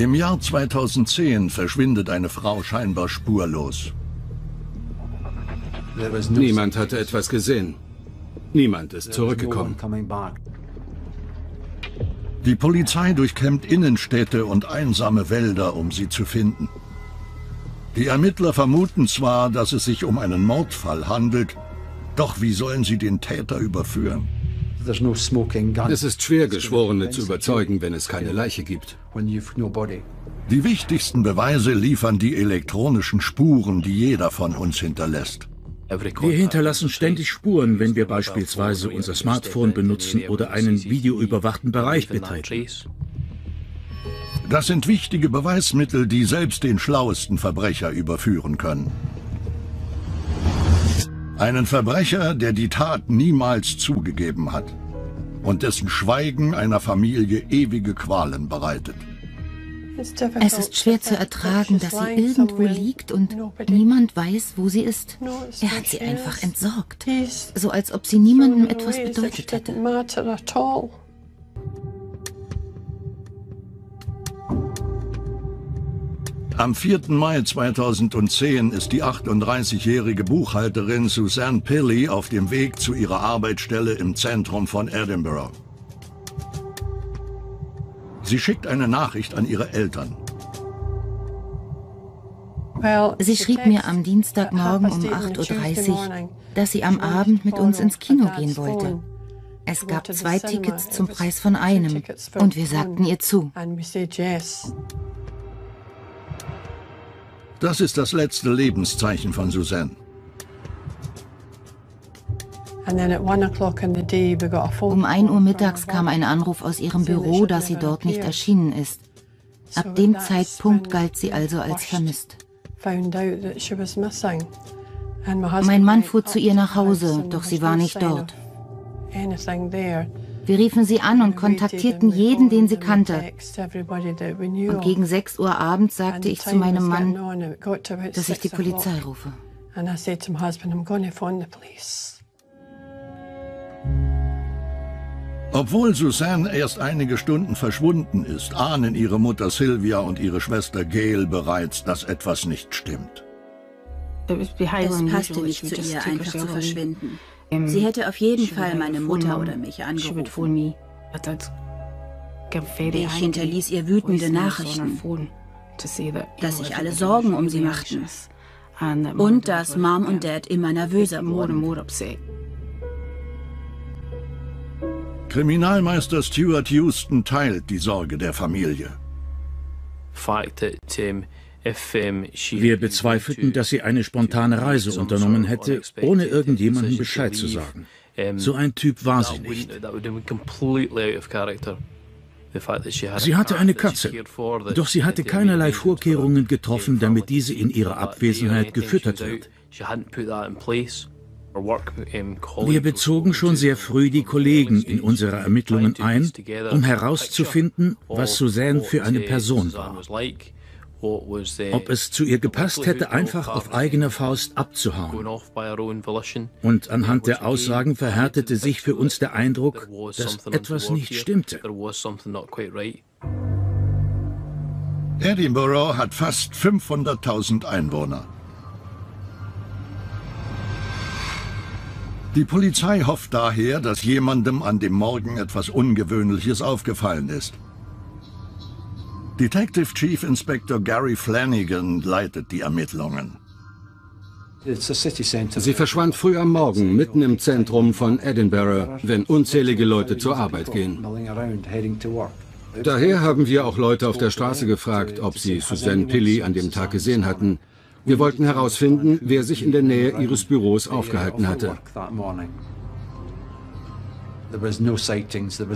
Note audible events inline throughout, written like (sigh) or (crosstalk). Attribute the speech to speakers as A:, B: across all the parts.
A: Im Jahr 2010 verschwindet eine Frau scheinbar spurlos.
B: Niemand hatte etwas gesehen. Niemand ist zurückgekommen.
A: Die Polizei durchkämmt Innenstädte und einsame Wälder, um sie zu finden. Die Ermittler vermuten zwar, dass es sich um einen Mordfall handelt, doch wie sollen sie den Täter überführen?
B: Es ist schwer, Geschworene zu überzeugen, wenn es keine Leiche gibt.
A: Die wichtigsten Beweise liefern die elektronischen Spuren, die jeder von uns hinterlässt.
C: Wir hinterlassen ständig Spuren, wenn wir beispielsweise unser Smartphone benutzen oder einen videoüberwachten Bereich betreten.
A: Das sind wichtige Beweismittel, die selbst den schlauesten Verbrecher überführen können. Einen Verbrecher, der die Tat niemals zugegeben hat und dessen Schweigen einer Familie ewige Qualen bereitet.
D: Es ist schwer zu ertragen, dass sie irgendwo liegt und niemand weiß, wo sie ist. Er hat sie einfach entsorgt, so als ob sie niemandem etwas bedeutet hätte.
A: Am 4. Mai 2010 ist die 38-jährige Buchhalterin Suzanne Pilley auf dem Weg zu ihrer Arbeitsstelle im Zentrum von Edinburgh. Sie schickt eine Nachricht an ihre Eltern.
D: Sie schrieb mir am Dienstagmorgen um 8.30 Uhr, dass sie am Abend mit uns ins Kino gehen wollte. Es gab zwei Tickets zum Preis von einem und wir sagten ihr zu.
A: Das ist das letzte Lebenszeichen von Suzanne.
D: Um 1 Uhr mittags kam ein Anruf aus ihrem Büro, dass sie dort nicht erschienen ist. Ab dem Zeitpunkt galt sie also als vermisst. Mein Mann fuhr zu ihr nach Hause, doch sie war nicht dort. Wir riefen sie an und kontaktierten jeden, den sie kannte. Und gegen 6 Uhr abends sagte ich zu meinem Mann, dass ich die Polizei rufe.
A: Obwohl Suzanne erst einige Stunden verschwunden ist, ahnen ihre Mutter Sylvia und ihre Schwester Gail bereits, dass etwas nicht stimmt.
E: Es passte nicht zu ihr, einfach zu verschwinden. Sie hätte auf jeden Fall meine Mutter oder mich angerufen. Ich hinterließ ihr wütende Nachrichten, dass sich alle Sorgen um sie machten und dass Mom und Dad immer nervöser wurden.
A: Kriminalmeister Stuart Houston teilt die Sorge der Familie.
C: Wir bezweifelten, dass sie eine spontane Reise unternommen hätte, ohne irgendjemandem Bescheid zu sagen. So ein Typ war sie nicht. Sie hatte eine Katze, doch sie hatte keinerlei Vorkehrungen getroffen, damit diese in ihrer Abwesenheit gefüttert wird. Wir bezogen schon sehr früh die Kollegen in unsere Ermittlungen ein, um herauszufinden, was Suzanne für eine Person war. Ob es zu ihr gepasst hätte, einfach auf eigene Faust abzuhauen. Und anhand der Aussagen verhärtete sich für uns der Eindruck, dass etwas nicht stimmte.
A: Edinburgh hat fast 500.000 Einwohner. Die Polizei hofft daher, dass jemandem an dem Morgen etwas Ungewöhnliches aufgefallen ist. Detective Chief Inspector Gary Flanagan leitet die Ermittlungen.
B: Sie verschwand früh am Morgen, mitten im Zentrum von Edinburgh, wenn unzählige Leute zur Arbeit gehen. Daher haben wir auch Leute auf der Straße gefragt, ob sie Suzanne Pilley an dem Tag gesehen hatten. Wir wollten herausfinden, wer sich in der Nähe ihres Büros aufgehalten hatte.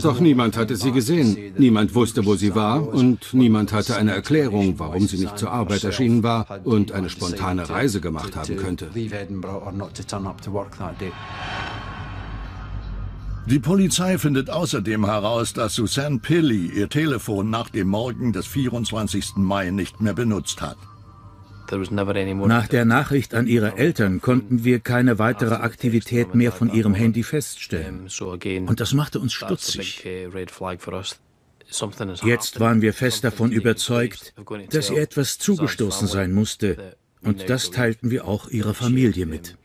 B: Doch niemand hatte sie gesehen, niemand wusste, wo sie war und niemand hatte eine Erklärung, warum sie nicht zur Arbeit erschienen war und eine spontane Reise gemacht haben könnte.
A: Die Polizei findet außerdem heraus, dass Suzanne Pilley ihr Telefon nach dem Morgen des 24. Mai nicht mehr benutzt hat.
C: Nach der Nachricht an ihre Eltern konnten wir keine weitere Aktivität mehr von ihrem Handy feststellen. Und das machte uns stutzig. Jetzt waren wir fest davon überzeugt, dass ihr etwas zugestoßen sein musste, und das teilten wir auch ihrer Familie mit.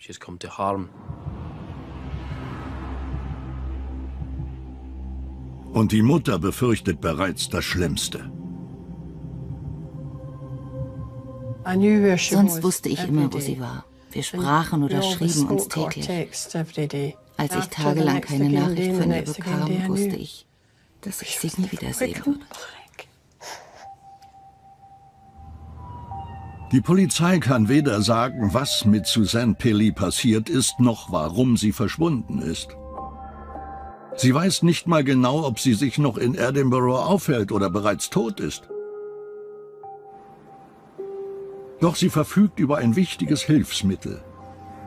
A: Und die Mutter befürchtet bereits das Schlimmste.
D: Sonst wusste ich immer, wo sie war. Wir sprachen oder schrieben uns täglich. Als ich tagelang keine Nachricht von ihr bekam, wusste ich, dass ich sie nie wiedersehen würde.
A: Die Polizei kann weder sagen, was mit Suzanne Pelly passiert ist, noch warum sie verschwunden ist. Sie weiß nicht mal genau, ob sie sich noch in Edinburgh aufhält oder bereits tot ist. Doch sie verfügt über ein wichtiges Hilfsmittel.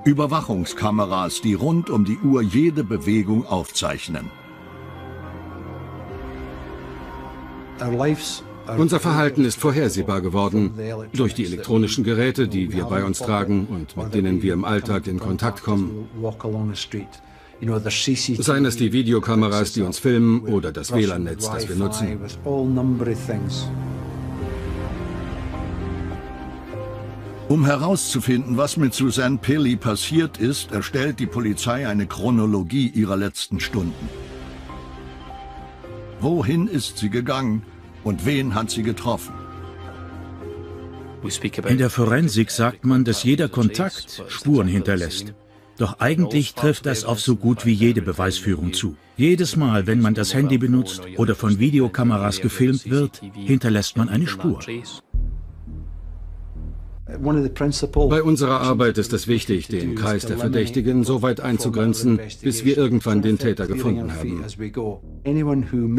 A: Überwachungskameras, die rund um die Uhr jede Bewegung aufzeichnen.
B: Unser Verhalten ist vorhersehbar geworden durch die elektronischen Geräte, die wir bei uns tragen und mit denen wir im Alltag in Kontakt kommen. Seien es die Videokameras, die uns filmen, oder das WLAN-Netz, das wir nutzen.
A: Um herauszufinden, was mit Suzanne Pilly passiert ist, erstellt die Polizei eine Chronologie ihrer letzten Stunden. Wohin ist sie gegangen und wen hat sie getroffen?
C: In der Forensik sagt man, dass jeder Kontakt Spuren hinterlässt. Doch eigentlich trifft das auf so gut wie jede Beweisführung zu. Jedes Mal, wenn man das Handy benutzt oder von Videokameras gefilmt wird, hinterlässt man eine Spur.
B: Bei unserer Arbeit ist es wichtig, den Kreis der Verdächtigen so weit einzugrenzen, bis wir irgendwann den Täter gefunden haben.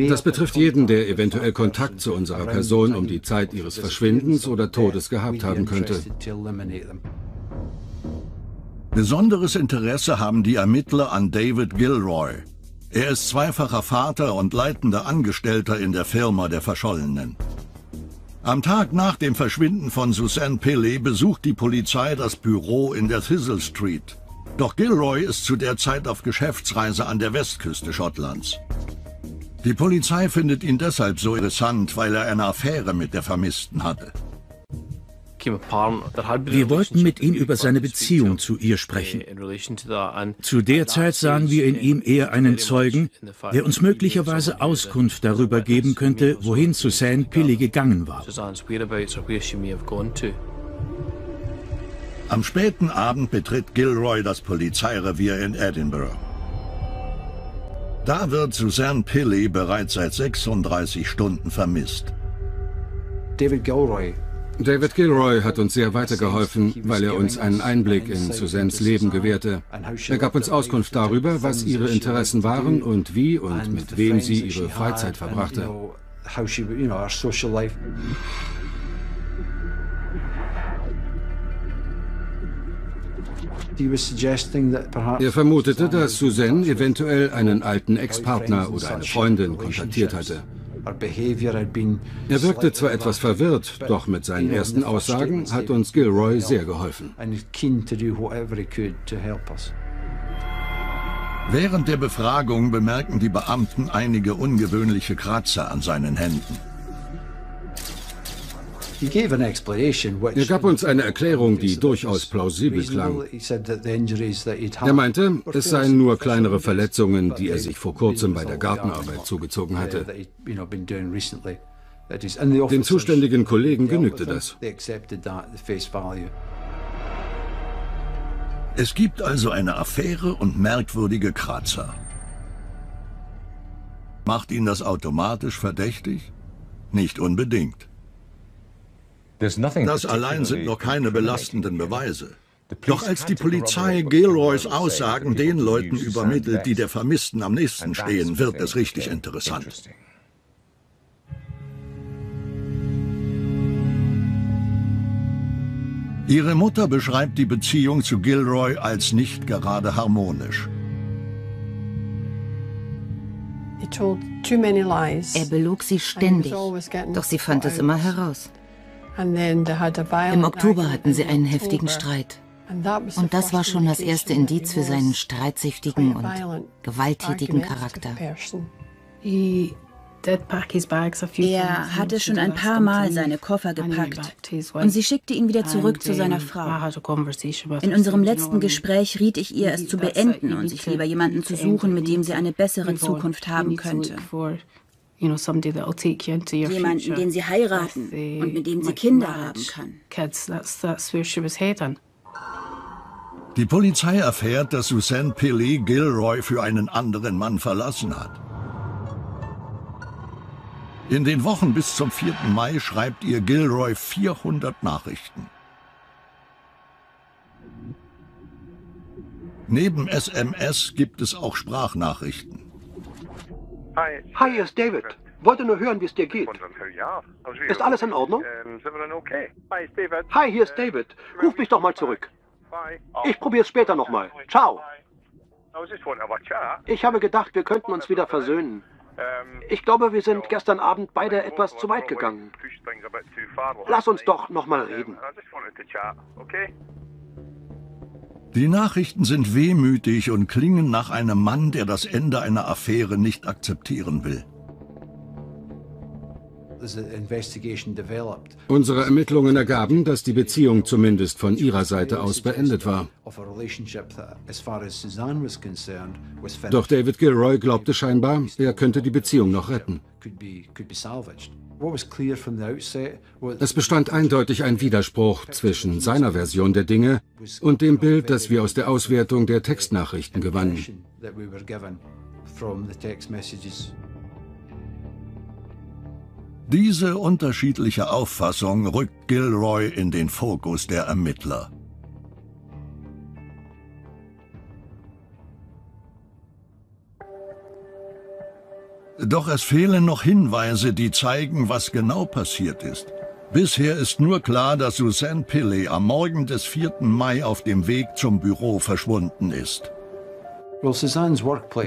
B: Das betrifft jeden, der eventuell Kontakt zu unserer Person um die Zeit ihres Verschwindens oder Todes gehabt haben könnte.
A: Besonderes Interesse haben die Ermittler an David Gilroy. Er ist zweifacher Vater und leitender Angestellter in der Firma der Verschollenen. Am Tag nach dem Verschwinden von Suzanne Pilley besucht die Polizei das Büro in der Thistle Street. Doch Gilroy ist zu der Zeit auf Geschäftsreise an der Westküste Schottlands. Die Polizei findet ihn deshalb so interessant, weil er eine Affäre mit der Vermissten hatte.
C: Wir wollten mit ihm über seine Beziehung zu ihr sprechen. Zu der Zeit sahen wir in ihm eher einen Zeugen, der uns möglicherweise Auskunft darüber geben könnte, wohin Suzanne Pilly gegangen war.
A: Am späten Abend betritt Gilroy das Polizeirevier in Edinburgh. Da wird Suzanne Pilly bereits seit 36 Stunden vermisst.
B: David Gilroy David Gilroy hat uns sehr weitergeholfen, weil er uns einen Einblick in Suzannes Leben gewährte. Er gab uns Auskunft darüber, was ihre Interessen waren und wie und mit wem sie ihre Freizeit verbrachte. Er vermutete, dass Suzanne eventuell einen alten Ex-Partner oder eine Freundin kontaktiert hatte. Er wirkte zwar etwas verwirrt, doch mit seinen ersten Aussagen hat uns Gilroy sehr geholfen.
A: Während der Befragung bemerken die Beamten einige ungewöhnliche Kratzer an seinen Händen.
B: Er gab uns eine Erklärung, die durchaus plausibel klang. Er meinte, es seien nur kleinere Verletzungen, die er sich vor kurzem bei der Gartenarbeit zugezogen hatte. Den zuständigen Kollegen genügte das.
A: Es gibt also eine Affäre und merkwürdige Kratzer. Macht ihn das automatisch verdächtig? Nicht unbedingt. Das allein sind noch keine belastenden Beweise. Doch als die Polizei Gilroys Aussagen den Leuten übermittelt, die der Vermissten am nächsten stehen, wird es richtig interessant. Ihre Mutter beschreibt die Beziehung zu Gilroy als nicht gerade harmonisch.
D: Er belog sie ständig, doch sie fand es immer heraus. Im Oktober hatten sie einen heftigen Streit. Und das war schon das erste Indiz für seinen streitsüchtigen und gewalttätigen Charakter.
E: Er hatte schon ein paar Mal seine Koffer gepackt und sie schickte ihn wieder zurück zu seiner Frau. In unserem letzten Gespräch riet ich ihr, es zu beenden und sich lieber jemanden zu suchen, mit dem sie eine bessere Zukunft haben könnte. Jemanden, den sie heiraten und mit dem sie Kinder haben kann.
A: Die Polizei erfährt, dass Suzanne Pilley Gilroy für einen anderen Mann verlassen hat. In den Wochen bis zum 4. Mai schreibt ihr Gilroy 400 Nachrichten. Neben SMS gibt es auch Sprachnachrichten.
F: Hi, hier ist David. Wollte nur hören, wie es dir geht. Ist alles in Ordnung? Hi, hier ist David. Ruf mich doch mal zurück. Ich probiere es später nochmal. Ciao. Ich habe gedacht, wir könnten uns wieder versöhnen. Ich glaube, wir sind gestern Abend beide etwas zu weit gegangen. Lass uns doch nochmal reden.
A: Die Nachrichten sind wehmütig und klingen nach einem Mann, der das Ende einer Affäre nicht akzeptieren will.
B: Unsere Ermittlungen ergaben, dass die Beziehung zumindest von ihrer Seite aus beendet war. Doch David Gilroy glaubte scheinbar, er könnte die Beziehung noch retten. Es bestand eindeutig ein Widerspruch zwischen seiner Version der Dinge und dem Bild, das wir aus der Auswertung der Textnachrichten gewannen.
A: Diese unterschiedliche Auffassung rückt Gilroy in den Fokus der Ermittler. Doch es fehlen noch Hinweise, die zeigen, was genau passiert ist. Bisher ist nur klar, dass Suzanne Pilley am Morgen des 4. Mai auf dem Weg zum Büro verschwunden ist.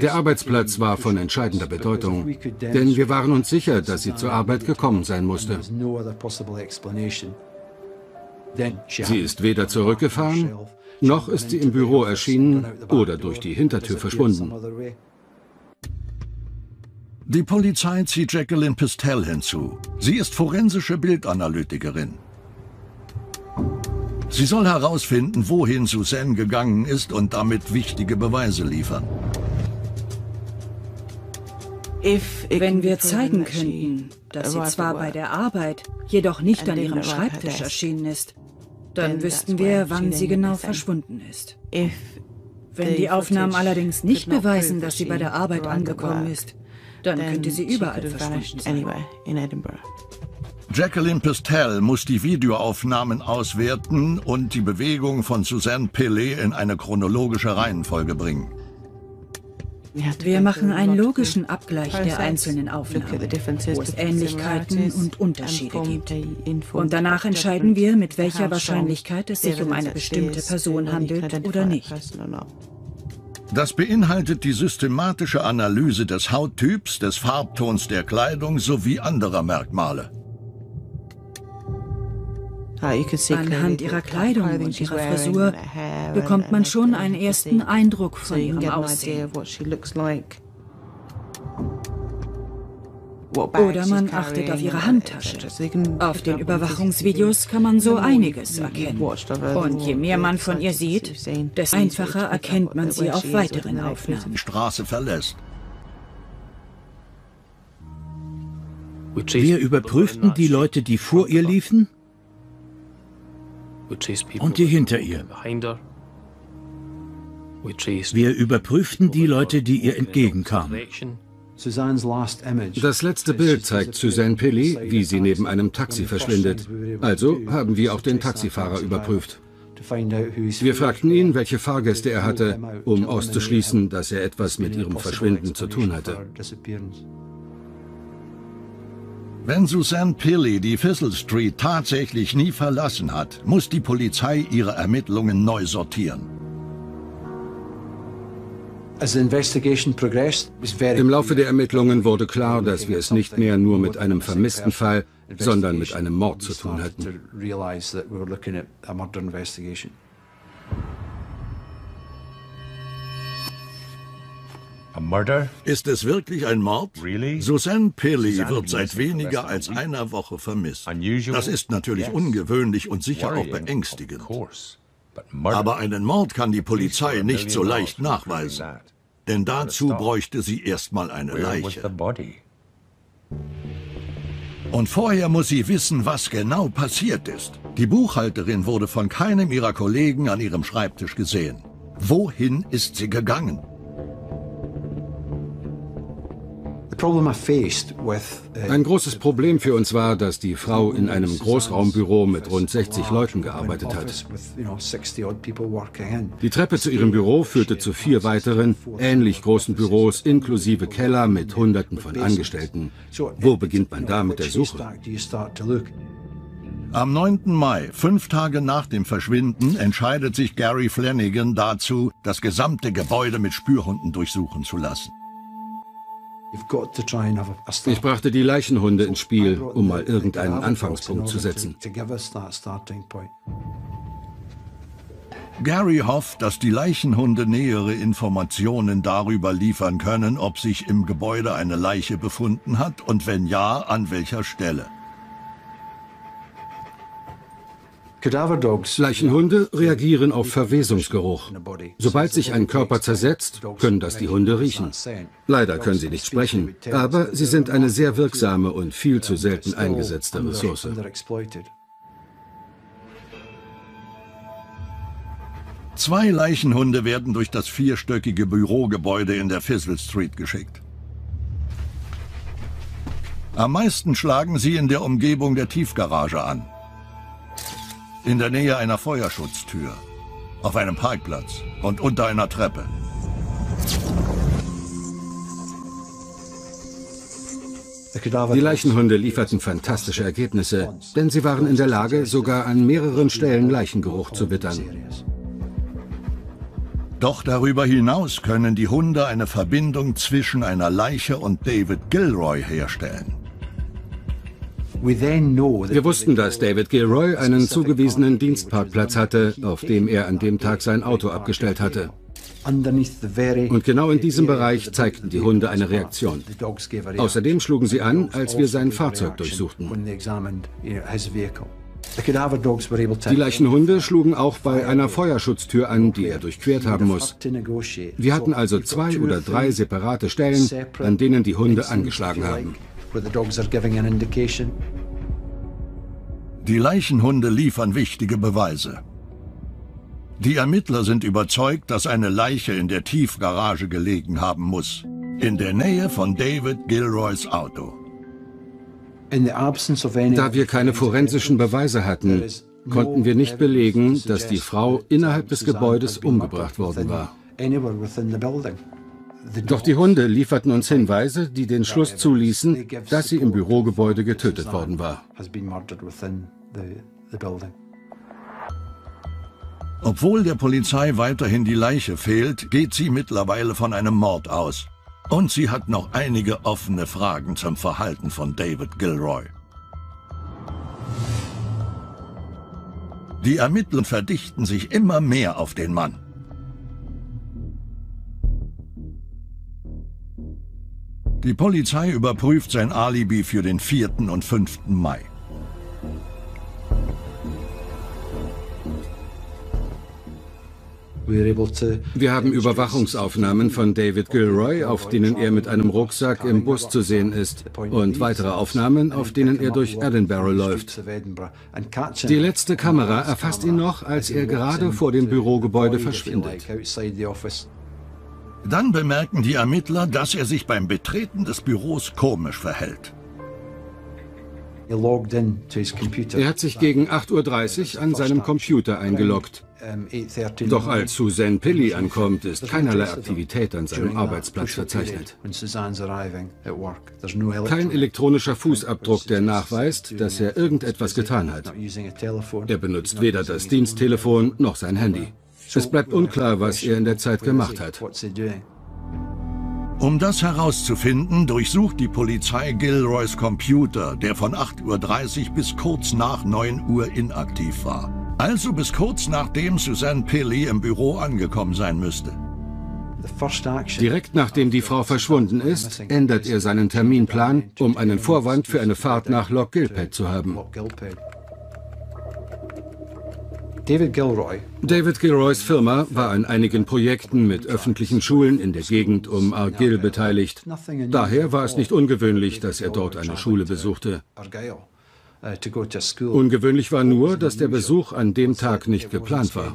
B: Der Arbeitsplatz war von entscheidender Bedeutung, denn wir waren uns sicher, dass sie zur Arbeit gekommen sein musste. Sie ist weder zurückgefahren, noch ist sie im Büro erschienen oder durch die Hintertür verschwunden.
A: Die Polizei zieht Jacqueline Pistel hinzu. Sie ist forensische Bildanalytikerin. Sie soll herausfinden, wohin Suzanne gegangen ist und damit wichtige Beweise liefern.
E: Wenn wir zeigen könnten, dass sie zwar bei der Arbeit, jedoch nicht an ihrem Schreibtisch erschienen ist, dann wüssten wir, wann sie genau verschwunden ist. Wenn die Aufnahmen allerdings nicht beweisen, dass sie bei der Arbeit angekommen ist, dann könnte sie überall verschwunden sein.
A: Jacqueline Pistel muss die Videoaufnahmen auswerten und die Bewegung von Suzanne Pilley in eine chronologische Reihenfolge bringen.
E: Wir machen einen logischen Abgleich der einzelnen Aufnahmen, wo es Ähnlichkeiten und Unterschiede gibt. Und danach entscheiden wir, mit welcher Wahrscheinlichkeit es sich um eine bestimmte Person handelt oder nicht.
A: Das beinhaltet die systematische Analyse des Hauttyps, des Farbtons der Kleidung sowie anderer Merkmale.
E: Anhand ihrer Kleidung und ihrer Frisur bekommt man schon einen ersten Eindruck von ihrem Aussehen. Oder man achtet auf ihre Handtasche. Auf den Überwachungsvideos kann man so einiges erkennen. Und je mehr man von ihr sieht, desto einfacher erkennt man sie auf weiteren Aufnahmen.
A: Die Straße verlässt.
C: Wir überprüften die Leute, die vor ihr liefen und die hinter ihr. Wir überprüften die Leute, die ihr entgegenkamen.
B: Das letzte Bild zeigt Suzanne Pilley, wie sie neben einem Taxi verschwindet. Also haben wir auch den Taxifahrer überprüft. Wir fragten ihn, welche Fahrgäste er hatte, um auszuschließen, dass er etwas mit ihrem Verschwinden zu tun hatte.
A: Wenn Suzanne Pilley die Thistle Street tatsächlich nie verlassen hat, muss die Polizei ihre Ermittlungen neu sortieren.
B: Im Laufe der Ermittlungen wurde klar, dass wir es nicht mehr nur mit einem vermissten Fall, sondern mit einem Mord zu tun hatten.
A: Ist es wirklich ein Mord? Susanne Pilly wird seit weniger als einer Woche vermisst. Das ist natürlich ungewöhnlich und sicher auch beängstigend. Aber einen Mord kann die Polizei nicht so leicht nachweisen. Denn dazu bräuchte sie erstmal eine Leiche. Und vorher muss sie wissen, was genau passiert ist. Die Buchhalterin wurde von keinem ihrer Kollegen an ihrem Schreibtisch gesehen. Wohin ist sie gegangen?
B: Ein großes Problem für uns war, dass die Frau in einem Großraumbüro mit rund 60 Leuten gearbeitet hat. Die Treppe zu ihrem Büro führte zu vier weiteren, ähnlich großen Büros inklusive Keller mit Hunderten von Angestellten. Wo beginnt man da mit der Suche?
A: Am 9. Mai, fünf Tage nach dem Verschwinden, entscheidet sich Gary Flanagan dazu, das gesamte Gebäude mit Spürhunden durchsuchen zu lassen.
B: Ich brachte die Leichenhunde ins Spiel, um mal irgendeinen Anfangspunkt zu setzen.
A: Gary hofft, dass die Leichenhunde nähere Informationen darüber liefern können, ob sich im Gebäude eine Leiche befunden hat und wenn ja, an welcher Stelle.
B: Leichenhunde reagieren auf Verwesungsgeruch. Sobald sich ein Körper zersetzt, können das die Hunde riechen. Leider können sie nicht sprechen, aber sie sind eine sehr wirksame und viel zu selten eingesetzte Ressource.
A: Zwei Leichenhunde werden durch das vierstöckige Bürogebäude in der Fizzle Street geschickt. Am meisten schlagen sie in der Umgebung der Tiefgarage an in der Nähe einer Feuerschutztür, auf einem Parkplatz und unter einer Treppe.
B: Die Leichenhunde lieferten fantastische Ergebnisse, denn sie waren in der Lage, sogar an mehreren Stellen Leichengeruch zu wittern.
A: Doch darüber hinaus können die Hunde eine Verbindung zwischen einer Leiche und David Gilroy herstellen.
B: Wir wussten, dass David Gilroy einen zugewiesenen Dienstparkplatz hatte, auf dem er an dem Tag sein Auto abgestellt hatte. Und genau in diesem Bereich zeigten die Hunde eine Reaktion. Außerdem schlugen sie an, als wir sein Fahrzeug durchsuchten. Die Leichenhunde schlugen auch bei einer Feuerschutztür an, die er durchquert haben muss. Wir hatten also zwei oder drei separate Stellen, an denen die Hunde angeschlagen haben where the dogs are giving an indication.
A: Die Leichenhunde liefern wichtige Beweise. Die Ermittler sind überzeugt, dass eine Leiche in der Tiefgarage gelegen haben muss, in der Nähe von David Gilroys Auto.
B: Da wir keine forensischen Beweise hatten, konnten wir nicht belegen, dass die Frau innerhalb des Gebäudes umgebracht worden war. Doch die Hunde lieferten uns Hinweise, die den Schluss zuließen, dass sie im Bürogebäude getötet worden war.
A: Obwohl der Polizei weiterhin die Leiche fehlt, geht sie mittlerweile von einem Mord aus. Und sie hat noch einige offene Fragen zum Verhalten von David Gilroy. Die Ermittler verdichten sich immer mehr auf den Mann. Die Polizei überprüft sein Alibi für den 4. und 5. Mai.
B: Wir haben Überwachungsaufnahmen von David Gilroy, auf denen er mit einem Rucksack im Bus zu sehen ist, und weitere Aufnahmen, auf denen er durch Edinburgh läuft. Die letzte Kamera erfasst ihn noch, als er gerade vor dem Bürogebäude verschwindet.
A: Dann bemerken die Ermittler, dass er sich beim Betreten des Büros komisch verhält.
B: Er hat sich gegen 8.30 Uhr an seinem Computer eingeloggt. Doch als Suzanne Pilly ankommt, ist keinerlei Aktivität an seinem Arbeitsplatz verzeichnet. Kein elektronischer Fußabdruck, der nachweist, dass er irgendetwas getan hat. Er benutzt weder das Diensttelefon noch sein Handy. Es bleibt unklar, was er in der Zeit gemacht hat.
A: Um das herauszufinden, durchsucht die Polizei Gilroys Computer, der von 8.30 Uhr bis kurz nach 9 Uhr inaktiv war. Also bis kurz nachdem Suzanne Pilly im Büro angekommen sein müsste.
B: Direkt nachdem die Frau verschwunden ist, ändert er seinen Terminplan, um einen Vorwand für eine Fahrt nach Loch Gilpad zu haben. David Gilroy. David Gilroys Firma war an einigen Projekten mit öffentlichen Schulen in der Gegend um Argyll beteiligt. Daher war es nicht ungewöhnlich, dass er dort eine Schule besuchte. Ungewöhnlich war nur, dass der Besuch an dem Tag nicht geplant war.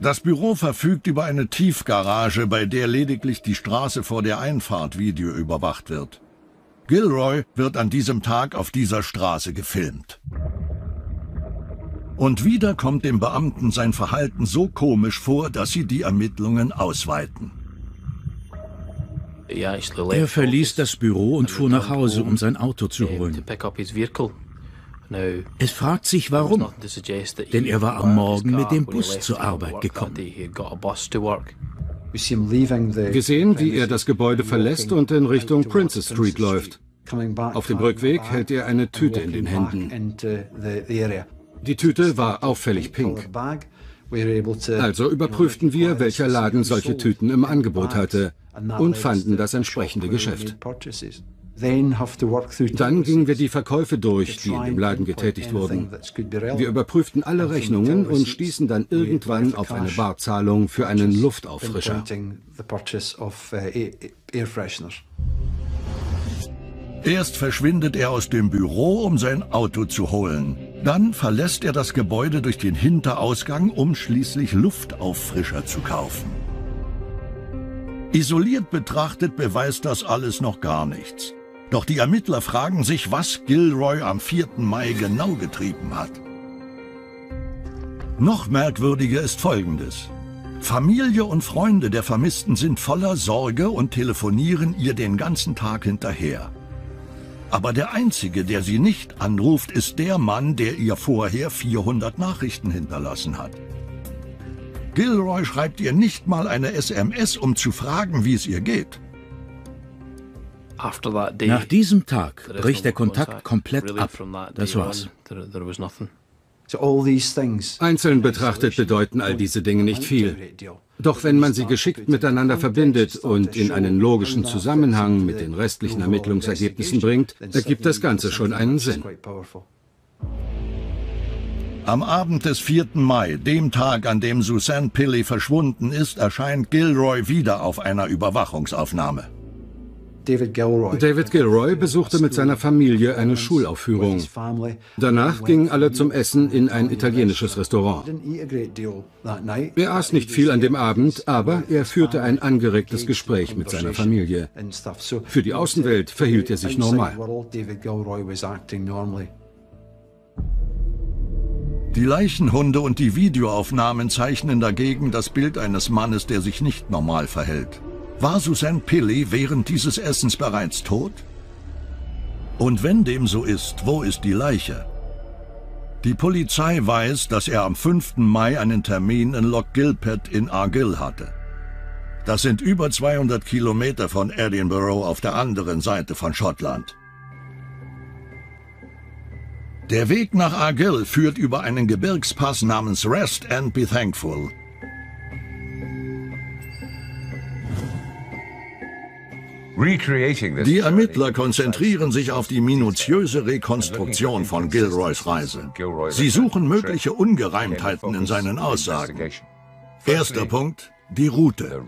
A: Das Büro verfügt über eine Tiefgarage, bei der lediglich die Straße vor der Einfahrt Video überwacht wird. Gilroy wird an diesem Tag auf dieser Straße gefilmt. Und wieder kommt dem Beamten sein Verhalten so komisch vor, dass sie die Ermittlungen ausweiten.
C: Er verließ das Büro und fuhr nach Hause, um sein Auto zu holen. Es fragt sich warum, denn er war am Morgen mit dem Bus zur Arbeit gekommen.
B: Wir sehen, wie er das Gebäude verlässt und in Richtung Princess Street läuft. Auf dem Rückweg hält er eine Tüte in den Händen. Die Tüte war auffällig pink. Also überprüften wir, welcher Laden solche Tüten im Angebot hatte und fanden das entsprechende Geschäft. Dann gingen wir die Verkäufe durch, die in dem Laden getätigt wurden. Wir überprüften alle Rechnungen und stießen dann irgendwann auf eine Barzahlung für einen Luftauffrischer.
A: Erst verschwindet er aus dem Büro, um sein Auto zu holen. Dann verlässt er das Gebäude durch den Hinterausgang, um schließlich Luftauffrischer zu kaufen. Isoliert betrachtet beweist das alles noch gar nichts. Doch die Ermittler fragen sich, was Gilroy am 4. Mai genau getrieben hat. Noch merkwürdiger ist Folgendes. Familie und Freunde der Vermissten sind voller Sorge und telefonieren ihr den ganzen Tag hinterher. Aber der Einzige, der sie nicht anruft, ist der Mann, der ihr vorher 400 Nachrichten hinterlassen hat. Gilroy schreibt ihr nicht mal eine SMS, um zu fragen, wie es ihr geht.
C: Nach diesem Tag bricht der Kontakt komplett ab. Das war's.
B: Einzeln betrachtet bedeuten all diese Dinge nicht viel. Doch wenn man sie geschickt miteinander verbindet und in einen logischen Zusammenhang mit den restlichen Ermittlungsergebnissen bringt, ergibt das Ganze schon einen Sinn.
A: Am Abend des 4. Mai, dem Tag, an dem Suzanne Pilley verschwunden ist, erscheint Gilroy wieder auf einer Überwachungsaufnahme.
B: David Gilroy. David Gilroy besuchte mit seiner Familie eine Schulaufführung. Danach gingen alle zum Essen in ein italienisches Restaurant. Er aß nicht viel an dem Abend, aber er führte ein angeregtes Gespräch mit seiner Familie. Für die Außenwelt verhielt er sich normal.
A: Die Leichenhunde und die Videoaufnahmen zeichnen dagegen das Bild eines Mannes, der sich nicht normal verhält. War Susan Pilley während dieses Essens bereits tot? Und wenn dem so ist, wo ist die Leiche? Die Polizei weiß, dass er am 5. Mai einen Termin in Loch Gilpad in Argyll hatte. Das sind über 200 Kilometer von Edinburgh auf der anderen Seite von Schottland. Der Weg nach Argyll führt über einen Gebirgspass namens Rest and Be Thankful, Die Ermittler konzentrieren sich auf die minutiöse Rekonstruktion von Gilroys Reise. Sie suchen mögliche Ungereimtheiten in seinen Aussagen. Erster Punkt, die Route.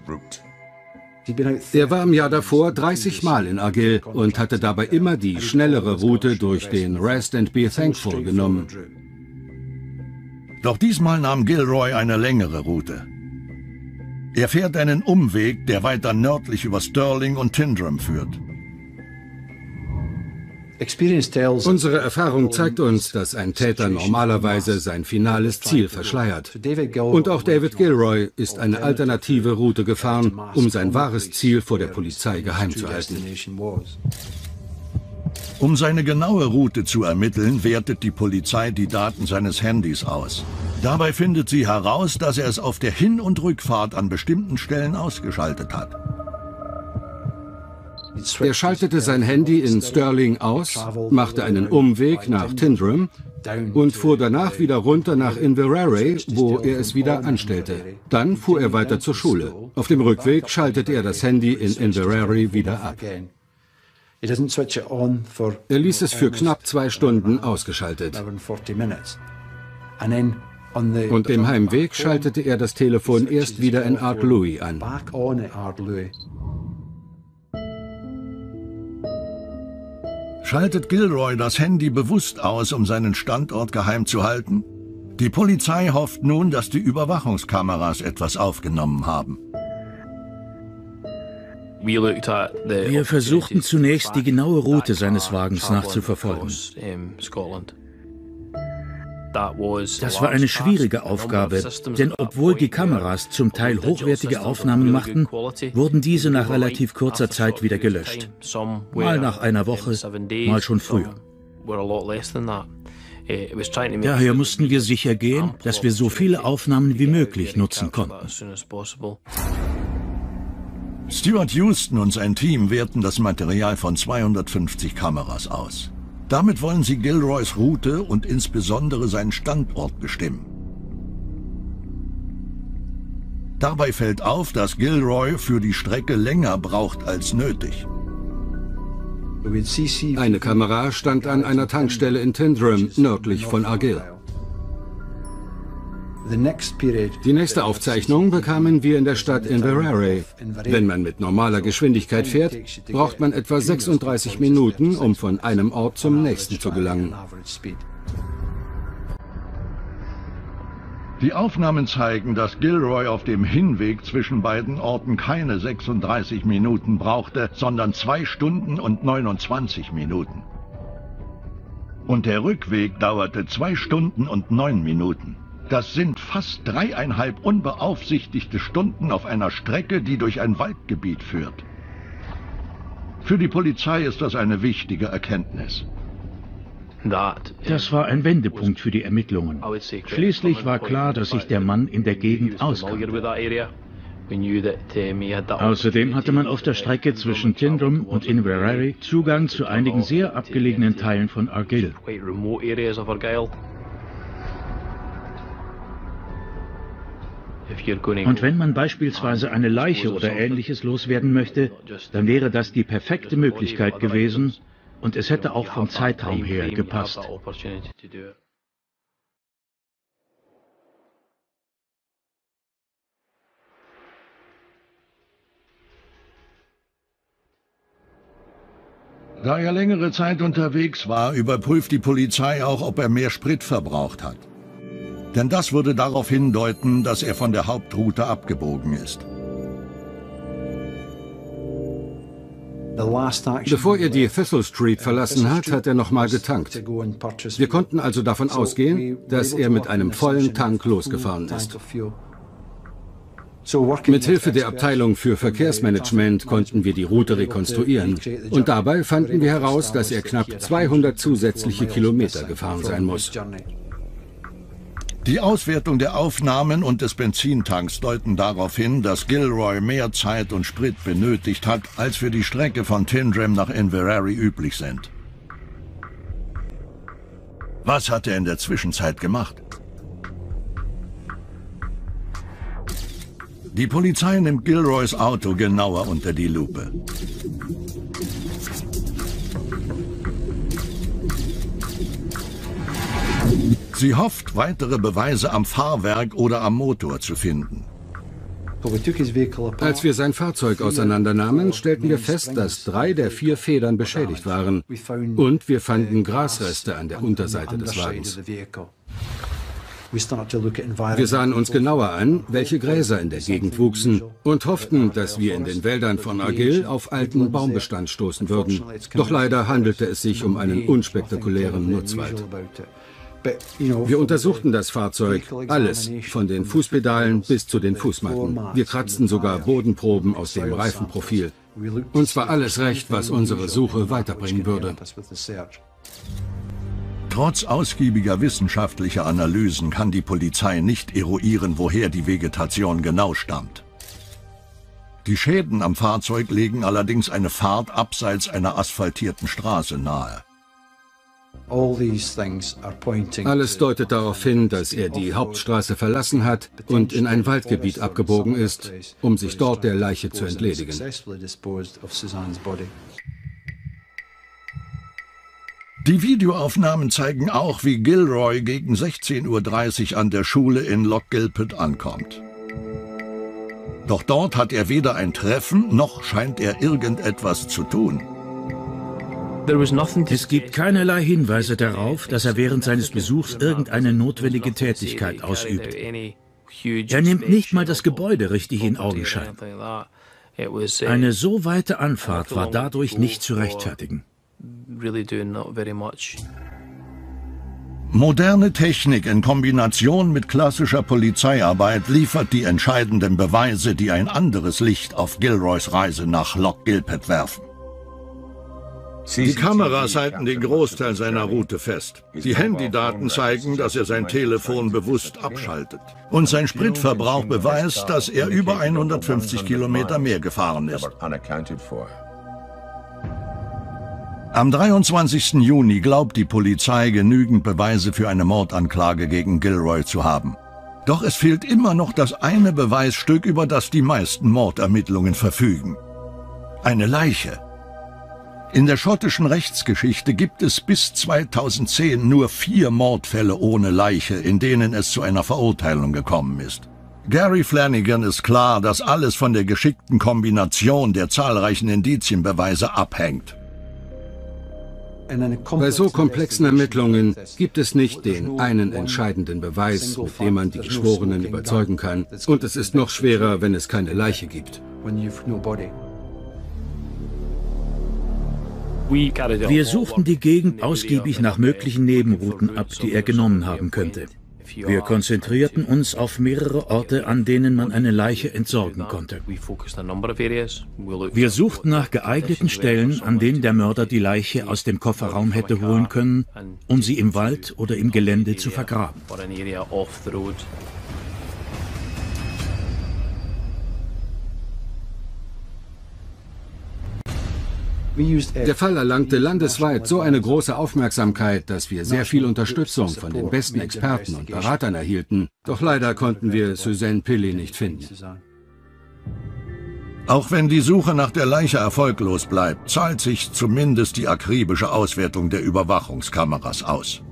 B: Er war im Jahr davor 30 Mal in Argyll und hatte dabei immer die schnellere Route durch den Rest and Be Thankful genommen.
A: Doch diesmal nahm Gilroy eine längere Route. Er fährt einen Umweg, der weiter nördlich über Stirling und Tindrum führt.
B: Unsere Erfahrung zeigt uns, dass ein Täter normalerweise sein finales Ziel verschleiert. Und auch David Gilroy ist eine alternative Route gefahren, um sein wahres Ziel vor der Polizei geheim zu halten.
A: Um seine genaue Route zu ermitteln, wertet die Polizei die Daten seines Handys aus. Dabei findet sie heraus, dass er es auf der Hin- und Rückfahrt an bestimmten Stellen ausgeschaltet hat.
B: Er schaltete sein Handy in Stirling aus, machte einen Umweg nach Tindrum und fuhr danach wieder runter nach Inverary, wo er es wieder anstellte. Dann fuhr er weiter zur Schule. Auf dem Rückweg schaltete er das Handy in Inverary wieder ab. Er ließ es für knapp zwei Stunden ausgeschaltet. Und im Heimweg schaltete er das Telefon erst wieder in Art Louis an.
A: Schaltet Gilroy das Handy bewusst aus, um seinen Standort geheim zu halten? Die Polizei hofft nun, dass die Überwachungskameras etwas aufgenommen haben.
C: Wir versuchten zunächst die genaue Route seines Wagens nachzuverfolgen. Das war eine schwierige Aufgabe, denn obwohl die Kameras zum Teil hochwertige Aufnahmen machten, wurden diese nach relativ kurzer Zeit wieder gelöscht. Mal nach einer Woche, mal schon früher. Daher mussten wir sicher gehen, dass wir so viele Aufnahmen wie möglich nutzen konnten.
A: Stuart Houston und sein Team werten das Material von 250 Kameras aus. Damit wollen sie Gilroys Route und insbesondere seinen Standort bestimmen. Dabei fällt auf, dass Gilroy für die Strecke länger braucht als nötig.
B: Eine Kamera stand an einer Tankstelle in Tindrum, nördlich von Argyll. Die nächste Aufzeichnung bekamen wir in der Stadt Inverary. Wenn man mit normaler Geschwindigkeit fährt, braucht man etwa 36 Minuten, um von einem Ort zum nächsten zu gelangen.
A: Die Aufnahmen zeigen, dass Gilroy auf dem Hinweg zwischen beiden Orten keine 36 Minuten brauchte, sondern 2 Stunden und 29 Minuten. Und der Rückweg dauerte 2 Stunden und 9 Minuten. Das sind fast dreieinhalb unbeaufsichtigte Stunden auf einer Strecke, die durch ein Waldgebiet führt. Für die Polizei ist das eine wichtige Erkenntnis.
C: Das war ein Wendepunkt für die Ermittlungen. Schließlich war klar, dass sich der Mann in der Gegend auskannte. Außerdem hatte man auf der Strecke zwischen Tindrum und Inverary Zugang zu einigen sehr abgelegenen Teilen von Argyll. Und wenn man beispielsweise eine Leiche oder ähnliches loswerden möchte, dann wäre das die perfekte Möglichkeit gewesen und es hätte auch vom Zeitraum her gepasst.
A: Da er längere Zeit unterwegs war, überprüft die Polizei auch, ob er mehr Sprit verbraucht hat. Denn das würde darauf hindeuten, dass er von der Hauptroute abgebogen ist.
B: Bevor er die Thistle Street verlassen hat, hat er nochmal getankt. Wir konnten also davon ausgehen, dass er mit einem vollen Tank losgefahren ist. Mit Hilfe der Abteilung für Verkehrsmanagement konnten wir die Route rekonstruieren. Und dabei fanden wir heraus, dass er knapp 200 zusätzliche Kilometer gefahren sein muss.
A: Die Auswertung der Aufnahmen und des Benzintanks deuten darauf hin, dass Gilroy mehr Zeit und Sprit benötigt hat, als für die Strecke von Tindrem nach Inverary üblich sind. Was hat er in der Zwischenzeit gemacht? Die Polizei nimmt Gilroys Auto genauer unter die Lupe. Sie hofft, weitere Beweise am Fahrwerk oder am Motor zu finden.
B: Als wir sein Fahrzeug auseinandernahmen, stellten wir fest, dass drei der vier Federn beschädigt waren. Und wir fanden Grasreste an der Unterseite des Wagens. Wir sahen uns genauer an, welche Gräser in der Gegend wuchsen und hofften, dass wir in den Wäldern von Argyll auf alten Baumbestand stoßen würden. Doch leider handelte es sich um einen unspektakulären Nutzwald. Wir untersuchten das Fahrzeug, alles, von den Fußpedalen bis zu den Fußmatten. Wir kratzten sogar Bodenproben aus dem Reifenprofil. Uns war alles recht, was unsere Suche weiterbringen würde.
A: Trotz ausgiebiger wissenschaftlicher Analysen kann die Polizei nicht eruieren, woher die Vegetation genau stammt. Die Schäden am Fahrzeug legen allerdings eine Fahrt abseits einer asphaltierten Straße nahe.
B: Alles deutet darauf hin, dass er die Hauptstraße verlassen hat und in ein Waldgebiet abgebogen ist, um sich dort der Leiche zu entledigen.
A: Die Videoaufnahmen zeigen auch, wie Gilroy gegen 16.30 Uhr an der Schule in Loch Gilpet ankommt. Doch dort hat er weder ein Treffen, noch scheint er irgendetwas zu tun.
C: Es gibt keinerlei Hinweise darauf, dass er während seines Besuchs irgendeine notwendige Tätigkeit ausübt. Er nimmt nicht mal das Gebäude richtig in Augenschein. Eine so weite Anfahrt war dadurch nicht zu rechtfertigen.
A: Moderne Technik in Kombination mit klassischer Polizeiarbeit liefert die entscheidenden Beweise, die ein anderes Licht auf Gilroys Reise nach Loch Gilpet werfen. Die Kameras halten den Großteil seiner Route fest. Die Handydaten zeigen, dass er sein Telefon bewusst abschaltet. Und sein Spritverbrauch beweist, dass er über 150 Kilometer mehr gefahren ist. Am 23. Juni glaubt die Polizei, genügend Beweise für eine Mordanklage gegen Gilroy zu haben. Doch es fehlt immer noch das eine Beweisstück, über das die meisten Mordermittlungen verfügen. Eine Leiche. In der schottischen Rechtsgeschichte gibt es bis 2010 nur vier Mordfälle ohne Leiche, in denen es zu einer Verurteilung gekommen ist. Gary Flanagan ist klar, dass alles von der geschickten Kombination der zahlreichen Indizienbeweise abhängt.
B: Bei so komplexen Ermittlungen gibt es nicht den einen entscheidenden Beweis, mit dem man die Geschworenen überzeugen kann. Und es ist noch schwerer, wenn es keine Leiche gibt.
C: Wir suchten die Gegend ausgiebig nach möglichen Nebenrouten ab, die er genommen haben könnte. Wir konzentrierten uns auf mehrere Orte, an denen man eine Leiche entsorgen konnte. Wir suchten nach geeigneten Stellen, an denen der Mörder die Leiche aus dem Kofferraum hätte holen können, um sie im Wald oder im Gelände zu vergraben.
B: Der Fall erlangte landesweit so eine große Aufmerksamkeit, dass wir sehr viel Unterstützung von den besten Experten und Beratern erhielten. Doch leider konnten wir Suzanne Pilly nicht finden.
A: Auch wenn die Suche nach der Leiche erfolglos bleibt, zahlt sich zumindest die akribische Auswertung der Überwachungskameras aus.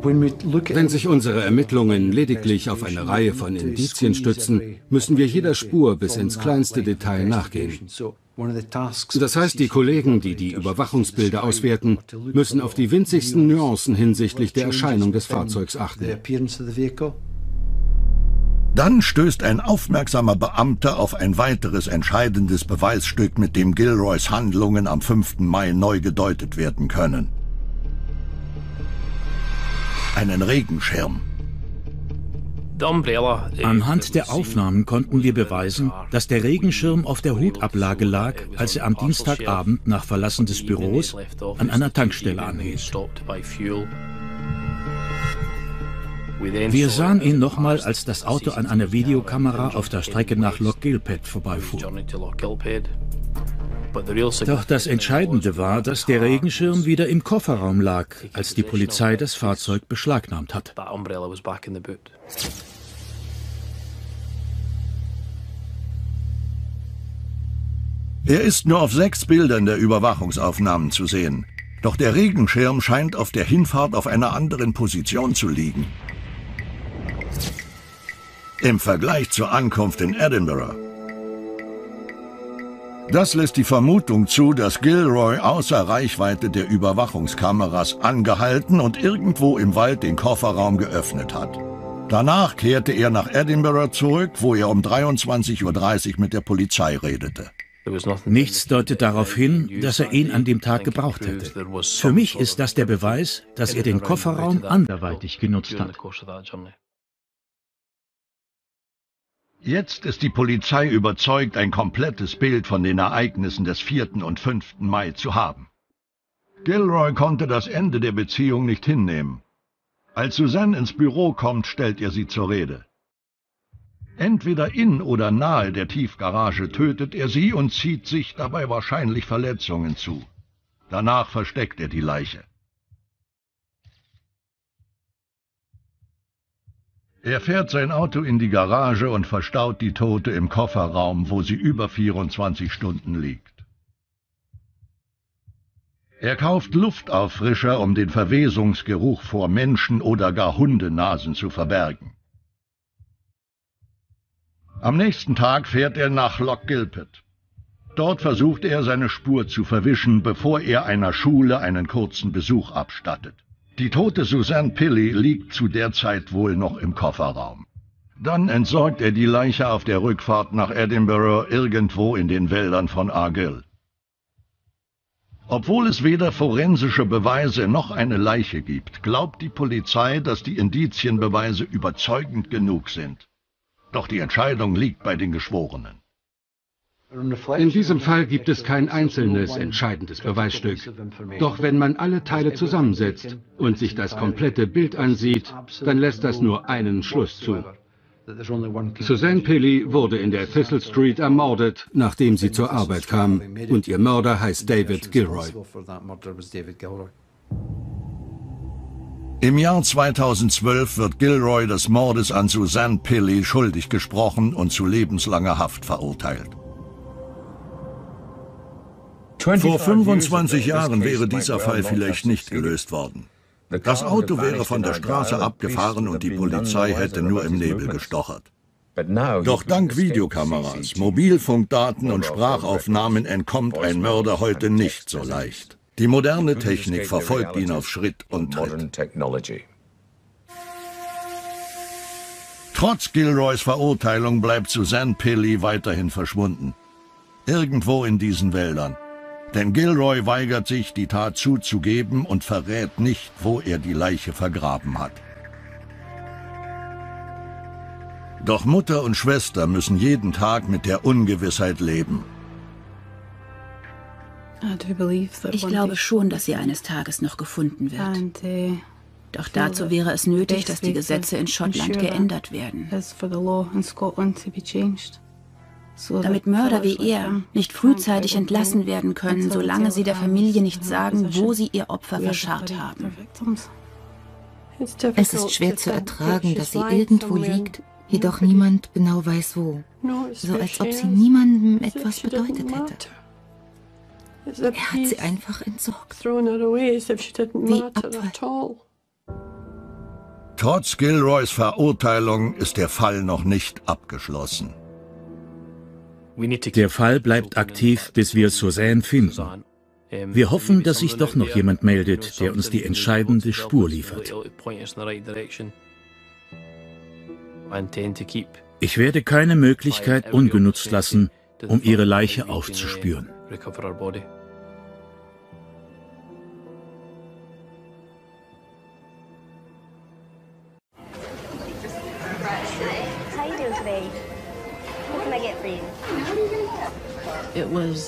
B: Wenn sich unsere Ermittlungen lediglich auf eine Reihe von Indizien stützen, müssen wir jeder Spur bis ins kleinste Detail nachgehen. Das heißt, die Kollegen, die die Überwachungsbilder auswerten, müssen auf die winzigsten Nuancen hinsichtlich der Erscheinung des Fahrzeugs achten.
A: Dann stößt ein aufmerksamer Beamter auf ein weiteres entscheidendes Beweisstück, mit dem Gilroys Handlungen am 5. Mai neu gedeutet werden können einen Regenschirm.
C: Anhand der Aufnahmen konnten wir beweisen, dass der Regenschirm auf der Hutablage lag, als er am Dienstagabend nach Verlassen des Büros an einer Tankstelle anhielt. Wir sahen ihn nochmal, als das Auto an einer Videokamera auf der Strecke nach Loch Gilpet vorbeifuhr. Doch das Entscheidende war, dass der Regenschirm wieder im Kofferraum lag, als die Polizei das Fahrzeug beschlagnahmt hat.
A: Er ist nur auf sechs Bildern der Überwachungsaufnahmen zu sehen. Doch der Regenschirm scheint auf der Hinfahrt auf einer anderen Position zu liegen. Im Vergleich zur Ankunft in Edinburgh das lässt die Vermutung zu, dass Gilroy außer Reichweite der Überwachungskameras angehalten und irgendwo im Wald den Kofferraum geöffnet hat. Danach kehrte er nach Edinburgh zurück, wo er um 23.30 Uhr mit der Polizei redete.
C: Nichts deutet darauf hin, dass er ihn an dem Tag gebraucht hätte. Für mich ist das der Beweis, dass er den Kofferraum anderweitig genutzt hat.
A: Jetzt ist die Polizei überzeugt, ein komplettes Bild von den Ereignissen des 4. und 5. Mai zu haben. Gilroy konnte das Ende der Beziehung nicht hinnehmen. Als Suzanne ins Büro kommt, stellt er sie zur Rede. Entweder in oder nahe der Tiefgarage tötet er sie und zieht sich dabei wahrscheinlich Verletzungen zu. Danach versteckt er die Leiche. Er fährt sein Auto in die Garage und verstaut die Tote im Kofferraum, wo sie über 24 Stunden liegt. Er kauft Luftauffrischer, um den Verwesungsgeruch vor Menschen oder gar Hundenasen zu verbergen. Am nächsten Tag fährt er nach Loch Gilpet. Dort versucht er, seine Spur zu verwischen, bevor er einer Schule einen kurzen Besuch abstattet. Die tote Suzanne Pilly liegt zu der Zeit wohl noch im Kofferraum. Dann entsorgt er die Leiche auf der Rückfahrt nach Edinburgh irgendwo in den Wäldern von Argyll. Obwohl es weder forensische Beweise noch eine Leiche gibt, glaubt die Polizei, dass die Indizienbeweise überzeugend genug sind. Doch die Entscheidung liegt bei den Geschworenen.
B: In diesem Fall gibt es kein einzelnes entscheidendes Beweisstück. Doch wenn man alle Teile zusammensetzt und sich das komplette Bild ansieht, dann lässt das nur einen Schluss zu. Suzanne Pilly wurde in der Thistle Street ermordet, nachdem sie zur Arbeit kam, und ihr Mörder heißt David Gilroy.
A: Im Jahr 2012 wird Gilroy des Mordes an Suzanne Pilly schuldig gesprochen und zu lebenslanger Haft verurteilt. Vor 25 Jahren wäre dieser Fall vielleicht nicht gelöst worden. Das Auto wäre von der Straße abgefahren und die Polizei hätte nur im Nebel gestochert. Doch dank Videokameras, Mobilfunkdaten und Sprachaufnahmen entkommt ein Mörder heute nicht so leicht. Die moderne Technik verfolgt ihn auf Schritt und Tritt. Trotz Gilroys Verurteilung bleibt Suzanne Pilly weiterhin verschwunden. Irgendwo in diesen Wäldern. Denn Gilroy weigert sich, die Tat zuzugeben und verrät nicht, wo er die Leiche vergraben hat. Doch Mutter und Schwester müssen jeden Tag mit der Ungewissheit leben.
E: Ich glaube schon, dass sie eines Tages noch gefunden wird. Doch dazu wäre es nötig, dass die Gesetze in Schottland geändert werden damit Mörder wie er nicht frühzeitig entlassen werden können, solange sie der Familie nicht sagen, wo sie ihr Opfer verscharrt haben.
D: Es ist schwer zu ertragen, dass sie irgendwo liegt, jedoch niemand genau weiß wo. So als ob sie niemandem etwas bedeutet hätte. Er hat sie einfach entsorgt. Wie Abfall.
A: Trotz Gilroys Verurteilung ist der Fall noch nicht abgeschlossen.
C: Der Fall bleibt aktiv, bis wir Suzanne finden. Wir hoffen, dass sich doch noch jemand meldet, der uns die entscheidende Spur liefert. Ich werde keine Möglichkeit ungenutzt lassen, um ihre Leiche aufzuspüren.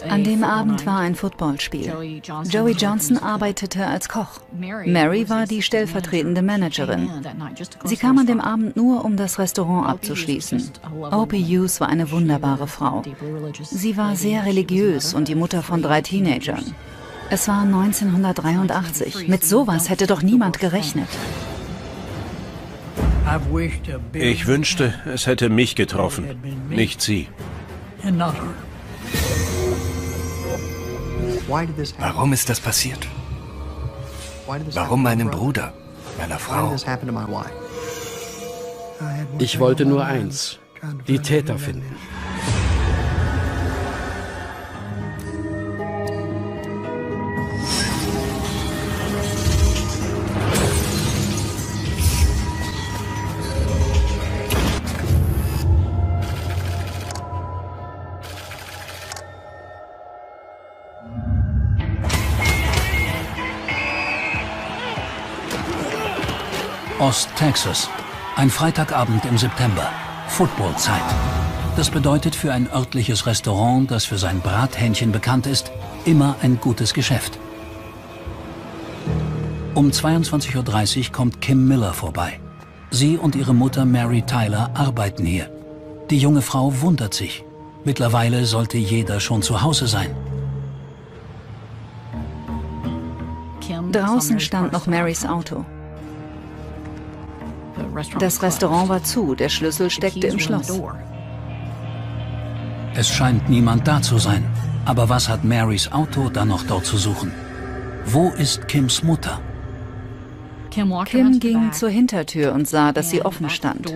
G: An dem Abend war ein Footballspiel. Joey Johnson arbeitete als Koch. Mary war die stellvertretende Managerin. Sie kam an dem Abend nur, um das Restaurant abzuschließen. Opie Hughes war eine wunderbare Frau. Sie war sehr religiös und die Mutter von drei Teenagern. Es war 1983. Mit sowas hätte doch niemand gerechnet.
H: Ich wünschte, es hätte mich getroffen, nicht sie.
I: Warum ist das passiert? Warum meinem Bruder, meiner Frau?
J: Ich wollte nur eins, die Täter finden.
K: Ost-Texas. Ein Freitagabend im September. Footballzeit. Das bedeutet für ein örtliches Restaurant, das für sein Brathähnchen bekannt ist, immer ein gutes Geschäft. Um 22.30 Uhr kommt Kim Miller vorbei. Sie und ihre Mutter Mary Tyler arbeiten hier. Die junge Frau wundert sich. Mittlerweile sollte jeder schon zu Hause sein.
G: Draußen stand noch Marys Auto. Das Restaurant war zu, der Schlüssel steckte im Schloss.
K: Es scheint niemand da zu sein. Aber was hat Marys Auto dann noch dort zu suchen? Wo ist Kims Mutter?
G: Kim ging zur Hintertür und sah, dass sie offen stand.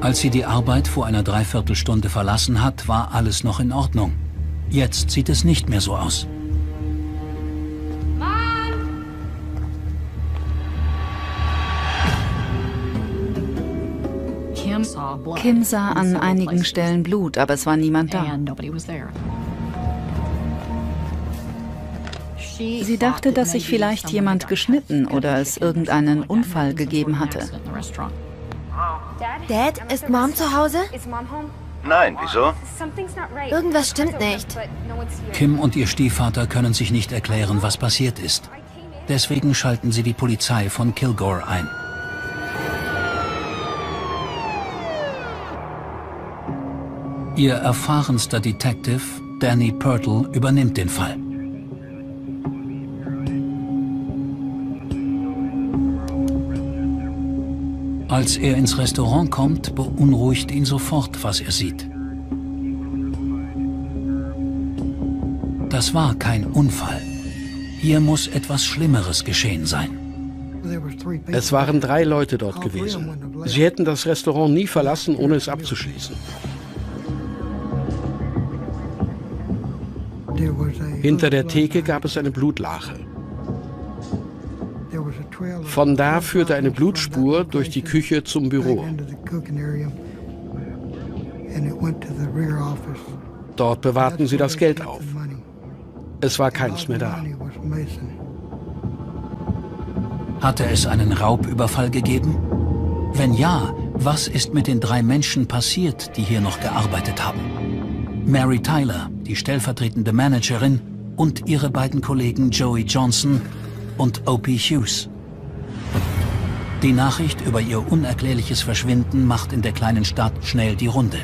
K: Als sie die Arbeit vor einer Dreiviertelstunde verlassen hat, war alles noch in Ordnung. Jetzt sieht es nicht mehr so aus.
G: Kim sah an einigen Stellen Blut, aber es war niemand da. Sie dachte, dass sich vielleicht jemand geschnitten oder es irgendeinen Unfall gegeben hatte.
L: Dad, ist Mom zu Hause?
M: Nein, wieso?
L: Irgendwas stimmt nicht.
K: Kim und ihr Stiefvater können sich nicht erklären, was passiert ist. Deswegen schalten sie die Polizei von Kilgore ein. Ihr erfahrenster Detective, Danny Purtle, übernimmt den Fall. Als er ins Restaurant kommt, beunruhigt ihn sofort, was er sieht. Das war kein Unfall. Hier muss etwas Schlimmeres geschehen sein.
J: Es waren drei Leute dort gewesen. Sie hätten das Restaurant nie verlassen, ohne es abzuschließen. Hinter der Theke gab es eine Blutlache. Von da führte eine Blutspur durch die Küche zum Büro. Dort bewahrten sie das Geld auf. Es war keins mehr da.
K: Hatte es einen Raubüberfall gegeben? Wenn ja, was ist mit den drei Menschen passiert, die hier noch gearbeitet haben? Mary Tyler, die stellvertretende Managerin, und ihre beiden Kollegen Joey Johnson und O.P. Hughes. Die Nachricht über ihr unerklärliches Verschwinden macht in der kleinen Stadt schnell die Runde.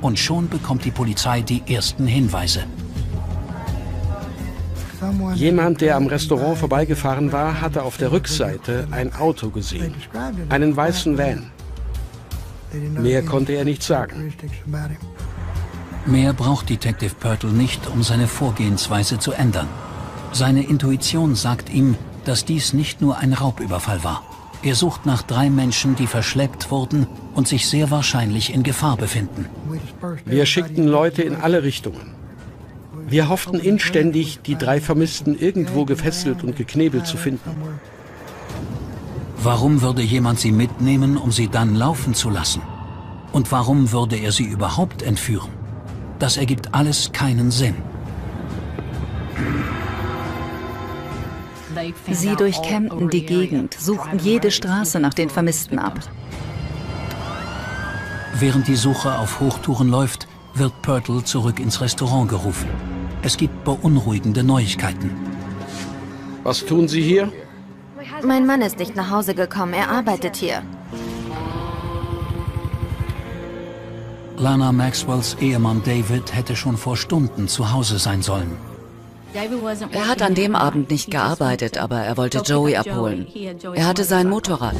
K: Und schon bekommt die Polizei die ersten Hinweise.
J: Jemand, der am Restaurant vorbeigefahren war, hatte auf der Rückseite ein Auto gesehen. Einen weißen Van. Mehr konnte er nicht sagen.
K: Mehr braucht Detective Purtle nicht, um seine Vorgehensweise zu ändern. Seine Intuition sagt ihm, dass dies nicht nur ein Raubüberfall war. Er sucht nach drei Menschen, die verschleppt wurden und sich sehr wahrscheinlich in Gefahr befinden.
J: Wir schickten Leute in alle Richtungen. Wir hofften inständig, die drei Vermissten irgendwo gefesselt und geknebelt zu finden.
K: Warum würde jemand sie mitnehmen, um sie dann laufen zu lassen? Und warum würde er sie überhaupt entführen? Das ergibt alles keinen Sinn.
G: Sie durchkämmten die Gegend, suchten jede Straße nach den Vermissten ab.
K: Während die Suche auf Hochtouren läuft, wird Purtle zurück ins Restaurant gerufen. Es gibt beunruhigende Neuigkeiten.
J: Was tun Sie hier?
L: Mein Mann ist nicht nach Hause gekommen. Er arbeitet hier.
K: Lana Maxwells Ehemann David hätte schon vor Stunden zu Hause sein sollen.
N: Er hat an dem Abend nicht gearbeitet, aber er wollte Joey abholen. Er hatte sein Motorrad.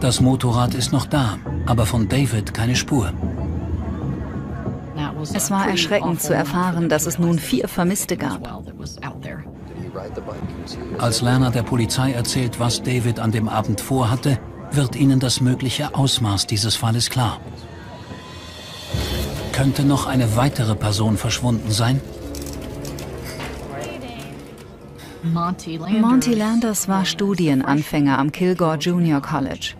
K: Das Motorrad ist noch da, aber von David keine Spur.
G: Es war erschreckend zu erfahren, dass es nun vier Vermisste gab.
K: Als Lerner der Polizei erzählt, was David an dem Abend vorhatte, wird ihnen das mögliche Ausmaß dieses Falles klar. Könnte noch eine weitere Person verschwunden sein?
G: Monty Landers war Studienanfänger am Kilgore Junior College.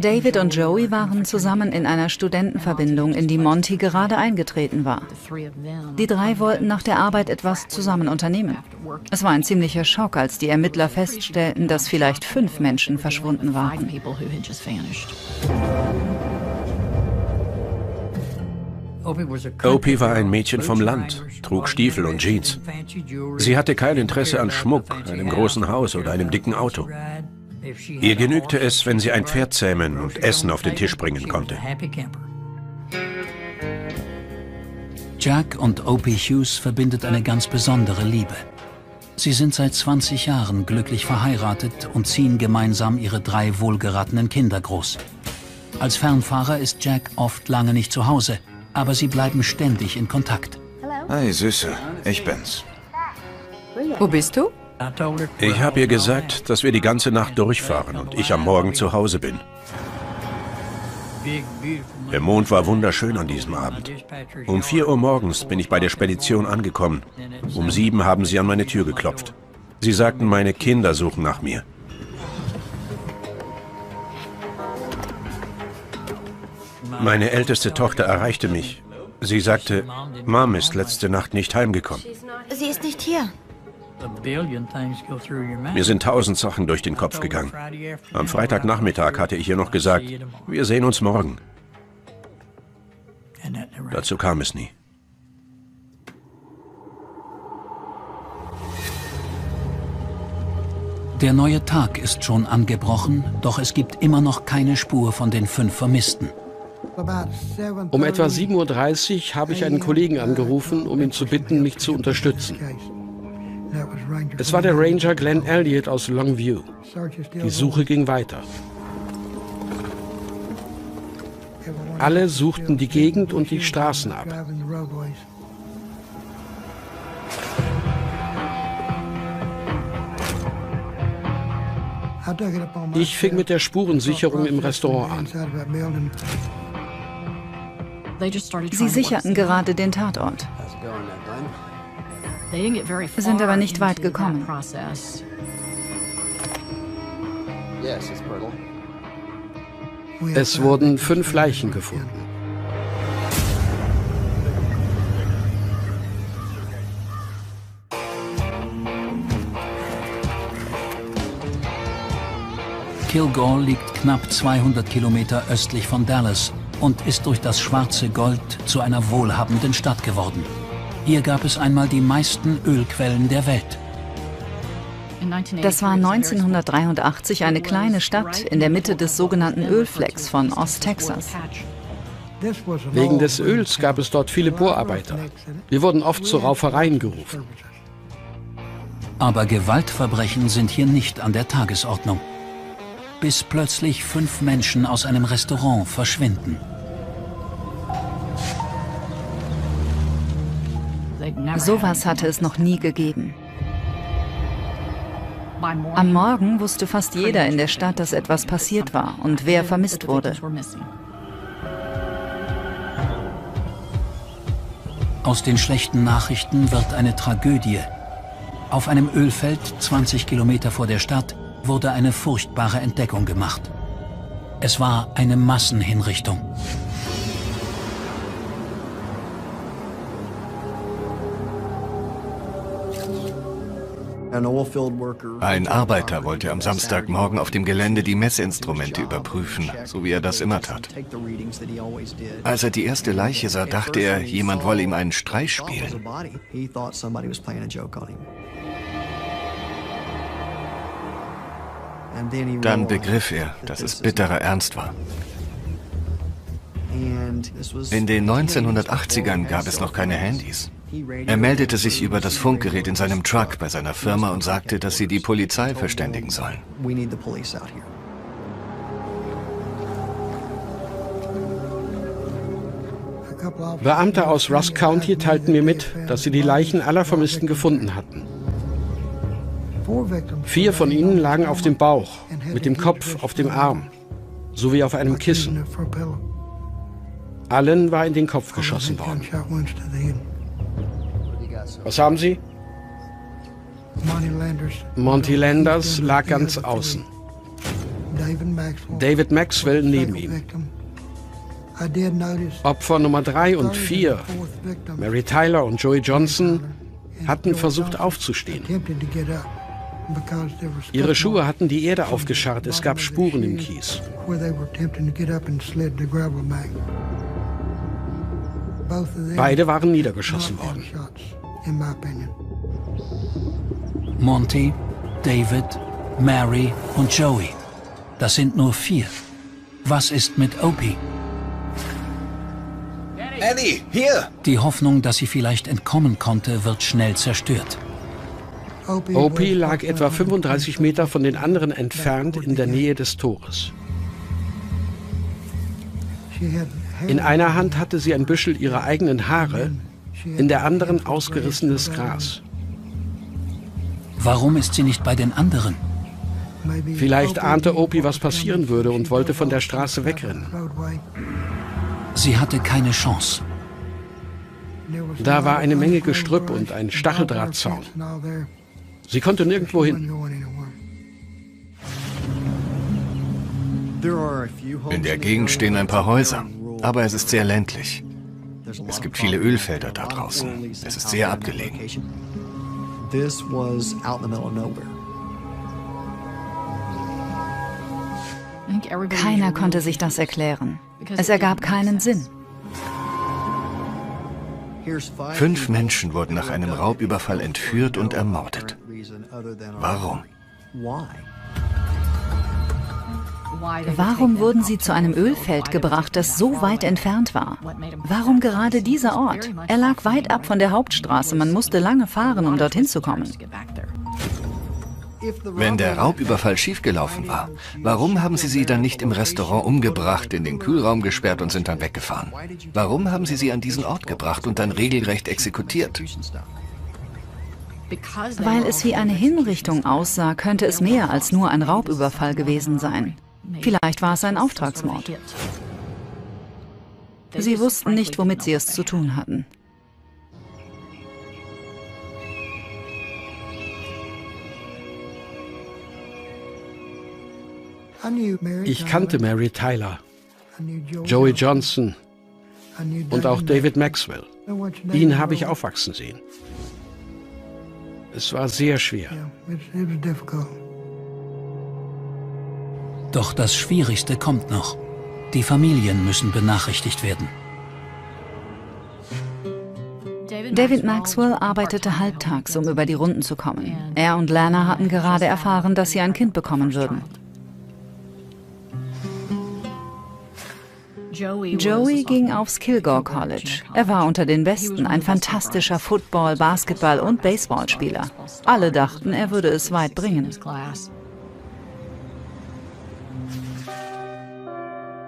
G: David und Joey waren zusammen in einer Studentenverbindung, in die Monty gerade eingetreten war. Die drei wollten nach der Arbeit etwas zusammen unternehmen. Es war ein ziemlicher Schock, als die Ermittler feststellten, dass vielleicht fünf Menschen verschwunden waren.
H: Opie war ein Mädchen vom Land, trug Stiefel und Jeans. Sie hatte kein Interesse an Schmuck, einem großen Haus oder einem dicken Auto. Ihr genügte es, wenn sie ein Pferd zähmen und Essen auf den Tisch bringen konnte.
K: Jack und Opie Hughes verbindet eine ganz besondere Liebe. Sie sind seit 20 Jahren glücklich verheiratet und ziehen gemeinsam ihre drei wohlgeratenen Kinder groß. Als Fernfahrer ist Jack oft lange nicht zu Hause, aber sie bleiben ständig in Kontakt.
O: Hi, Süße. Ich bin's.
P: Wo bist du?
H: Ich habe ihr gesagt, dass wir die ganze Nacht durchfahren und ich am Morgen zu Hause bin. Der Mond war wunderschön an diesem Abend. Um 4 Uhr morgens bin ich bei der Spedition angekommen. Um sieben haben sie an meine Tür geklopft. Sie sagten, meine Kinder suchen nach mir. Meine älteste Tochter erreichte mich. Sie sagte, Mom ist letzte Nacht nicht heimgekommen.
L: Sie ist nicht hier.
H: Mir sind tausend Sachen durch den Kopf gegangen. Am Freitagnachmittag hatte ich ihr noch gesagt, wir sehen uns morgen. Dazu kam es nie.
K: Der neue Tag ist schon angebrochen, doch es gibt immer noch keine Spur von den fünf Vermissten.
J: Um etwa 7.30 Uhr habe ich einen Kollegen angerufen, um ihn zu bitten, mich zu unterstützen. Es war der Ranger Glenn Elliott aus Longview. Die Suche ging weiter. Alle suchten die Gegend und die Straßen ab. Ich fing mit der Spurensicherung im Restaurant an.
G: Sie sicherten gerade den Tatort sind aber nicht weit gekommen.
J: Es wurden fünf Leichen gefunden.
K: Kilgore liegt knapp 200 Kilometer östlich von Dallas und ist durch das schwarze Gold zu einer wohlhabenden Stadt geworden. Hier gab es einmal die meisten Ölquellen der Welt.
G: Das war 1983 eine kleine Stadt in der Mitte des sogenannten Ölflecks von Osttexas.
J: Wegen des Öls gab es dort viele Bohrarbeiter. Wir wurden oft zu Raufereien gerufen.
K: Aber Gewaltverbrechen sind hier nicht an der Tagesordnung. Bis plötzlich fünf Menschen aus einem Restaurant verschwinden.
G: Sowas hatte es noch nie gegeben. Am Morgen wusste fast jeder in der Stadt, dass etwas passiert war und wer vermisst wurde.
K: Aus den schlechten Nachrichten wird eine Tragödie. Auf einem Ölfeld 20 Kilometer vor der Stadt wurde eine furchtbare Entdeckung gemacht. Es war eine Massenhinrichtung.
I: Ein Arbeiter wollte am Samstagmorgen auf dem Gelände die Messinstrumente überprüfen, so wie er das immer tat. Als er die erste Leiche sah, dachte er, jemand wolle ihm einen Streich spielen. Dann begriff er, dass es bitterer Ernst war. In den 1980ern gab es noch keine Handys. Er meldete sich über das Funkgerät in seinem Truck bei seiner Firma und sagte, dass sie die Polizei verständigen sollen.
J: Beamte aus Russ County teilten mir mit, dass sie die Leichen aller Vermissten gefunden hatten. Vier von ihnen lagen auf dem Bauch, mit dem Kopf auf dem Arm, sowie auf einem Kissen. Allen war in den Kopf geschossen worden. Was haben Sie? Monty Landers lag ganz außen. David Maxwell neben ihm. Opfer Nummer 3 und 4, Mary Tyler und Joey Johnson, hatten versucht aufzustehen. Ihre Schuhe hatten die Erde aufgescharrt, es gab Spuren im Kies. Beide waren niedergeschossen worden in my opinion.
K: Monty, David, Mary und Joey. Das sind nur vier. Was ist mit Opie? Eddie, hier! Die Hoffnung, dass sie vielleicht entkommen konnte, wird schnell zerstört.
J: OP lag etwa 35 Meter von den anderen entfernt in der Nähe des Tores. In einer Hand hatte sie ein Büschel ihrer eigenen Haare, in der anderen ausgerissenes Gras.
K: Warum ist sie nicht bei den anderen?
J: Vielleicht ahnte Opie, was passieren würde und wollte von der Straße wegrennen.
K: Sie hatte keine Chance.
J: Da war eine Menge Gestrüpp und ein Stacheldrahtzaun. Sie konnte nirgendwo hin.
I: In der Gegend stehen ein paar Häuser, aber es ist sehr ländlich. Es gibt viele Ölfelder da draußen. Es ist sehr abgelegen.
G: Keiner konnte sich das erklären. Es ergab keinen Sinn.
I: Fünf Menschen wurden nach einem Raubüberfall entführt und ermordet. Warum?
G: Warum wurden sie zu einem Ölfeld gebracht, das so weit entfernt war? Warum gerade dieser Ort? Er lag weit ab von der Hauptstraße, man musste lange fahren, um dorthin zu kommen.
I: Wenn der Raubüberfall schiefgelaufen war, warum haben Sie sie dann nicht im Restaurant umgebracht, in den Kühlraum gesperrt und sind dann weggefahren? Warum haben Sie sie an diesen Ort gebracht und dann regelrecht exekutiert?
G: Weil es wie eine Hinrichtung aussah, könnte es mehr als nur ein Raubüberfall gewesen sein. Vielleicht war es ein Auftragsmord. Sie wussten nicht, womit sie es zu tun hatten.
J: Ich kannte Mary Tyler, Joey Johnson und auch David Maxwell. Ihn habe ich aufwachsen sehen. Es war sehr schwer.
K: Doch das Schwierigste kommt noch. Die Familien müssen benachrichtigt werden.
G: David Maxwell arbeitete halbtags, um über die Runden zu kommen. Er und Lana hatten gerade erfahren, dass sie ein Kind bekommen würden. Joey ging aufs Kilgore College. Er war unter den Besten, ein fantastischer Football-, Basketball- und Baseballspieler. Alle dachten, er würde es weit bringen.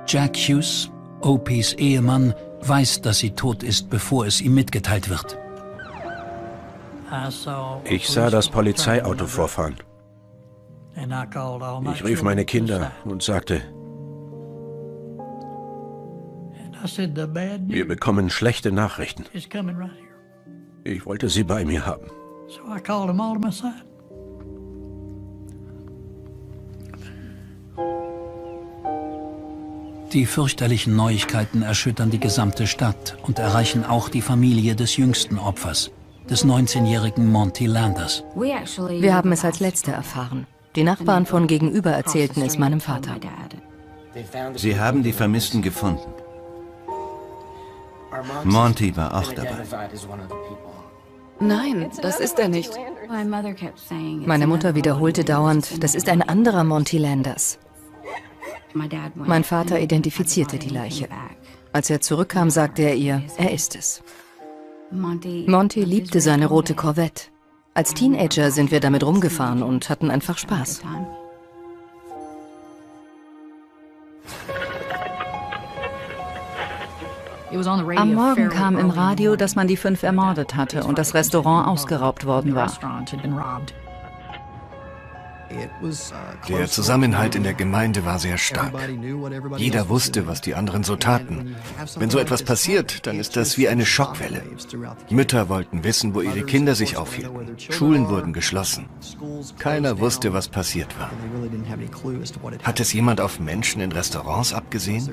K: Jack Hughes, Opis Ehemann, weiß, dass sie tot ist, bevor es ihm mitgeteilt wird.
H: Ich sah das Polizeiauto vorfahren. Ich rief meine Kinder und sagte, wir bekommen schlechte Nachrichten. Ich wollte sie bei mir haben.
K: Die fürchterlichen Neuigkeiten erschüttern die gesamte Stadt und erreichen auch die Familie des jüngsten Opfers, des 19-jährigen Monty Landers.
Q: Wir haben es als Letzte erfahren. Die Nachbarn von gegenüber erzählten es meinem Vater.
M: Sie haben die Vermissten gefunden. Monty war auch dabei.
P: Nein, das ist er nicht.
Q: Meine Mutter wiederholte dauernd, das ist ein anderer Monty Landers. Mein Vater identifizierte die Leiche. Als er zurückkam, sagte er ihr, er ist es. Monty liebte seine rote Corvette. Als Teenager sind wir damit rumgefahren und hatten einfach Spaß.
G: Am Morgen kam im Radio, dass man die fünf ermordet hatte und das Restaurant ausgeraubt worden war.
I: Der Zusammenhalt in der Gemeinde war sehr stark. Jeder wusste, was die anderen so taten. Wenn so etwas passiert, dann ist das wie eine Schockwelle. Mütter wollten wissen, wo ihre Kinder sich aufhielten. Schulen wurden geschlossen. Keiner wusste, was passiert war. Hat es jemand auf Menschen in Restaurants abgesehen?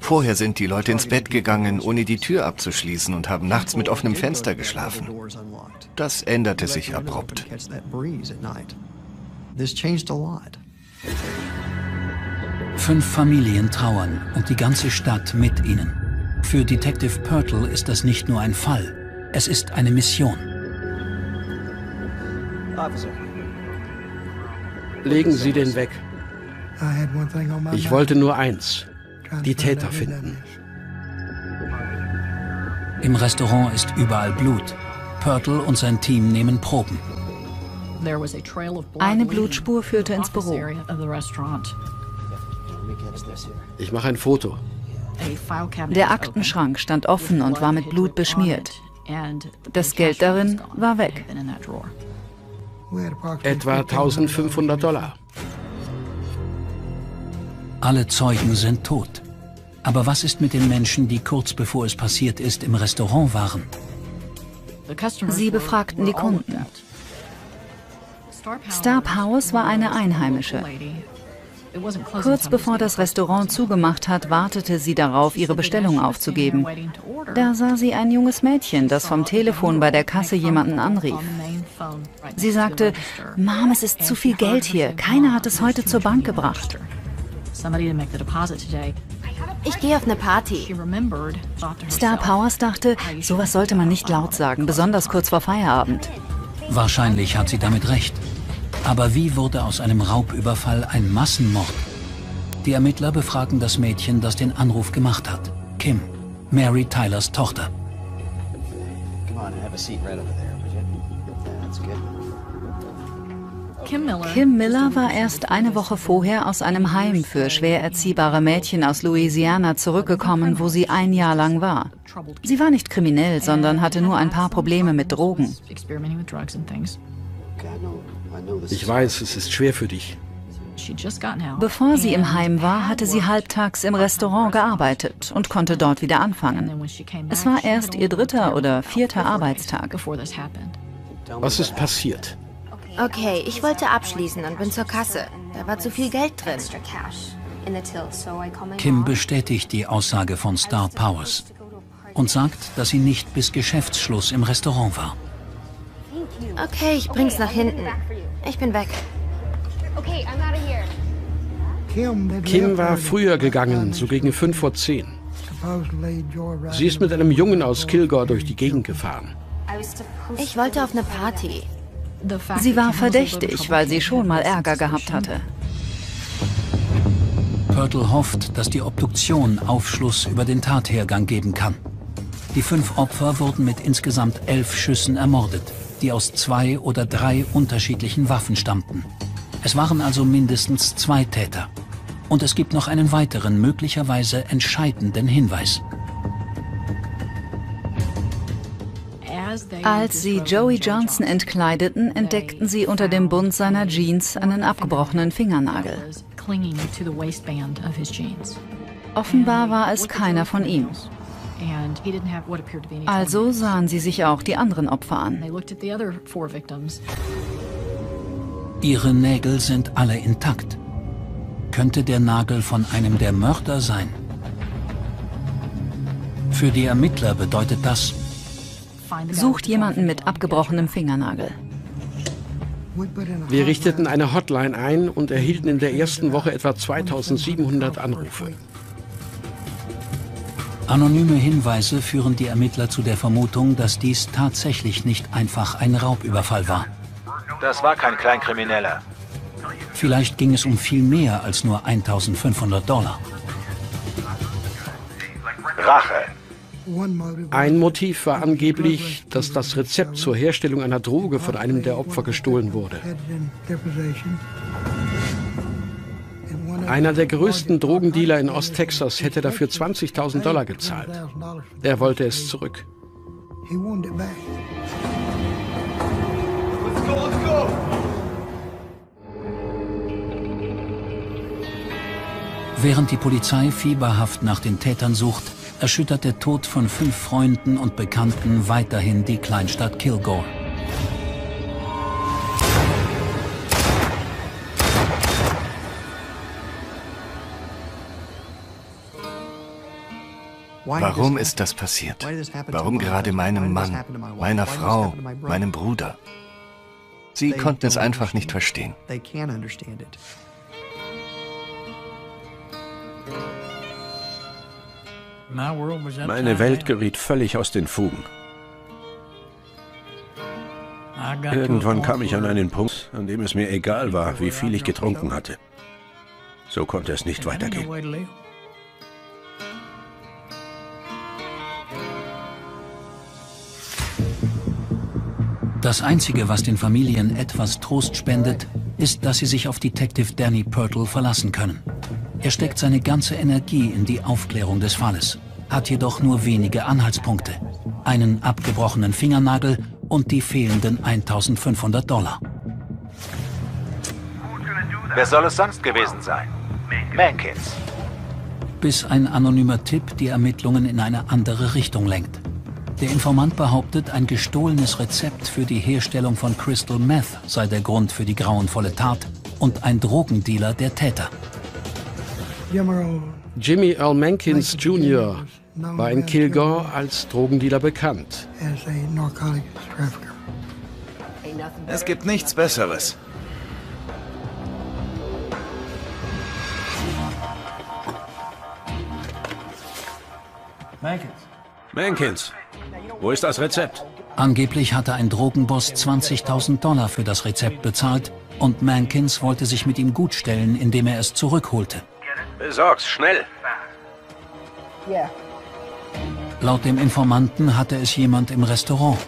I: Vorher sind die Leute ins Bett gegangen, ohne die Tür abzuschließen und haben nachts mit offenem Fenster geschlafen. Das änderte sich abrupt.
R: This changed a lot.
K: Fünf Familien trauern und die ganze Stadt mit ihnen. Für Detective Purtle ist das nicht nur ein Fall, es ist eine Mission.
J: Legen Sie den weg. Ich wollte nur eins, die Täter finden.
K: Im Restaurant ist überall Blut. Purtle und sein Team nehmen Proben.
G: Eine Blutspur führte ins Büro.
J: Ich mache ein Foto.
G: Der Aktenschrank stand offen und war mit Blut beschmiert. Das Geld darin war weg.
J: Etwa 1500 Dollar.
K: Alle Zeugen sind tot. Aber was ist mit den Menschen, die kurz bevor es passiert ist, im Restaurant waren?
G: Sie befragten die Kunden. Star Powers war eine Einheimische. Kurz bevor das Restaurant zugemacht hat, wartete sie darauf, ihre Bestellung aufzugeben. Da sah sie ein junges Mädchen, das vom Telefon bei der Kasse jemanden anrief. Sie sagte, Mom, es ist zu viel Geld hier. Keiner hat es heute zur Bank gebracht.
L: Ich gehe auf eine Party.
G: Star Powers dachte, sowas sollte man nicht laut sagen, besonders kurz vor Feierabend.
K: Wahrscheinlich hat sie damit recht. Aber wie wurde aus einem Raubüberfall ein Massenmord? Die Ermittler befragen das Mädchen, das den Anruf gemacht hat. Kim, Mary Tylers Tochter.
G: Kim Miller war erst eine Woche vorher aus einem Heim für schwer erziehbare Mädchen aus Louisiana zurückgekommen, wo sie ein Jahr lang war. Sie war nicht kriminell, sondern hatte nur ein paar Probleme mit Drogen.
J: Ich weiß, es ist schwer für dich.
G: Bevor sie im Heim war, hatte sie halbtags im Restaurant gearbeitet und konnte dort wieder anfangen. Es war erst ihr dritter oder vierter Arbeitstag.
J: Was ist passiert?
L: Okay, ich wollte abschließen und bin zur Kasse. Da war zu viel Geld drin.
K: Kim bestätigt die Aussage von Star Powers und sagt, dass sie nicht bis Geschäftsschluss im Restaurant war.
L: Okay, ich bring's nach hinten. Ich bin weg.
J: Kim war früher gegangen, so gegen 5 vor 10. Sie ist mit einem Jungen aus Kilgore durch die Gegend gefahren.
L: Ich wollte auf eine Party.
G: Sie war verdächtig, weil sie schon mal Ärger gehabt hatte.
K: Purtle hofft, dass die Obduktion Aufschluss über den Tathergang geben kann. Die fünf Opfer wurden mit insgesamt elf Schüssen ermordet, die aus zwei oder drei unterschiedlichen Waffen stammten. Es waren also mindestens zwei Täter. Und es gibt noch einen weiteren, möglicherweise entscheidenden Hinweis.
G: Als sie Joey Johnson entkleideten, entdeckten sie unter dem Bund seiner Jeans einen abgebrochenen Fingernagel. Offenbar war es keiner von ihm. Also sahen sie sich auch die anderen Opfer an.
K: Ihre Nägel sind alle intakt. Könnte der Nagel von einem der Mörder sein? Für die Ermittler bedeutet das,
G: Sucht jemanden mit abgebrochenem Fingernagel.
J: Wir richteten eine Hotline ein und erhielten in der ersten Woche etwa 2700 Anrufe.
K: Anonyme Hinweise führen die Ermittler zu der Vermutung, dass dies tatsächlich nicht einfach ein Raubüberfall war.
R: Das war kein Kleinkrimineller.
K: Vielleicht ging es um viel mehr als nur 1500 Dollar.
R: Rache.
J: Ein Motiv war angeblich, dass das Rezept zur Herstellung einer Droge von einem der Opfer gestohlen wurde. Einer der größten Drogendealer in Osttexas hätte dafür 20.000 Dollar gezahlt. Er wollte es zurück.
K: Während die Polizei fieberhaft nach den Tätern sucht, erschüttert der Tod von fünf Freunden und Bekannten weiterhin die Kleinstadt Kilgore.
I: Warum ist das passiert? Warum gerade meinem Mann, meiner Frau, meinem Bruder? Sie konnten es einfach nicht verstehen.
H: Meine Welt geriet völlig aus den Fugen. Irgendwann kam ich an einen Punkt, an dem es mir egal war, wie viel ich getrunken hatte. So konnte es nicht weitergehen.
K: Das Einzige, was den Familien etwas Trost spendet, ist, dass sie sich auf Detective Danny Purtle verlassen können. Er steckt seine ganze Energie in die Aufklärung des Falles, hat jedoch nur wenige Anhaltspunkte. Einen abgebrochenen Fingernagel und die fehlenden 1500 Dollar.
R: Wer soll es sonst gewesen sein? Mankins.
K: Bis ein anonymer Tipp die Ermittlungen in eine andere Richtung lenkt. Der Informant behauptet, ein gestohlenes Rezept für die Herstellung von Crystal Meth sei der Grund für die grauenvolle Tat und ein Drogendealer der Täter.
J: Jimmy Earl Mankins Jr. war in Kilgore als Drogendealer bekannt.
O: Es gibt nichts Besseres.
H: Mankins. Mankins. Wo ist das Rezept?
K: Angeblich hatte ein Drogenboss 20.000 Dollar für das Rezept bezahlt und Mankins wollte sich mit ihm gutstellen, indem er es zurückholte.
H: Besorg's, schnell.
K: Laut dem Informanten hatte es jemand im Restaurant.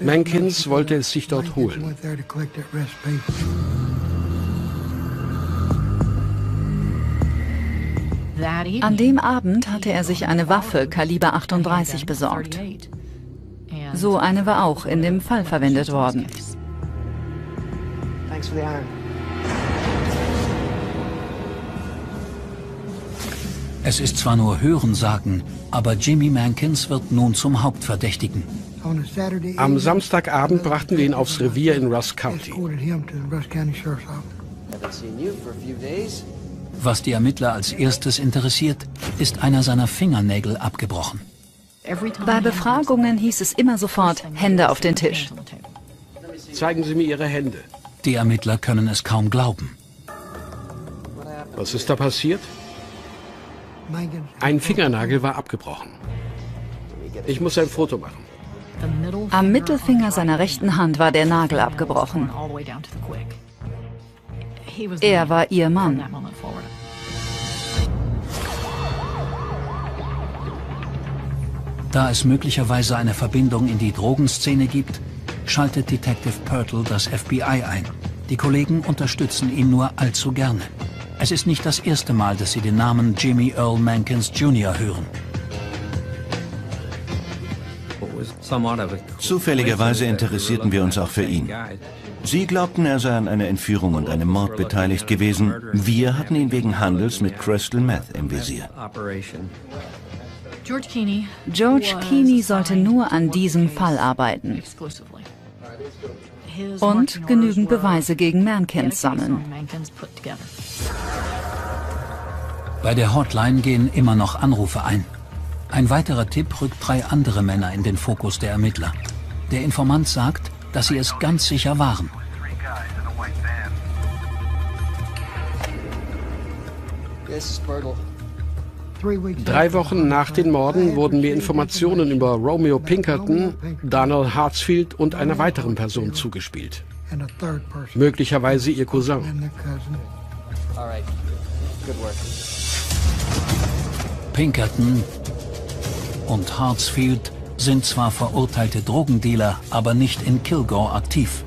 J: Mankins wollte es sich dort holen.
G: An dem Abend hatte er sich eine Waffe Kaliber 38 besorgt. So eine war auch in dem Fall verwendet worden.
K: Es ist zwar nur Hörensagen, aber Jimmy Mankins wird nun zum Hauptverdächtigen.
J: Am Samstagabend brachten wir ihn aufs Revier in Russ County.
K: Was die Ermittler als erstes interessiert, ist einer seiner Fingernägel abgebrochen.
G: Bei Befragungen hieß es immer sofort, Hände auf den Tisch.
J: Zeigen Sie mir Ihre Hände.
K: Die Ermittler können es kaum glauben.
J: Was ist da passiert? Ein Fingernagel war abgebrochen. Ich muss ein Foto machen.
G: Am Mittelfinger seiner rechten Hand war der Nagel abgebrochen. Er war ihr Mann.
K: Da es möglicherweise eine Verbindung in die Drogenszene gibt, schaltet Detective Purtle das FBI ein. Die Kollegen unterstützen ihn nur allzu gerne. Es ist nicht das erste Mal, dass sie den Namen Jimmy Earl Mankins Jr. hören.
M: Zufälligerweise interessierten wir uns auch für ihn. Sie glaubten, er sei an einer Entführung und einem Mord beteiligt gewesen. Wir hatten ihn wegen Handels mit Crystal Meth im Visier.
G: George Keeney sollte nur an diesem Fall arbeiten und genügend Beweise gegen Mankins sammeln.
K: Bei der Hotline gehen immer noch Anrufe ein. Ein weiterer Tipp rückt drei andere Männer in den Fokus der Ermittler. Der Informant sagt, dass sie es ganz sicher waren.
J: Drei Wochen nach den Morden wurden mir Informationen über Romeo Pinkerton, Donald Hartsfield und einer weiteren Person zugespielt. Möglicherweise ihr Cousin.
K: Pinkerton und Hartsfield sind zwar verurteilte Drogendealer, aber nicht in Kilgore aktiv.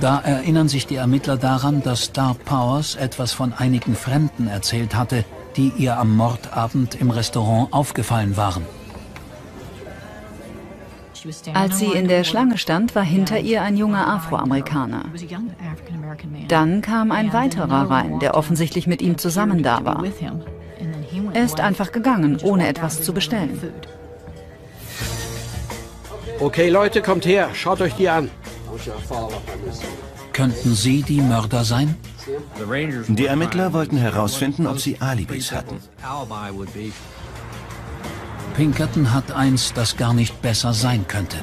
K: Da erinnern sich die Ermittler daran, dass Star Powers etwas von einigen Fremden erzählt hatte, die ihr am Mordabend im Restaurant aufgefallen waren.
G: Als sie in der Schlange stand, war hinter ihr ein junger Afroamerikaner. Dann kam ein weiterer rein, der offensichtlich mit ihm zusammen da war. Er ist einfach gegangen, ohne etwas zu bestellen.
J: Okay, Leute, kommt her, schaut euch die an.
K: Könnten Sie die Mörder sein?
M: Die Ermittler wollten herausfinden, ob sie Alibis hatten.
K: Pinkerton hat eins, das gar nicht besser sein könnte.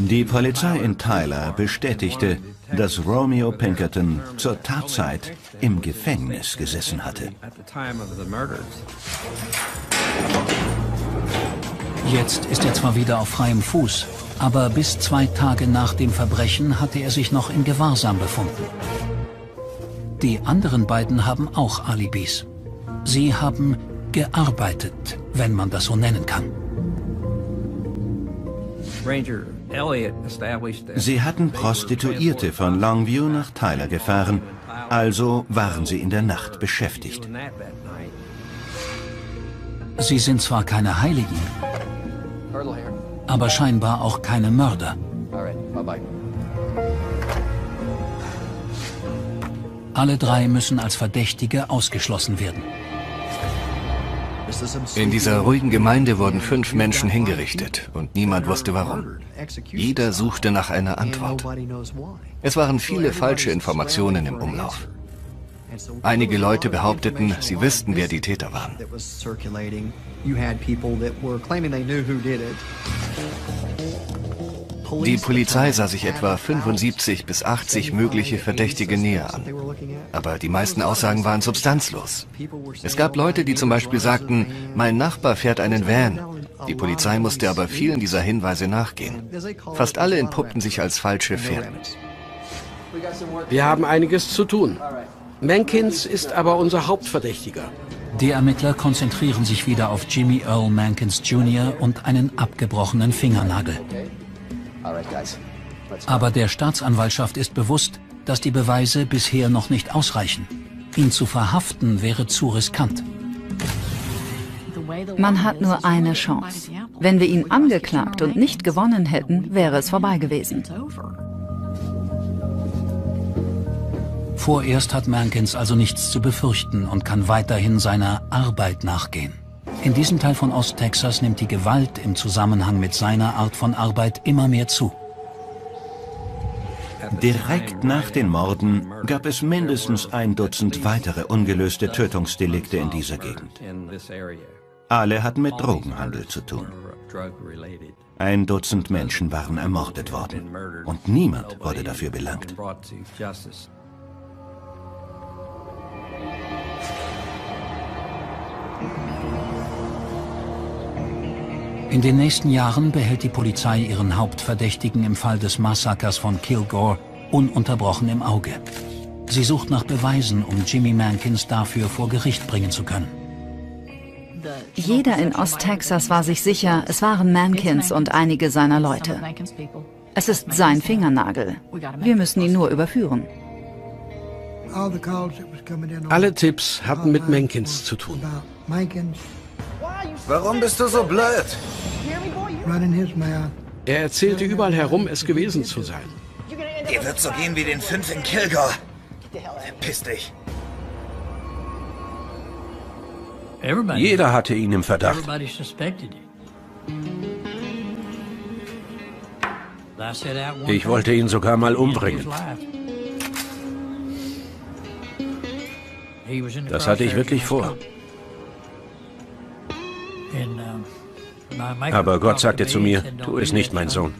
M: Die Polizei in Tyler bestätigte, dass Romeo Pinkerton zur Tatzeit im Gefängnis gesessen hatte.
K: Jetzt ist er zwar wieder auf freiem Fuß, aber bis zwei Tage nach dem Verbrechen hatte er sich noch in Gewahrsam befunden. Die anderen beiden haben auch Alibis. Sie haben gearbeitet, wenn man das so nennen kann.
M: Sie hatten Prostituierte von Longview nach Tyler gefahren, also waren sie in der Nacht beschäftigt.
K: Sie sind zwar keine Heiligen, aber scheinbar auch keine Mörder. Alle drei müssen als Verdächtige ausgeschlossen werden.
I: In dieser ruhigen Gemeinde wurden fünf Menschen hingerichtet und niemand wusste warum. Jeder suchte nach einer Antwort. Es waren viele falsche Informationen im Umlauf. Einige Leute behaupteten, sie wüssten, wer die Täter waren. Die Polizei sah sich etwa 75 bis 80 mögliche Verdächtige näher an. Aber die meisten Aussagen waren substanzlos. Es gab Leute, die zum Beispiel sagten, mein Nachbar fährt einen Van. Die Polizei musste aber vielen dieser Hinweise nachgehen. Fast alle entpuppten sich als falsche Fährten.
J: Wir haben einiges zu tun. Mankins ist aber unser Hauptverdächtiger.
K: Die Ermittler konzentrieren sich wieder auf Jimmy Earl Mankins Jr. und einen abgebrochenen Fingernagel. Aber der Staatsanwaltschaft ist bewusst, dass die Beweise bisher noch nicht ausreichen. Ihn zu verhaften wäre zu riskant.
G: Man hat nur eine Chance. Wenn wir ihn angeklagt und nicht gewonnen hätten, wäre es vorbei gewesen.
K: Vorerst hat Mankins also nichts zu befürchten und kann weiterhin seiner Arbeit nachgehen. In diesem Teil von Osttexas nimmt die Gewalt im Zusammenhang mit seiner Art von Arbeit immer mehr zu.
M: Direkt nach den Morden gab es mindestens ein Dutzend weitere ungelöste Tötungsdelikte in dieser Gegend. Alle hatten mit Drogenhandel zu tun. Ein Dutzend Menschen waren ermordet worden und niemand wurde dafür belangt.
K: In den nächsten Jahren behält die Polizei ihren Hauptverdächtigen im Fall des Massakers von Kilgore ununterbrochen im Auge. Sie sucht nach Beweisen, um Jimmy Mankins dafür vor Gericht bringen zu können.
G: Jeder in Osttexas war sich sicher, es waren Mankins und einige seiner Leute. Es ist sein Fingernagel. Wir müssen ihn nur überführen.
J: Alle Tipps hatten mit Mankins zu tun.
O: Warum bist du so blöd?
J: Er erzählte überall herum, es gewesen zu sein.
O: Dir wird so gehen wie den fünf in Kilgore. Verpiss dich.
H: Jeder hatte ihn im Verdacht. Ich wollte ihn sogar mal umbringen. Das hatte ich wirklich vor. Aber Gott sagte zu mir, tu es nicht, mein Sohn.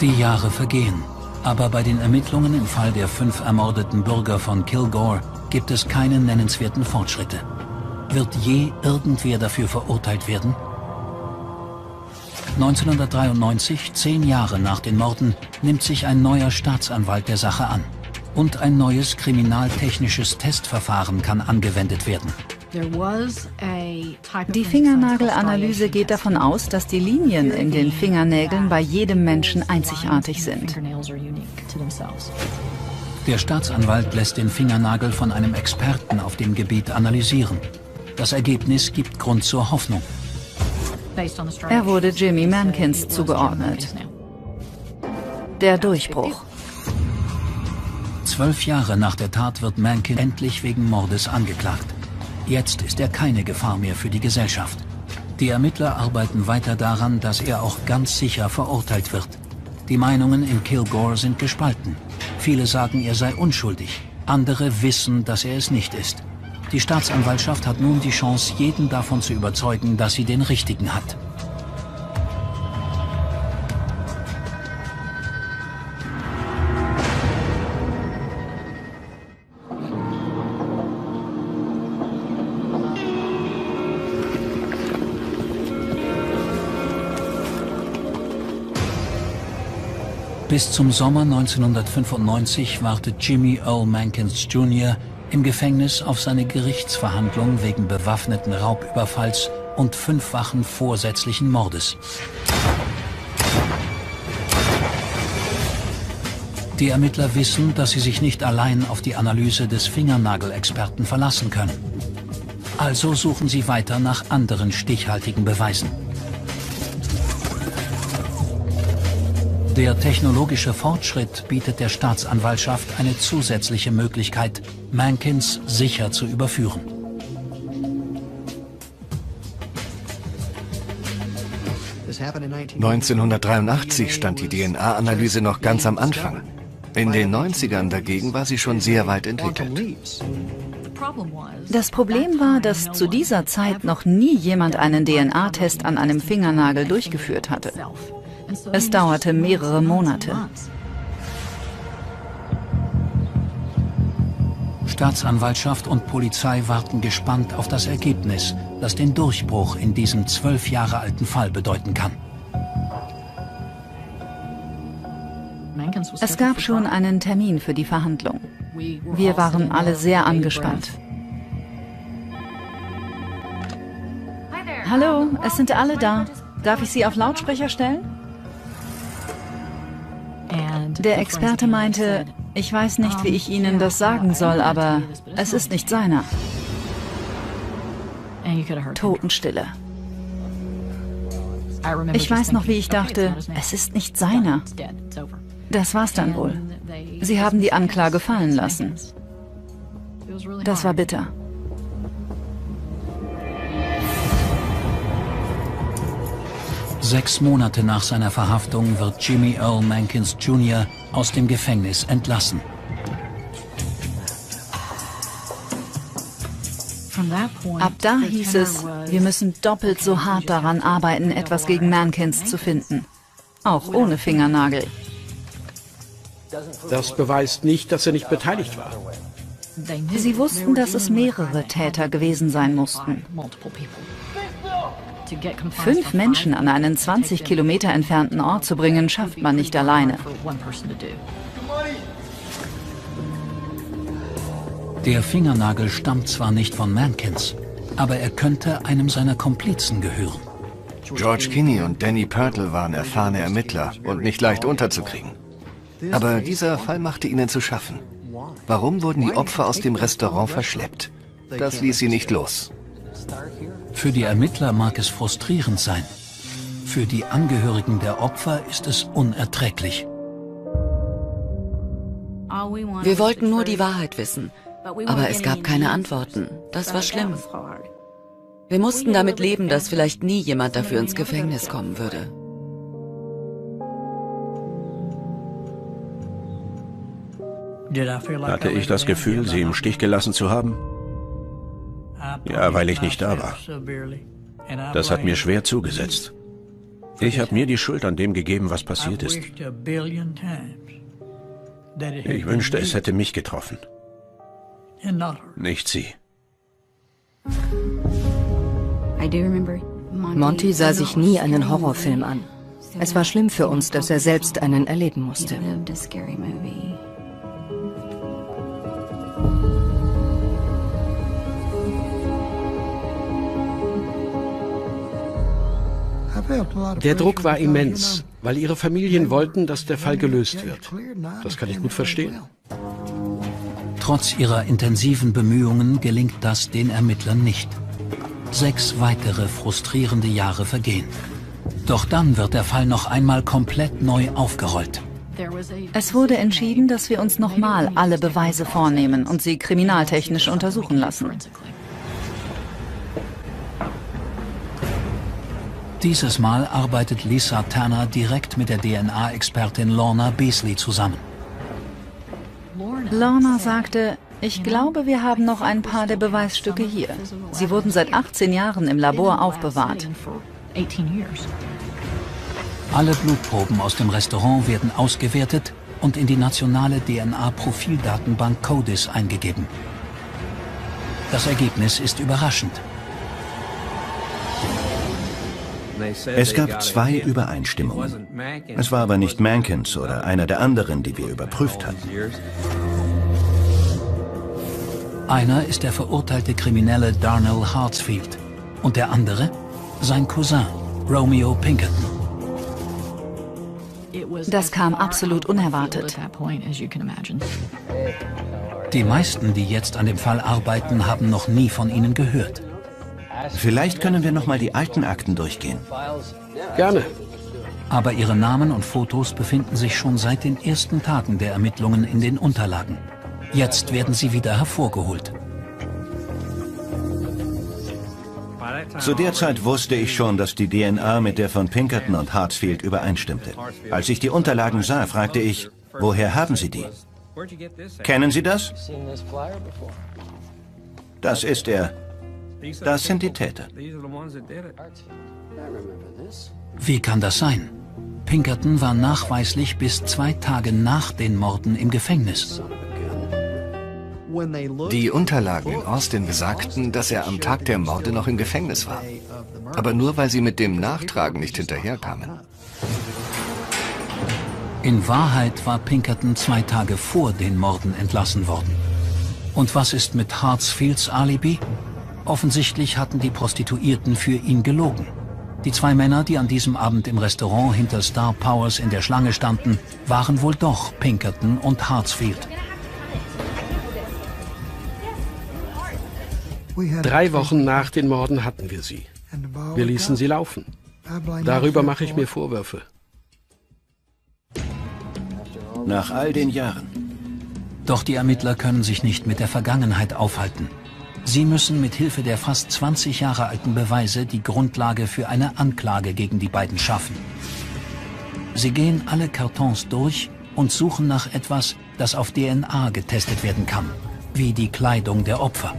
K: Die Jahre vergehen, aber bei den Ermittlungen im Fall der fünf ermordeten Bürger von Kilgore gibt es keine nennenswerten Fortschritte. Wird je irgendwer dafür verurteilt werden? 1993, zehn Jahre nach den Morden, nimmt sich ein neuer Staatsanwalt der Sache an und ein neues kriminaltechnisches Testverfahren kann angewendet werden.
G: Die Fingernagel-Analyse geht davon aus, dass die Linien in den Fingernägeln bei jedem Menschen einzigartig sind.
K: Der Staatsanwalt lässt den Fingernagel von einem Experten auf dem Gebiet analysieren. Das Ergebnis gibt Grund zur Hoffnung.
G: Er wurde Jimmy Mankins zugeordnet. Der Durchbruch.
K: Zwölf Jahre nach der Tat wird Mankin endlich wegen Mordes angeklagt. Jetzt ist er keine Gefahr mehr für die Gesellschaft. Die Ermittler arbeiten weiter daran, dass er auch ganz sicher verurteilt wird. Die Meinungen in Kilgore sind gespalten. Viele sagen, er sei unschuldig. Andere wissen, dass er es nicht ist. Die Staatsanwaltschaft hat nun die Chance, jeden davon zu überzeugen, dass sie den Richtigen hat. Bis zum Sommer 1995 wartet Jimmy Earl Mankins Jr. im Gefängnis auf seine Gerichtsverhandlung wegen bewaffneten Raubüberfalls und fünffachen vorsätzlichen Mordes. Die Ermittler wissen, dass sie sich nicht allein auf die Analyse des Fingernagelexperten verlassen können. Also suchen sie weiter nach anderen stichhaltigen Beweisen. Der technologische Fortschritt bietet der Staatsanwaltschaft eine zusätzliche Möglichkeit, Mankins sicher zu überführen.
I: ...1983 stand die DNA-Analyse noch ganz am Anfang. In den 90ern dagegen war sie schon sehr weit entwickelt.
G: Das Problem war, dass zu dieser Zeit noch nie jemand einen DNA-Test an einem Fingernagel durchgeführt hatte. Es dauerte mehrere Monate.
K: Staatsanwaltschaft und Polizei warten gespannt auf das Ergebnis, das den Durchbruch in diesem zwölf Jahre alten Fall bedeuten kann.
G: Es gab schon einen Termin für die Verhandlung. Wir waren alle sehr angespannt. Hallo, es sind alle da. Darf ich Sie auf Lautsprecher stellen? Der Experte meinte, ich weiß nicht, wie ich Ihnen das sagen soll, aber es ist nicht seiner. Totenstille. Ich weiß noch, wie ich dachte, es ist nicht seiner. Das war's dann wohl. Sie haben die Anklage fallen lassen. Das war bitter.
K: Sechs Monate nach seiner Verhaftung wird Jimmy Earl Mankins Jr. aus dem Gefängnis entlassen.
G: Ab da hieß es, wir müssen doppelt so hart daran arbeiten, etwas gegen Mankins zu finden. Auch ohne Fingernagel.
J: Das beweist nicht, dass er nicht beteiligt war.
G: Sie wussten, dass es mehrere Täter gewesen sein mussten. Fünf Menschen an einen 20 Kilometer entfernten Ort zu bringen, schafft man nicht alleine.
K: Der Fingernagel stammt zwar nicht von Mankins, aber er könnte einem seiner Komplizen gehören.
I: George Kinney und Danny Purtle waren erfahrene Ermittler und nicht leicht unterzukriegen. Aber dieser Fall machte ihnen zu schaffen. Warum wurden die Opfer aus dem Restaurant verschleppt? Das ließ sie nicht los.
K: Für die Ermittler mag es frustrierend sein. Für die Angehörigen der Opfer ist es unerträglich.
N: Wir wollten nur die Wahrheit wissen, aber es gab keine Antworten. Das war schlimm. Wir mussten damit leben, dass vielleicht nie jemand dafür ins Gefängnis kommen würde.
H: Hatte ich das Gefühl, sie im Stich gelassen zu haben? Ja, weil ich nicht da war. Das hat mir schwer zugesetzt. Ich habe mir die Schuld an dem gegeben, was passiert ist. Ich wünschte, es hätte mich getroffen. Nicht sie.
Q: Monty sah sich nie einen Horrorfilm an. Es war schlimm für uns, dass er selbst einen erleben musste.
J: Der Druck war immens, weil ihre Familien wollten, dass der Fall gelöst wird. Das kann ich gut verstehen.
K: Trotz ihrer intensiven Bemühungen gelingt das den Ermittlern nicht. Sechs weitere frustrierende Jahre vergehen. Doch dann wird der Fall noch einmal komplett neu aufgerollt.
G: Es wurde entschieden, dass wir uns nochmal alle Beweise vornehmen und sie kriminaltechnisch untersuchen lassen.
K: Dieses Mal arbeitet Lisa Tanner direkt mit der DNA-Expertin Lorna Beasley zusammen.
G: Lorna sagte, ich glaube, wir haben noch ein paar der Beweisstücke hier. Sie wurden seit 18 Jahren im Labor aufbewahrt.
K: Alle Blutproben aus dem Restaurant werden ausgewertet und in die nationale DNA-Profildatenbank CODIS eingegeben. Das Ergebnis ist überraschend.
M: Es gab zwei Übereinstimmungen. Es war aber nicht Mankins oder einer der anderen, die wir überprüft hatten.
K: Einer ist der verurteilte Kriminelle Darnell Hartsfield und der andere sein Cousin Romeo Pinkerton.
G: Das kam absolut unerwartet.
K: Die meisten, die jetzt an dem Fall arbeiten, haben noch nie von ihnen gehört.
M: Vielleicht können wir noch mal die alten Akten durchgehen.
J: Gerne.
K: Aber ihre Namen und Fotos befinden sich schon seit den ersten Tagen der Ermittlungen in den Unterlagen. Jetzt werden sie wieder hervorgeholt.
M: Zu der Zeit wusste ich schon, dass die DNA mit der von Pinkerton und Hartsfield übereinstimmte. Als ich die Unterlagen sah, fragte ich, woher haben Sie die? Kennen Sie das? Das ist er. Das sind die Täter.
K: Wie kann das sein? Pinkerton war nachweislich bis zwei Tage nach den Morden im Gefängnis.
I: Die Unterlagen in Austin besagten, dass er am Tag der Morde noch im Gefängnis war. Aber nur weil sie mit dem Nachtragen nicht hinterherkamen.
K: In Wahrheit war Pinkerton zwei Tage vor den Morden entlassen worden. Und was ist mit Hartsfields Alibi? Offensichtlich hatten die Prostituierten für ihn gelogen. Die zwei Männer, die an diesem Abend im Restaurant hinter Star Powers in der Schlange standen, waren wohl doch Pinkerton und Hartsfield.
J: Drei Wochen nach den Morden hatten wir sie. Wir ließen sie laufen. Darüber mache ich mir Vorwürfe.
M: Nach all den Jahren.
K: Doch die Ermittler können sich nicht mit der Vergangenheit aufhalten. Sie müssen mit Hilfe der fast 20 Jahre alten Beweise die Grundlage für eine Anklage gegen die beiden schaffen. Sie gehen alle Kartons durch und suchen nach etwas, das auf DNA getestet werden kann, wie die Kleidung der Opfer.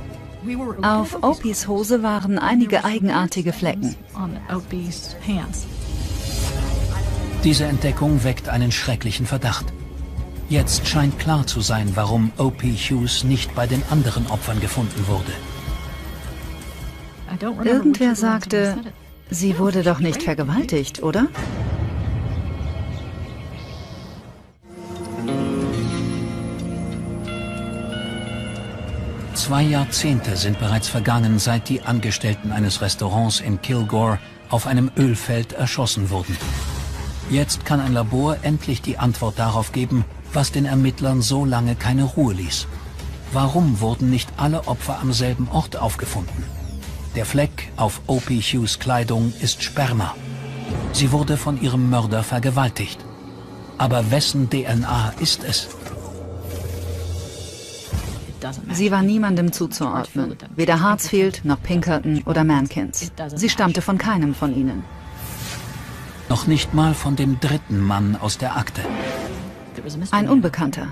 G: Auf Opis Hose waren einige eigenartige Flecken.
K: Diese Entdeckung weckt einen schrecklichen Verdacht. Jetzt scheint klar zu sein, warum O.P. Hughes nicht bei den anderen Opfern gefunden wurde.
G: Irgendwer sagte, sie wurde doch nicht vergewaltigt, oder?
K: Zwei Jahrzehnte sind bereits vergangen, seit die Angestellten eines Restaurants in Kilgore auf einem Ölfeld erschossen wurden. Jetzt kann ein Labor endlich die Antwort darauf geben, was den Ermittlern so lange keine Ruhe ließ. Warum wurden nicht alle Opfer am selben Ort aufgefunden? Der Fleck auf O.P. Hughes Kleidung ist Sperma. Sie wurde von ihrem Mörder vergewaltigt. Aber wessen DNA ist es?
G: Sie war niemandem zuzuordnen. Weder Hartsfield noch Pinkerton oder Mankins. Sie stammte von keinem von ihnen.
K: Noch nicht mal von dem dritten Mann aus der Akte.
G: Ein Unbekannter.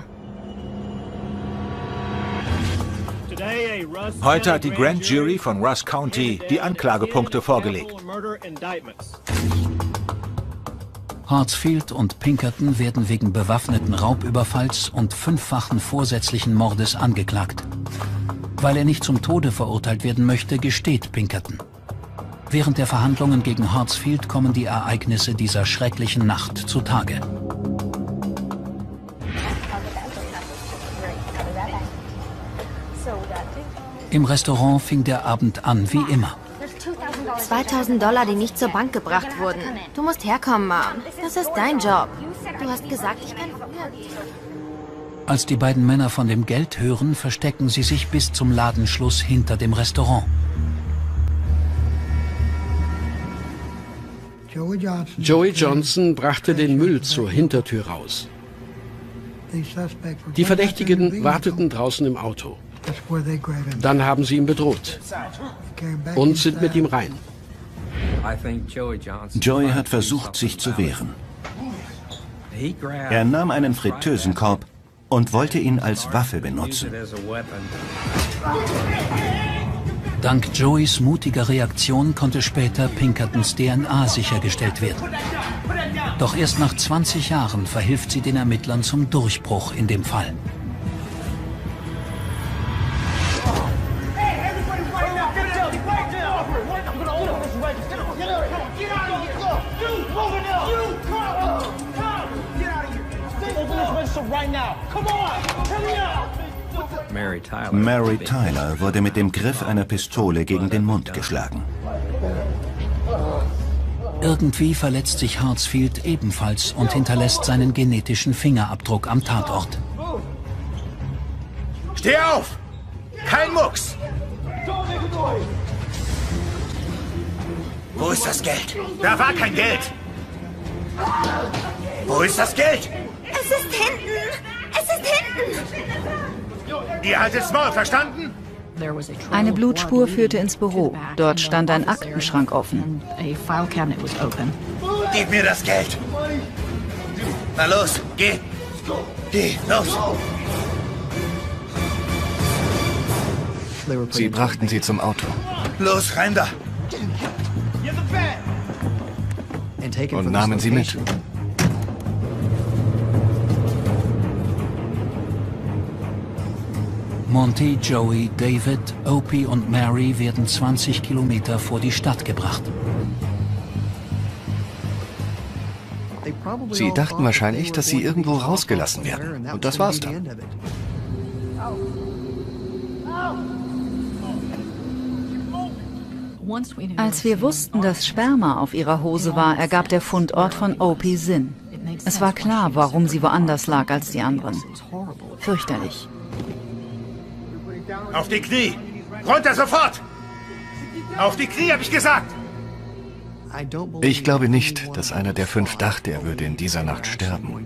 R: Heute hat die Grand Jury von Russ County die Anklagepunkte vorgelegt.
K: Hartsfield und Pinkerton werden wegen bewaffneten Raubüberfalls und fünffachen vorsätzlichen Mordes angeklagt. Weil er nicht zum Tode verurteilt werden möchte, gesteht Pinkerton. Während der Verhandlungen gegen Hartsfield kommen die Ereignisse dieser schrecklichen Nacht zutage. Im Restaurant fing der Abend an wie immer.
L: 2000 Dollar, die nicht zur Bank gebracht wurden. Du musst herkommen, Mom. Das ist dein Job. Du hast gesagt, ich kann
K: Als die beiden Männer von dem Geld hören, verstecken sie sich bis zum Ladenschluss hinter dem Restaurant.
J: Joey Johnson brachte den Müll zur Hintertür raus. Die Verdächtigen warteten draußen im Auto. Dann haben sie ihn bedroht und sind mit ihm rein.
M: Joey hat versucht, sich zu wehren. Er nahm einen Fritteusenkorb und wollte ihn als Waffe benutzen.
K: Dank Joeys mutiger Reaktion konnte später Pinkertons DNA sichergestellt werden. Doch erst nach 20 Jahren verhilft sie den Ermittlern zum Durchbruch in dem Fall.
M: Mary Tyler wurde mit dem Griff einer Pistole gegen den Mund geschlagen.
K: Irgendwie verletzt sich Hartsfield ebenfalls und hinterlässt seinen genetischen Fingerabdruck am Tatort.
O: Steh auf! Kein Mucks! Wo ist das Geld? Da war kein Geld! Wo ist das Geld?
L: Es ist hinten! Es ist hinten!
O: Ihr haltet's Maul, verstanden?
G: Eine Blutspur führte ins Büro. Dort stand ein Aktenschrank offen.
O: Gib mir das Geld! Na los, geh! Geh, los!
I: Sie brachten sie zum Auto.
O: Los, rein da!
I: Und nahmen sie mit.
K: Monty, Joey, David, Opie und Mary werden 20 Kilometer vor die Stadt gebracht.
I: Sie dachten wahrscheinlich, dass sie irgendwo rausgelassen werden. Und das war's dann.
G: Als wir wussten, dass Sperma auf ihrer Hose war, ergab der Fundort von Opie Sinn. Es war klar, warum sie woanders lag als die anderen. Fürchterlich.
O: Auf die Knie! Runter sofort! Auf die Knie, habe ich gesagt!
I: Ich glaube nicht, dass einer der fünf dachte, er würde in dieser Nacht sterben.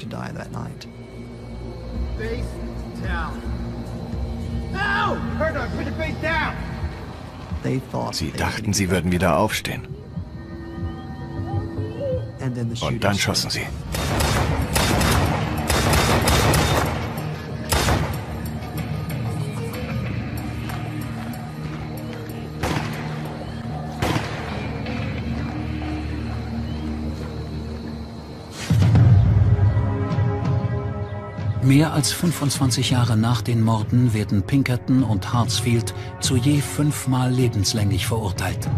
I: Sie dachten, sie würden wieder aufstehen. Und dann schossen sie.
K: Mehr als 25 Jahre nach den Morden werden Pinkerton und Hartsfield zu je fünfmal lebenslänglich verurteilt.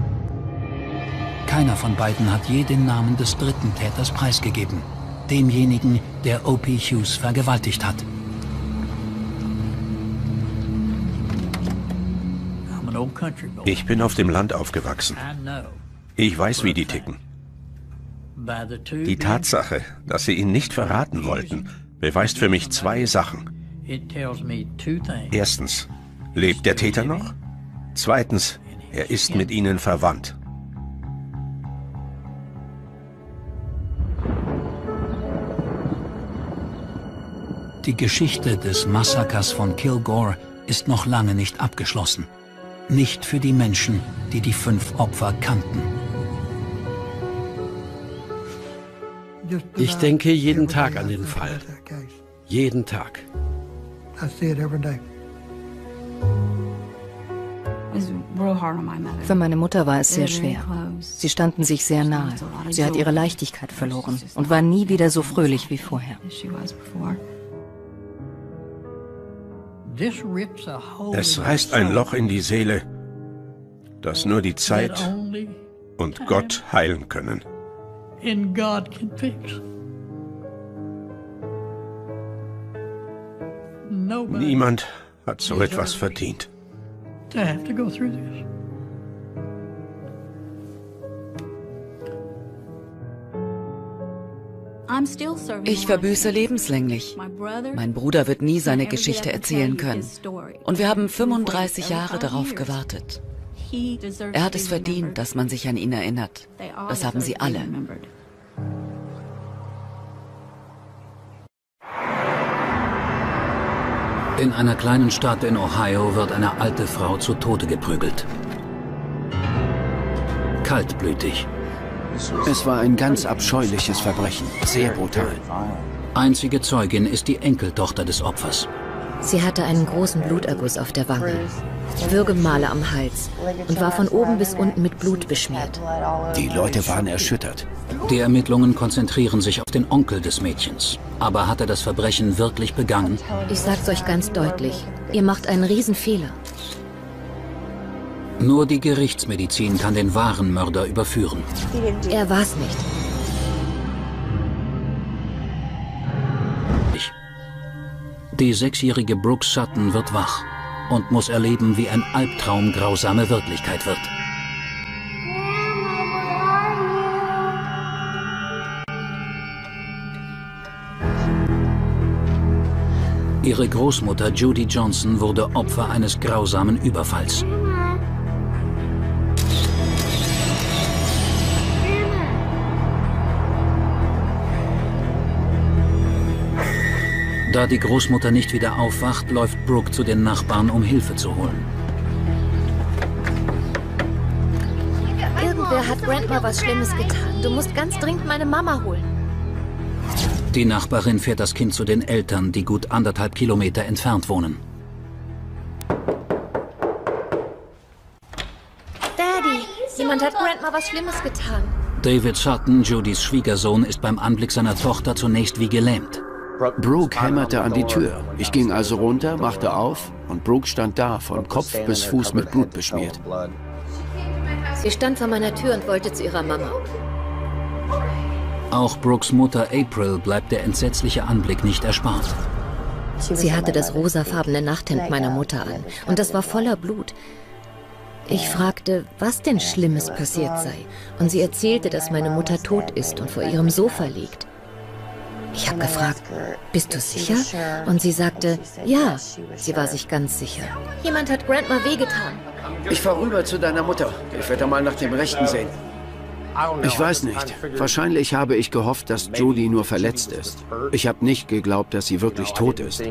K: Keiner von beiden hat je den Namen des dritten Täters preisgegeben, demjenigen, der O.P. Hughes vergewaltigt hat.
H: Ich bin auf dem Land aufgewachsen. Ich weiß, wie die ticken. Die Tatsache, dass sie ihn nicht verraten wollten, beweist für mich zwei Sachen. Erstens, lebt der Täter noch? Zweitens, er ist mit ihnen verwandt.
K: Die Geschichte des Massakers von Kilgore ist noch lange nicht abgeschlossen. Nicht für die Menschen, die die fünf Opfer kannten.
J: Ich denke jeden Tag an den Fall. Jeden Tag.
Q: Für meine Mutter war es sehr schwer. Sie standen sich sehr nahe. Sie hat ihre Leichtigkeit verloren und war nie wieder so fröhlich wie vorher.
H: Es reißt ein Loch in die Seele, das nur die Zeit und Gott heilen können and God can fix. Niemand hat so etwas verdient. To have to go through this.
N: Ich verbüße lebenslänglich. Mein Bruder wird nie seine Geschichte erzählen können. Und wir haben 35 Jahre darauf gewartet. Er hat es verdient, dass man sich an ihn erinnert. Das haben sie alle.
K: In einer kleinen Stadt in Ohio wird eine alte Frau zu Tode geprügelt. Kaltblütig.
J: Es war ein ganz abscheuliches Verbrechen, sehr brutal.
K: Einzige Zeugin ist die Enkeltochter des Opfers.
Q: Sie hatte einen großen Bluterguss auf der Wange, Würgemale am Hals und war von oben bis unten mit Blut beschmiert.
J: Die Leute waren erschüttert.
K: Die Ermittlungen konzentrieren sich auf den Onkel des Mädchens. Aber hat er das Verbrechen wirklich begangen?
Q: Ich sag's euch ganz deutlich. Ihr macht einen Riesenfehler.
K: Nur die Gerichtsmedizin kann den wahren Mörder überführen.
Q: Er war's nicht.
K: Die sechsjährige Brooke Sutton wird wach und muss erleben, wie ein Albtraum grausame Wirklichkeit wird. Ihre Großmutter Judy Johnson wurde Opfer eines grausamen Überfalls. Da die Großmutter nicht wieder aufwacht, läuft Brooke zu den Nachbarn, um Hilfe zu holen.
L: Irgendwer hat Grandma was Schlimmes getan. Du musst ganz dringend meine Mama holen.
K: Die Nachbarin fährt das Kind zu den Eltern, die gut anderthalb Kilometer entfernt wohnen.
L: Daddy, jemand hat Grandma was Schlimmes getan.
K: David Sutton, Judys Schwiegersohn, ist beim Anblick seiner Tochter zunächst wie gelähmt.
S: Brooke hämmerte an die Tür. Ich ging also runter, machte auf und Brooke stand da, von Kopf bis Fuß mit Blut beschmiert.
L: Sie stand vor meiner Tür und wollte zu ihrer Mama.
K: Auch Brooks Mutter April bleibt der entsetzliche Anblick nicht erspart.
L: Sie hatte das rosafarbene Nachthemd meiner Mutter an und das war voller Blut. Ich fragte, was denn Schlimmes passiert sei, und sie erzählte, dass meine Mutter tot ist und vor ihrem Sofa liegt. Ich habe gefragt, bist du sicher? Und sie sagte, ja, sie war sich ganz sicher. Jemand hat Grandma wehgetan.
S: Ich fahr rüber zu deiner Mutter. Ich werde mal nach dem Rechten sehen. Ich weiß nicht. Wahrscheinlich habe ich gehofft, dass Judy nur verletzt ist. Ich habe nicht geglaubt, dass sie wirklich tot ist.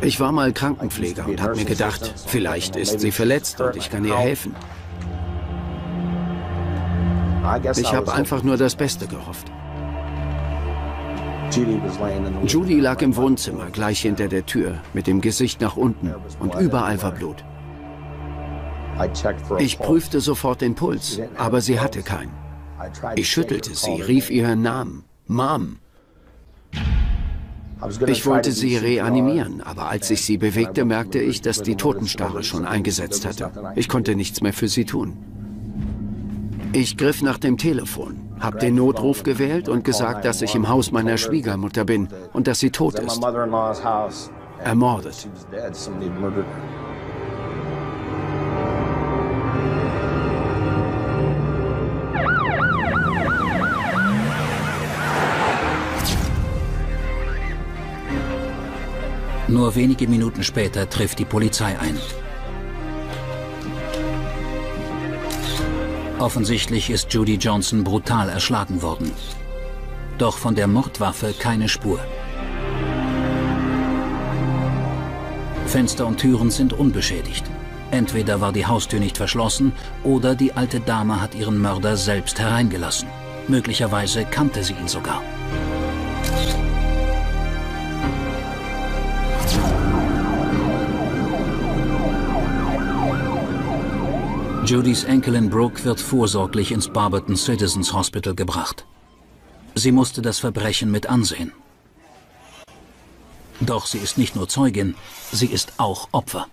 S: Ich war mal Krankenpfleger und habe mir gedacht, vielleicht ist sie verletzt und ich kann ihr helfen. Ich habe einfach nur das Beste gehofft. Judy lag im Wohnzimmer, gleich hinter der Tür, mit dem Gesicht nach unten und überall war Blut. Ich prüfte sofort den Puls, aber sie hatte keinen. Ich schüttelte sie, rief ihren Namen. Mom. Ich wollte sie reanimieren, aber als ich sie bewegte, merkte ich, dass die Totenstarre schon eingesetzt hatte. Ich konnte nichts mehr für sie tun. Ich griff nach dem Telefon, habe den Notruf gewählt und gesagt, dass ich im Haus meiner Schwiegermutter bin und dass sie tot ist. Ermordet.
K: Nur wenige Minuten später trifft die Polizei ein. Offensichtlich ist Judy Johnson brutal erschlagen worden. Doch von der Mordwaffe keine Spur. Fenster und Türen sind unbeschädigt. Entweder war die Haustür nicht verschlossen oder die alte Dame hat ihren Mörder selbst hereingelassen. Möglicherweise kannte sie ihn sogar. Judys Enkelin Brooke wird vorsorglich ins Barberton Citizens Hospital gebracht. Sie musste das Verbrechen mit ansehen. Doch sie ist nicht nur Zeugin, sie ist auch Opfer.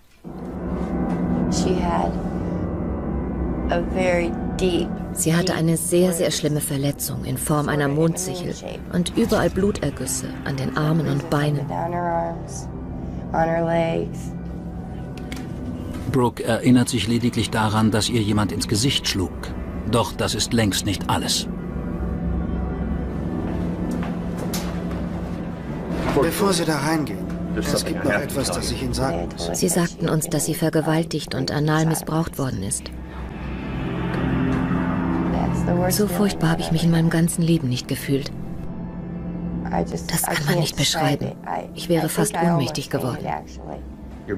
L: Sie hatte eine sehr, sehr schlimme Verletzung in Form einer Mondsichel und überall Blutergüsse an den Armen und Beinen.
K: Brooke erinnert sich lediglich daran, dass ihr jemand ins Gesicht schlug. Doch das ist längst nicht alles.
T: Bevor Sie da reingehen, es gibt noch etwas, das ich Ihnen sagen muss.
L: Sie sagten uns, dass sie vergewaltigt und anal missbraucht worden ist. So furchtbar habe ich mich in meinem ganzen Leben nicht gefühlt. Das kann man nicht beschreiben. Ich wäre fast ohnmächtig geworden.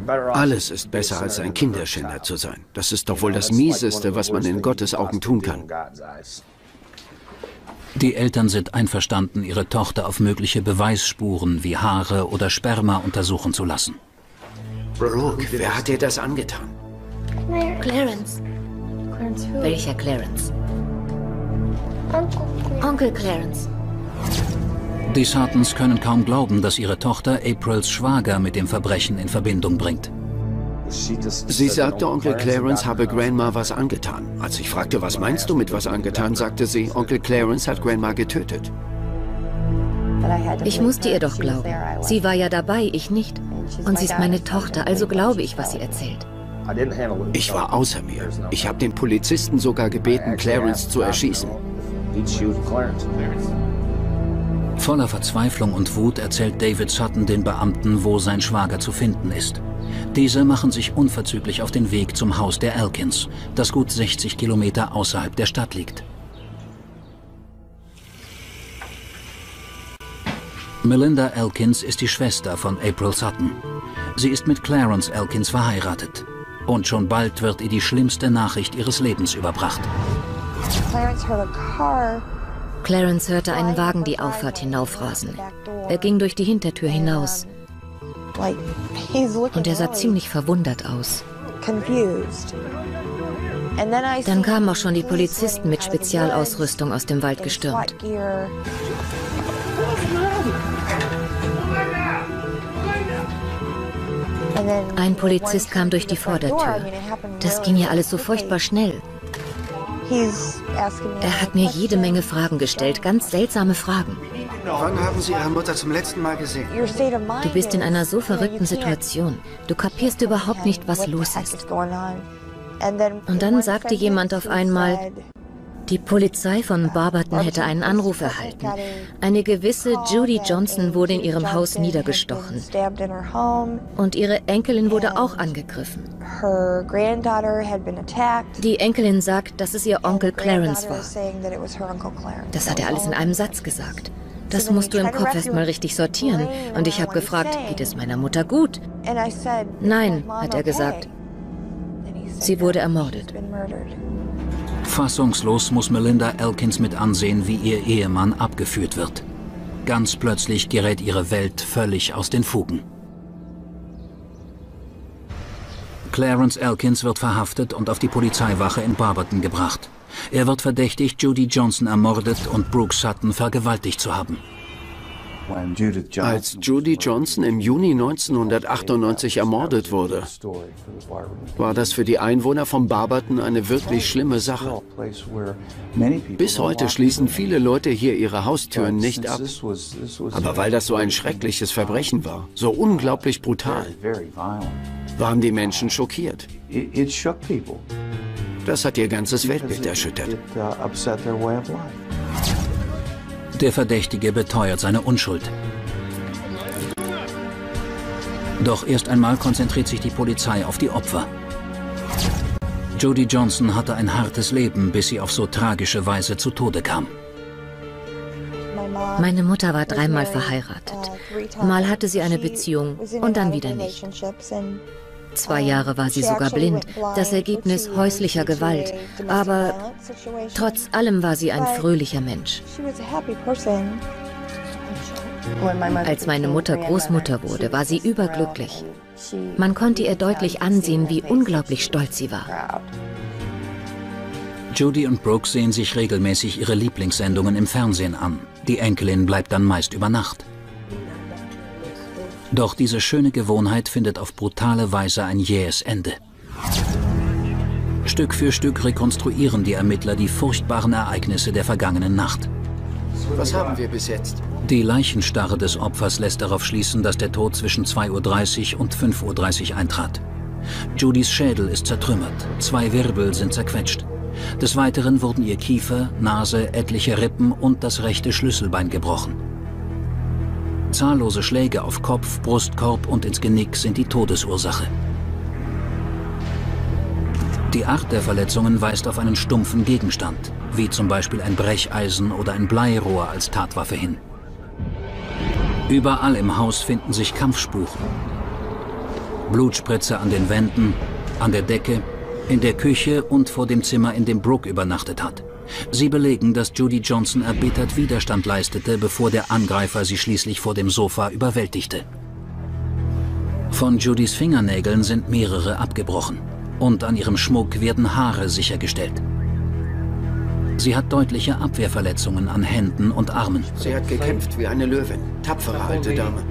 S: Alles ist besser, als ein Kinderschänder zu sein. Das ist doch wohl das Mieseste, was man in Gottes Augen tun kann.
K: Die Eltern sind einverstanden, ihre Tochter auf mögliche Beweisspuren wie Haare oder Sperma untersuchen zu lassen.
S: Brooke, wer hat dir das angetan?
L: Clarence. Welcher Clarence? Onkel Clarence.
K: Die Sartons können kaum glauben, dass ihre Tochter Aprils Schwager mit dem Verbrechen in Verbindung bringt.
S: Sie sagte, Onkel Clarence habe Grandma was angetan. Als ich fragte, was meinst du mit was angetan, sagte sie, Onkel Clarence hat Grandma getötet.
L: Ich musste ihr doch glauben. Sie war ja dabei, ich nicht. Und sie ist meine Tochter, also glaube ich, was sie erzählt.
J: Ich war außer mir. Ich habe den Polizisten sogar gebeten, Clarence zu erschießen.
K: Voller Verzweiflung und Wut erzählt David Sutton den Beamten, wo sein Schwager zu finden ist. Diese machen sich unverzüglich auf den Weg zum Haus der Elkins, das gut 60 Kilometer außerhalb der Stadt liegt. Melinda Elkins ist die Schwester von April Sutton. Sie ist mit Clarence Elkins verheiratet. Und schon bald wird ihr die schlimmste Nachricht ihres Lebens überbracht.
L: Clarence hörte einen Wagen die Auffahrt hinaufrasen. Er ging durch die Hintertür hinaus. Und er sah ziemlich verwundert aus. Dann kamen auch schon die Polizisten mit Spezialausrüstung aus dem Wald gestürmt. Ein Polizist kam durch die Vordertür. Das ging ja alles so furchtbar schnell. Er hat mir jede Menge Fragen gestellt, ganz seltsame Fragen.
T: Wann haben Sie Ihre Mutter zum letzten Mal gesehen?
L: Du bist in einer so verrückten Situation. Du kapierst überhaupt nicht, was los ist. Und dann sagte jemand auf einmal, die Polizei von Barberton hätte einen Anruf erhalten. Eine gewisse Judy Johnson wurde in ihrem Haus niedergestochen. Und ihre Enkelin wurde auch angegriffen. Die Enkelin sagt, dass es ihr Onkel Clarence war. Das hat er alles in einem Satz gesagt. Das musst du im Kopf erstmal richtig sortieren. Und ich habe gefragt, geht es meiner Mutter gut? Nein, hat er gesagt. Sie wurde ermordet.
K: Fassungslos muss Melinda Elkins mit ansehen, wie ihr Ehemann abgeführt wird. Ganz plötzlich gerät ihre Welt völlig aus den Fugen. Clarence Elkins wird verhaftet und auf die Polizeiwache in Barberton gebracht. Er wird verdächtigt, Judy Johnson ermordet und Brooke Sutton vergewaltigt zu haben.
J: Als Judy Johnson im Juni 1998 ermordet wurde, war das für die Einwohner von Barberton eine wirklich schlimme Sache. Bis heute schließen viele Leute hier ihre Haustüren nicht ab. Aber weil das so ein schreckliches Verbrechen war, so unglaublich brutal, waren die Menschen schockiert. Das hat ihr ganzes Weltbild erschüttert.
K: Der Verdächtige beteuert seine Unschuld. Doch erst einmal konzentriert sich die Polizei auf die Opfer. Jody Johnson hatte ein hartes Leben, bis sie auf so tragische Weise zu Tode kam.
L: Meine Mutter war dreimal verheiratet. Mal hatte sie eine Beziehung und dann wieder nicht. Zwei Jahre war sie sogar blind, das Ergebnis häuslicher Gewalt. Aber trotz allem war sie ein fröhlicher Mensch. Als meine Mutter Großmutter wurde, war sie überglücklich. Man konnte ihr deutlich ansehen, wie unglaublich stolz sie war.
K: Judy und Brooke sehen sich regelmäßig ihre Lieblingssendungen im Fernsehen an. Die Enkelin bleibt dann meist über Nacht. Doch diese schöne Gewohnheit findet auf brutale Weise ein jähes Ende. Stück für Stück rekonstruieren die Ermittler die furchtbaren Ereignisse der vergangenen Nacht.
J: Was haben wir bis jetzt?
K: Die Leichenstarre des Opfers lässt darauf schließen, dass der Tod zwischen 2.30 Uhr und 5.30 Uhr eintrat. Judys Schädel ist zertrümmert, zwei Wirbel sind zerquetscht. Des Weiteren wurden ihr Kiefer, Nase, etliche Rippen und das rechte Schlüsselbein gebrochen. Zahllose Schläge auf Kopf, Brustkorb und ins Genick sind die Todesursache. Die Art der Verletzungen weist auf einen stumpfen Gegenstand, wie zum Beispiel ein Brecheisen oder ein Bleirohr als Tatwaffe hin. Überall im Haus finden sich Kampfspuren. Blutspritze an den Wänden, an der Decke, in der Küche und vor dem Zimmer, in dem Brooke übernachtet hat. Sie belegen, dass Judy Johnson erbittert Widerstand leistete, bevor der Angreifer sie schließlich vor dem Sofa überwältigte. Von Judys Fingernägeln sind mehrere abgebrochen und an ihrem Schmuck werden Haare sichergestellt. Sie hat deutliche Abwehrverletzungen an Händen und Armen.
J: Sie hat gekämpft wie eine Löwin. Tapfere alte Dame.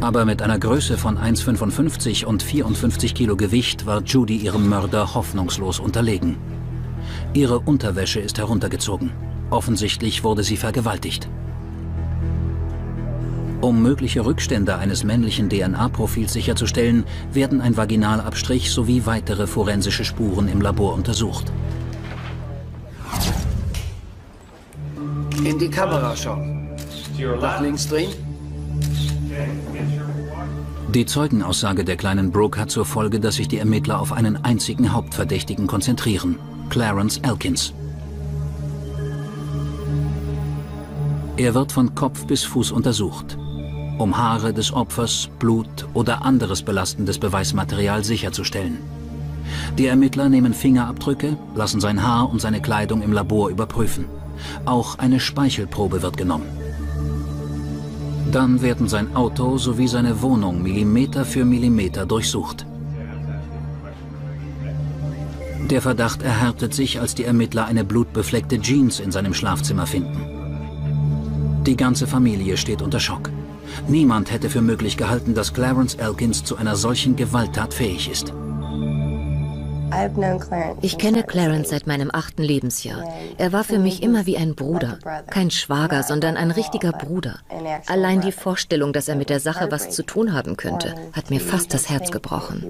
K: Aber mit einer Größe von 1,55 und 54 Kilo Gewicht war Judy ihrem Mörder hoffnungslos unterlegen. Ihre Unterwäsche ist heruntergezogen. Offensichtlich wurde sie vergewaltigt. Um mögliche Rückstände eines männlichen DNA-Profils sicherzustellen, werden ein Vaginalabstrich sowie weitere forensische Spuren im Labor untersucht.
S: In die Kamera schauen. Nach links drehen.
K: Die Zeugenaussage der kleinen Brooke hat zur Folge, dass sich die Ermittler auf einen einzigen Hauptverdächtigen konzentrieren, Clarence Elkins. Er wird von Kopf bis Fuß untersucht um Haare des Opfers, Blut oder anderes belastendes Beweismaterial sicherzustellen. Die Ermittler nehmen Fingerabdrücke, lassen sein Haar und seine Kleidung im Labor überprüfen. Auch eine Speichelprobe wird genommen. Dann werden sein Auto sowie seine Wohnung Millimeter für Millimeter durchsucht. Der Verdacht erhärtet sich, als die Ermittler eine blutbefleckte Jeans in seinem Schlafzimmer finden. Die ganze Familie steht unter Schock. Niemand hätte für möglich gehalten, dass Clarence Elkins zu einer solchen Gewalttat fähig ist.
L: Ich kenne Clarence seit meinem achten Lebensjahr. Er war für mich immer wie ein Bruder. Kein Schwager, sondern ein richtiger Bruder. Allein die Vorstellung, dass er mit der Sache was zu tun haben könnte, hat mir fast das Herz gebrochen.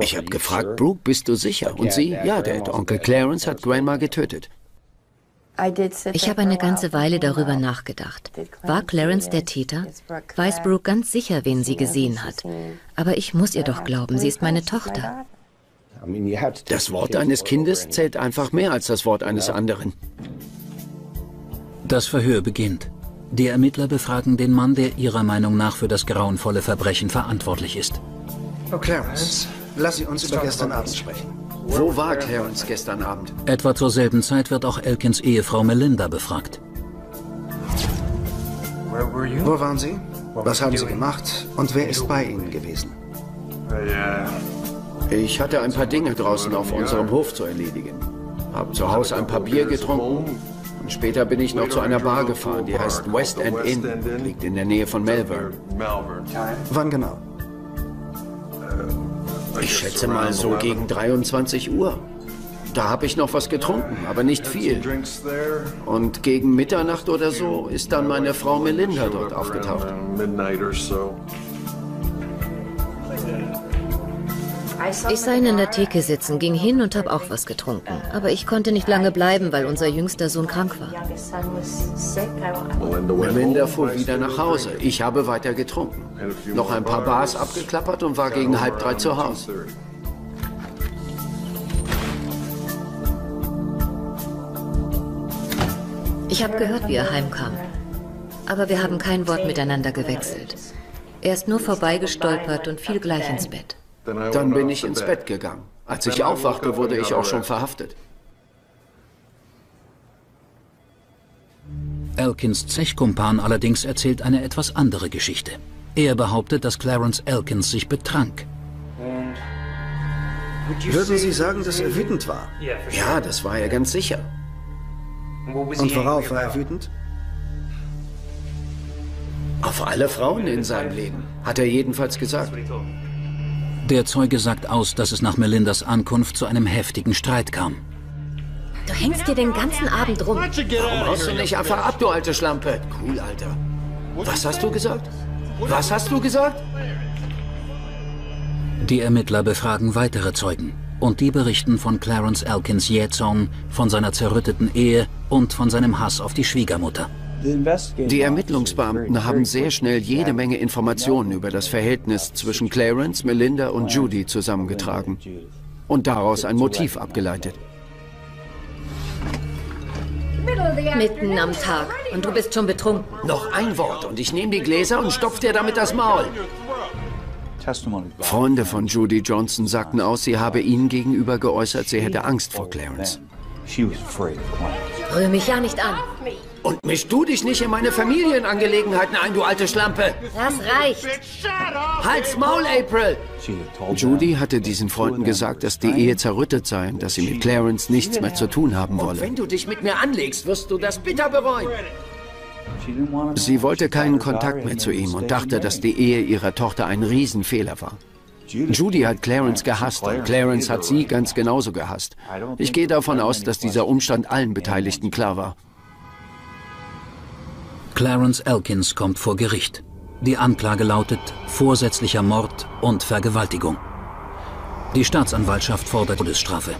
S: Ich habe gefragt, Brooke, bist du sicher? Und sie, ja, Dad, Onkel Clarence hat Grandma getötet.
L: Ich habe eine ganze Weile darüber nachgedacht. War Clarence der Täter? Weiß Brooke ganz sicher, wen sie gesehen hat. Aber ich muss ihr doch glauben, sie ist meine Tochter.
S: Das Wort eines Kindes zählt einfach mehr als das Wort eines anderen.
K: Das Verhör beginnt. Die Ermittler befragen den Mann, der ihrer Meinung nach für das grauenvolle Verbrechen verantwortlich ist.
T: Oh, Clarence, lass sie uns über gestern Abend sprechen.
S: Wo war Clarence gestern Abend?
K: Etwa zur selben Zeit wird auch Elkins Ehefrau Melinda befragt.
T: Wo waren Sie? Was haben Sie gemacht? Und wer ist bei Ihnen gewesen?
S: Ich hatte ein paar Dinge draußen auf unserem Hof zu erledigen. Hab zu Hause ein paar Bier getrunken. Und später bin ich noch zu einer Bar gefahren, die heißt West End Inn, liegt in der Nähe von Melbourne.
T: Wann genau?
S: Ich schätze mal so gegen 23 Uhr. Da habe ich noch was getrunken, aber nicht viel. Und gegen Mitternacht oder so ist dann meine Frau Melinda dort aufgetaucht.
L: Ich sah ihn in der Theke sitzen, ging hin und habe auch was getrunken. Aber ich konnte nicht lange bleiben, weil unser jüngster Sohn krank war.
S: Melinda fuhr wieder nach Hause. Ich habe weiter getrunken. Noch ein paar Bars abgeklappert und war gegen halb drei zu Hause.
L: Ich habe gehört, wie er heimkam. Aber wir haben kein Wort miteinander gewechselt. Er ist nur vorbeigestolpert und fiel gleich ins Bett.
S: Dann bin ich ins Bett gegangen. Als ich aufwachte, wurde ich auch schon verhaftet.
K: Elkins Zechkumpan allerdings erzählt eine etwas andere Geschichte. Er behauptet, dass Clarence Elkins sich betrank.
T: Würden Sie sagen, dass er wütend war?
S: Ja, das war er ganz sicher.
T: Und worauf war er wütend?
S: Auf alle Frauen in seinem Leben, hat er jedenfalls gesagt.
K: Der Zeuge sagt aus, dass es nach Melindas Ankunft zu einem heftigen Streit kam.
L: Du hängst dir den ganzen Abend rum.
S: Warum haust du nicht einfach ab, du alte Schlampe? Cool, Alter. Was hast du gesagt? Was hast du gesagt?
K: Die Ermittler befragen weitere Zeugen. Und die berichten von Clarence Elkins Jähzorn, von seiner zerrütteten Ehe und von seinem Hass auf die Schwiegermutter.
S: Die Ermittlungsbeamten haben sehr schnell jede Menge Informationen über das Verhältnis zwischen Clarence, Melinda und Judy zusammengetragen und daraus ein Motiv abgeleitet.
L: Mitten am Tag und du bist schon betrunken.
S: Noch ein Wort und ich nehme die Gläser und stopf dir damit das Maul. Freunde von Judy Johnson sagten aus, sie habe ihnen gegenüber geäußert, sie hätte Angst vor Clarence.
L: Rühr mich ja nicht an.
S: Und misch du dich nicht in meine Familienangelegenheiten ein, du alte Schlampe!
L: Das reicht!
S: Halt's Maul, April! Judy hatte diesen Freunden gesagt, dass die Ehe zerrüttet sei und dass sie mit Clarence nichts mehr zu tun haben wolle. Und wenn du dich mit mir anlegst, wirst du das bitter bereuen. Sie wollte keinen Kontakt mehr zu ihm und dachte, dass die Ehe ihrer Tochter ein Riesenfehler war. Judy hat Clarence gehasst und Clarence hat sie ganz genauso gehasst. Ich gehe davon aus, dass dieser Umstand allen Beteiligten klar war.
K: Clarence Elkins kommt vor Gericht. Die Anklage lautet vorsätzlicher Mord und Vergewaltigung. Die Staatsanwaltschaft fordert Todesstrafe.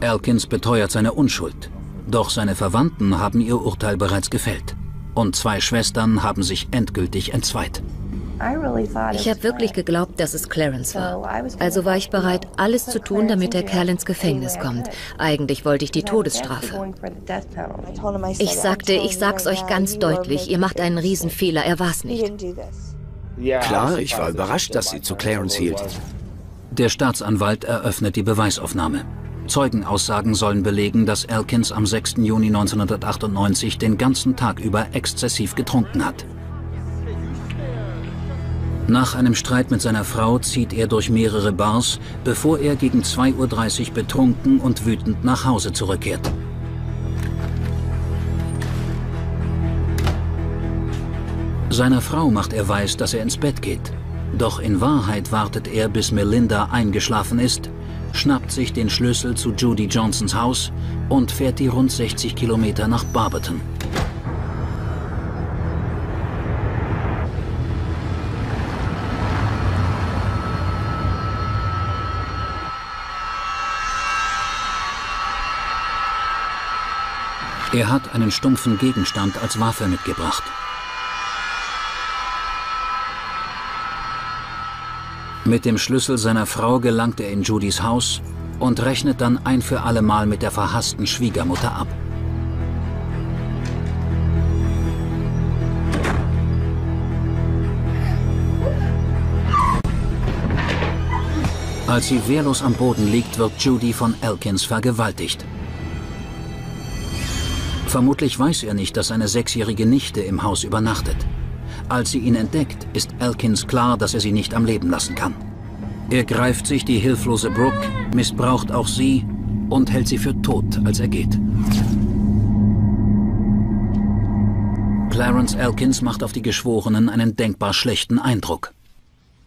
K: Elkins beteuert seine Unschuld, doch seine Verwandten haben ihr Urteil bereits gefällt. Und zwei Schwestern haben sich endgültig entzweit.
L: Ich habe wirklich geglaubt, dass es Clarence war. Also war ich bereit, alles zu tun, damit der Kerl ins Gefängnis kommt. Eigentlich wollte ich die Todesstrafe. Ich sagte, ich sag's euch ganz deutlich, ihr macht einen Riesenfehler, er war's nicht.
S: Klar, ich war überrascht, dass sie zu Clarence hielt.
K: Der Staatsanwalt eröffnet die Beweisaufnahme. Zeugenaussagen sollen belegen, dass Elkins am 6. Juni 1998 den ganzen Tag über exzessiv getrunken hat. Nach einem Streit mit seiner Frau zieht er durch mehrere Bars, bevor er gegen 2.30 Uhr betrunken und wütend nach Hause zurückkehrt. Seiner Frau macht er weiß, dass er ins Bett geht. Doch in Wahrheit wartet er, bis Melinda eingeschlafen ist, schnappt sich den Schlüssel zu Judy Johnsons Haus und fährt die rund 60 Kilometer nach Barberton. Er hat einen stumpfen Gegenstand als Waffe mitgebracht. Mit dem Schlüssel seiner Frau gelangt er in Judys Haus und rechnet dann ein für alle Mal mit der verhassten Schwiegermutter ab. Als sie wehrlos am Boden liegt, wird Judy von Elkins vergewaltigt. Vermutlich weiß er nicht, dass seine sechsjährige Nichte im Haus übernachtet. Als sie ihn entdeckt, ist Elkins klar, dass er sie nicht am Leben lassen kann. Er greift sich die hilflose Brooke, missbraucht auch sie und hält sie für tot, als er geht. Clarence Elkins macht auf die Geschworenen einen denkbar schlechten Eindruck.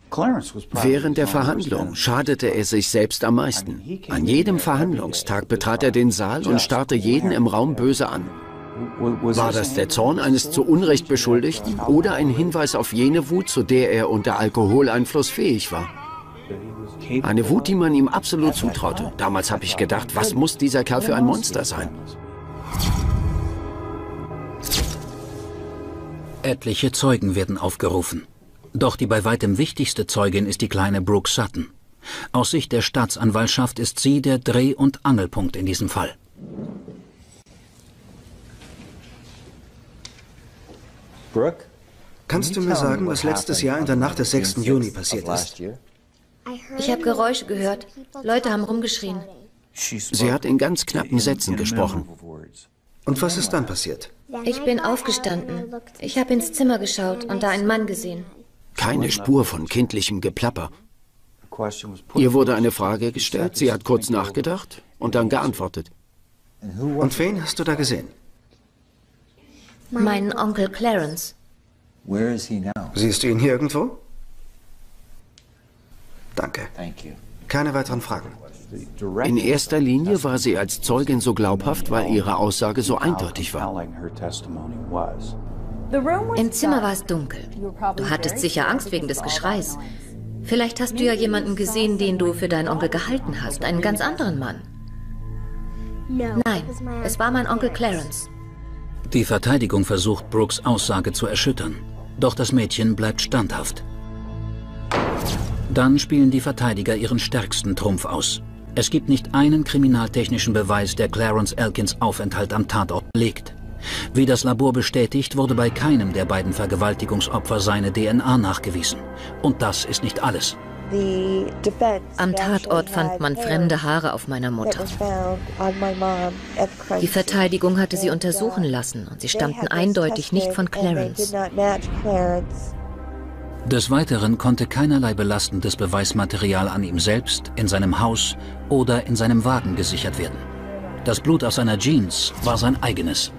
S: Während der Verhandlung schadete er sich selbst am meisten. An jedem Verhandlungstag betrat er den Saal und starrte jeden im Raum böse an. War das der Zorn eines zu Unrecht Beschuldigten oder ein Hinweis auf jene Wut, zu der er unter Alkoholeinfluss fähig war? Eine Wut, die man ihm absolut zutraute. Damals habe ich gedacht, was muss dieser Kerl für ein Monster sein?
K: Etliche Zeugen werden aufgerufen. Doch die bei weitem wichtigste Zeugin ist die kleine Brooke Sutton. Aus Sicht der Staatsanwaltschaft ist sie der Dreh- und Angelpunkt in diesem Fall.
T: Brooke? Kannst du mir sagen, was letztes Jahr in der Nacht des 6. Juni passiert ist?
L: Ich habe Geräusche gehört. Leute haben rumgeschrien.
S: Sie hat in ganz knappen Sätzen gesprochen.
T: Und was ist dann passiert?
L: Ich bin aufgestanden. Ich habe ins Zimmer geschaut und da einen Mann gesehen.
S: Keine Spur von kindlichem Geplapper. Ihr wurde eine Frage gestellt, sie hat kurz nachgedacht und dann geantwortet.
T: Und wen hast du da gesehen?
L: Meinen Onkel Clarence.
T: Siehst du ihn hier irgendwo? Danke. Keine weiteren Fragen.
S: In erster Linie war sie als Zeugin so glaubhaft, weil ihre Aussage so eindeutig war.
L: Im Zimmer war es dunkel. Du hattest sicher Angst wegen des Geschreis. Vielleicht hast du ja jemanden gesehen, den du für deinen Onkel gehalten hast, einen ganz anderen Mann. Nein, es war mein Onkel Clarence.
K: Die Verteidigung versucht, Brooks Aussage zu erschüttern. Doch das Mädchen bleibt standhaft. Dann spielen die Verteidiger ihren stärksten Trumpf aus. Es gibt nicht einen kriminaltechnischen Beweis, der Clarence Elkins Aufenthalt am Tatort legt. Wie das Labor bestätigt, wurde bei keinem der beiden Vergewaltigungsopfer seine DNA nachgewiesen. Und das ist nicht alles.
L: Am Tatort fand man fremde Haare auf meiner Mutter. Die Verteidigung hatte sie untersuchen lassen und sie stammten eindeutig nicht von Clarence.
K: Des Weiteren konnte keinerlei belastendes Beweismaterial an ihm selbst, in seinem Haus oder in seinem Wagen gesichert werden. Das Blut aus seiner Jeans war sein eigenes.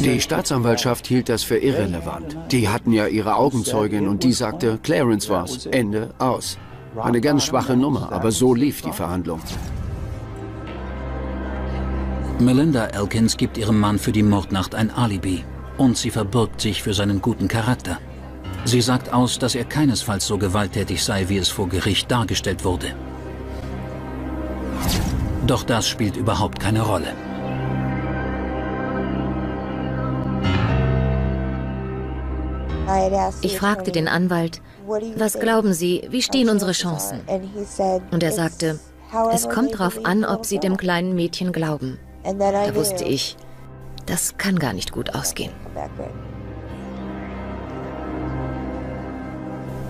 S: Die Staatsanwaltschaft hielt das für irrelevant. Die hatten ja ihre Augenzeugin und die sagte, Clarence war's. Ende, aus. Eine ganz schwache Nummer, aber so lief die Verhandlung.
K: Melinda Elkins gibt ihrem Mann für die Mordnacht ein Alibi und sie verbirgt sich für seinen guten Charakter. Sie sagt aus, dass er keinesfalls so gewalttätig sei, wie es vor Gericht dargestellt wurde. Doch das spielt überhaupt keine Rolle.
L: Ich fragte den Anwalt, was glauben Sie, wie stehen unsere Chancen? Und er sagte, es kommt darauf an, ob Sie dem kleinen Mädchen glauben. Da wusste ich, das kann gar nicht gut ausgehen.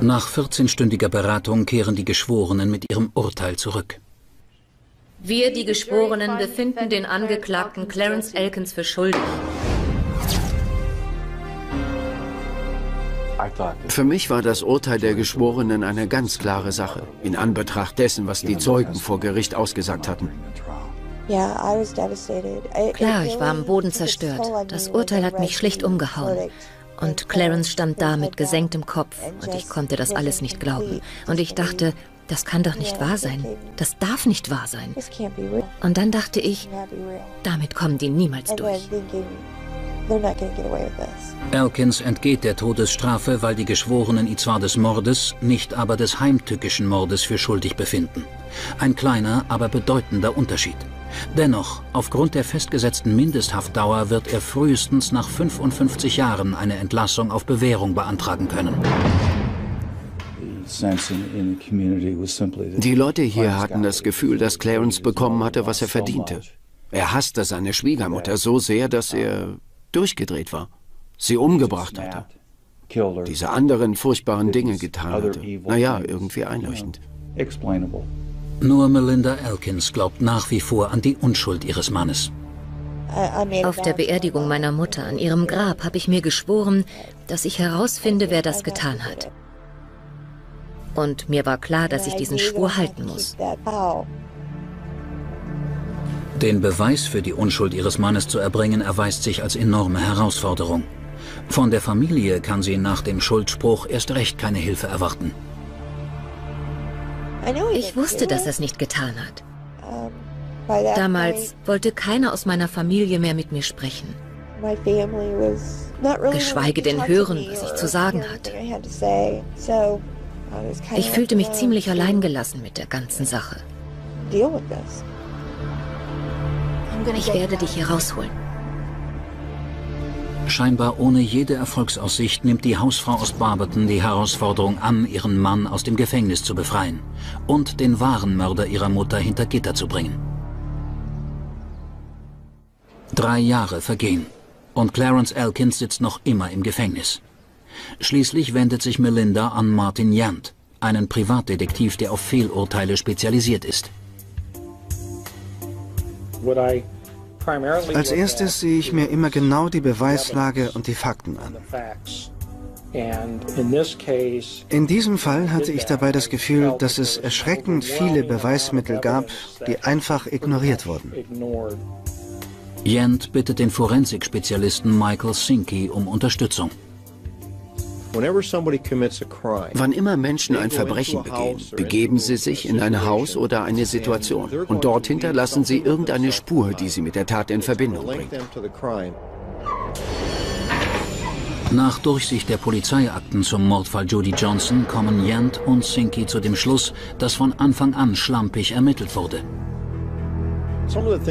K: Nach 14-stündiger Beratung kehren die Geschworenen mit ihrem Urteil zurück.
L: Wir, die Geschworenen, befinden den Angeklagten Clarence Elkins für schuldig.
S: Für mich war das Urteil der Geschworenen eine ganz klare Sache, in Anbetracht dessen, was die Zeugen vor Gericht ausgesagt hatten.
L: Klar, ich war am Boden zerstört. Das Urteil hat mich schlicht umgehauen. Und Clarence stand da mit gesenktem Kopf und ich konnte das alles nicht glauben. Und ich dachte, das kann doch nicht wahr sein. Das darf nicht wahr sein. Und dann dachte ich, damit kommen die niemals durch.
K: Elkins entgeht der Todesstrafe, weil die Geschworenen ihn zwar des Mordes, nicht aber des heimtückischen Mordes für schuldig befinden. Ein kleiner, aber bedeutender Unterschied. Dennoch, aufgrund der festgesetzten Mindesthaftdauer wird er frühestens nach 55 Jahren eine Entlassung auf Bewährung beantragen können.
S: Die Leute hier hatten das Gefühl, dass Clarence bekommen hatte, was er verdiente. Er hasste seine Schwiegermutter so sehr, dass er durchgedreht war, sie umgebracht hatte, diese anderen furchtbaren Dinge getan hatte. Naja, irgendwie einleuchtend.
K: Nur Melinda Elkins glaubt nach wie vor an die Unschuld ihres Mannes.
L: Auf der Beerdigung meiner Mutter an ihrem Grab habe ich mir geschworen, dass ich herausfinde, wer das getan hat. Und mir war klar, dass ich diesen Schwur halten muss.
K: Den Beweis für die Unschuld ihres Mannes zu erbringen, erweist sich als enorme Herausforderung. Von der Familie kann sie nach dem Schuldspruch erst recht keine Hilfe erwarten.
L: Ich wusste, dass er es nicht getan hat. Damals wollte keiner aus meiner Familie mehr mit mir sprechen. Geschweige denn hören, was ich zu sagen hatte. Ich fühlte mich ziemlich alleingelassen mit der ganzen Sache. Ich werde dich hier rausholen.
K: Scheinbar ohne jede Erfolgsaussicht nimmt die Hausfrau aus Barberton die Herausforderung an, ihren Mann aus dem Gefängnis zu befreien und den wahren Mörder ihrer Mutter hinter Gitter zu bringen. Drei Jahre vergehen und Clarence Elkins sitzt noch immer im Gefängnis. Schließlich wendet sich Melinda an Martin Yant, einen Privatdetektiv, der auf Fehlurteile spezialisiert ist.
U: Als erstes sehe ich mir immer genau die Beweislage und die Fakten an. In diesem Fall hatte ich dabei das Gefühl, dass es erschreckend viele Beweismittel gab, die einfach ignoriert wurden.
K: Jent bittet den Forensikspezialisten Michael Sinky um Unterstützung.
S: Wann immer Menschen ein Verbrechen begehen, begeben sie sich in ein Haus oder eine Situation und dort hinterlassen sie irgendeine Spur, die sie mit der Tat in Verbindung bringt.
K: Nach Durchsicht der Polizeiakten zum Mordfall Jody Johnson kommen Yant und Sinky zu dem Schluss, dass von Anfang an schlampig ermittelt wurde.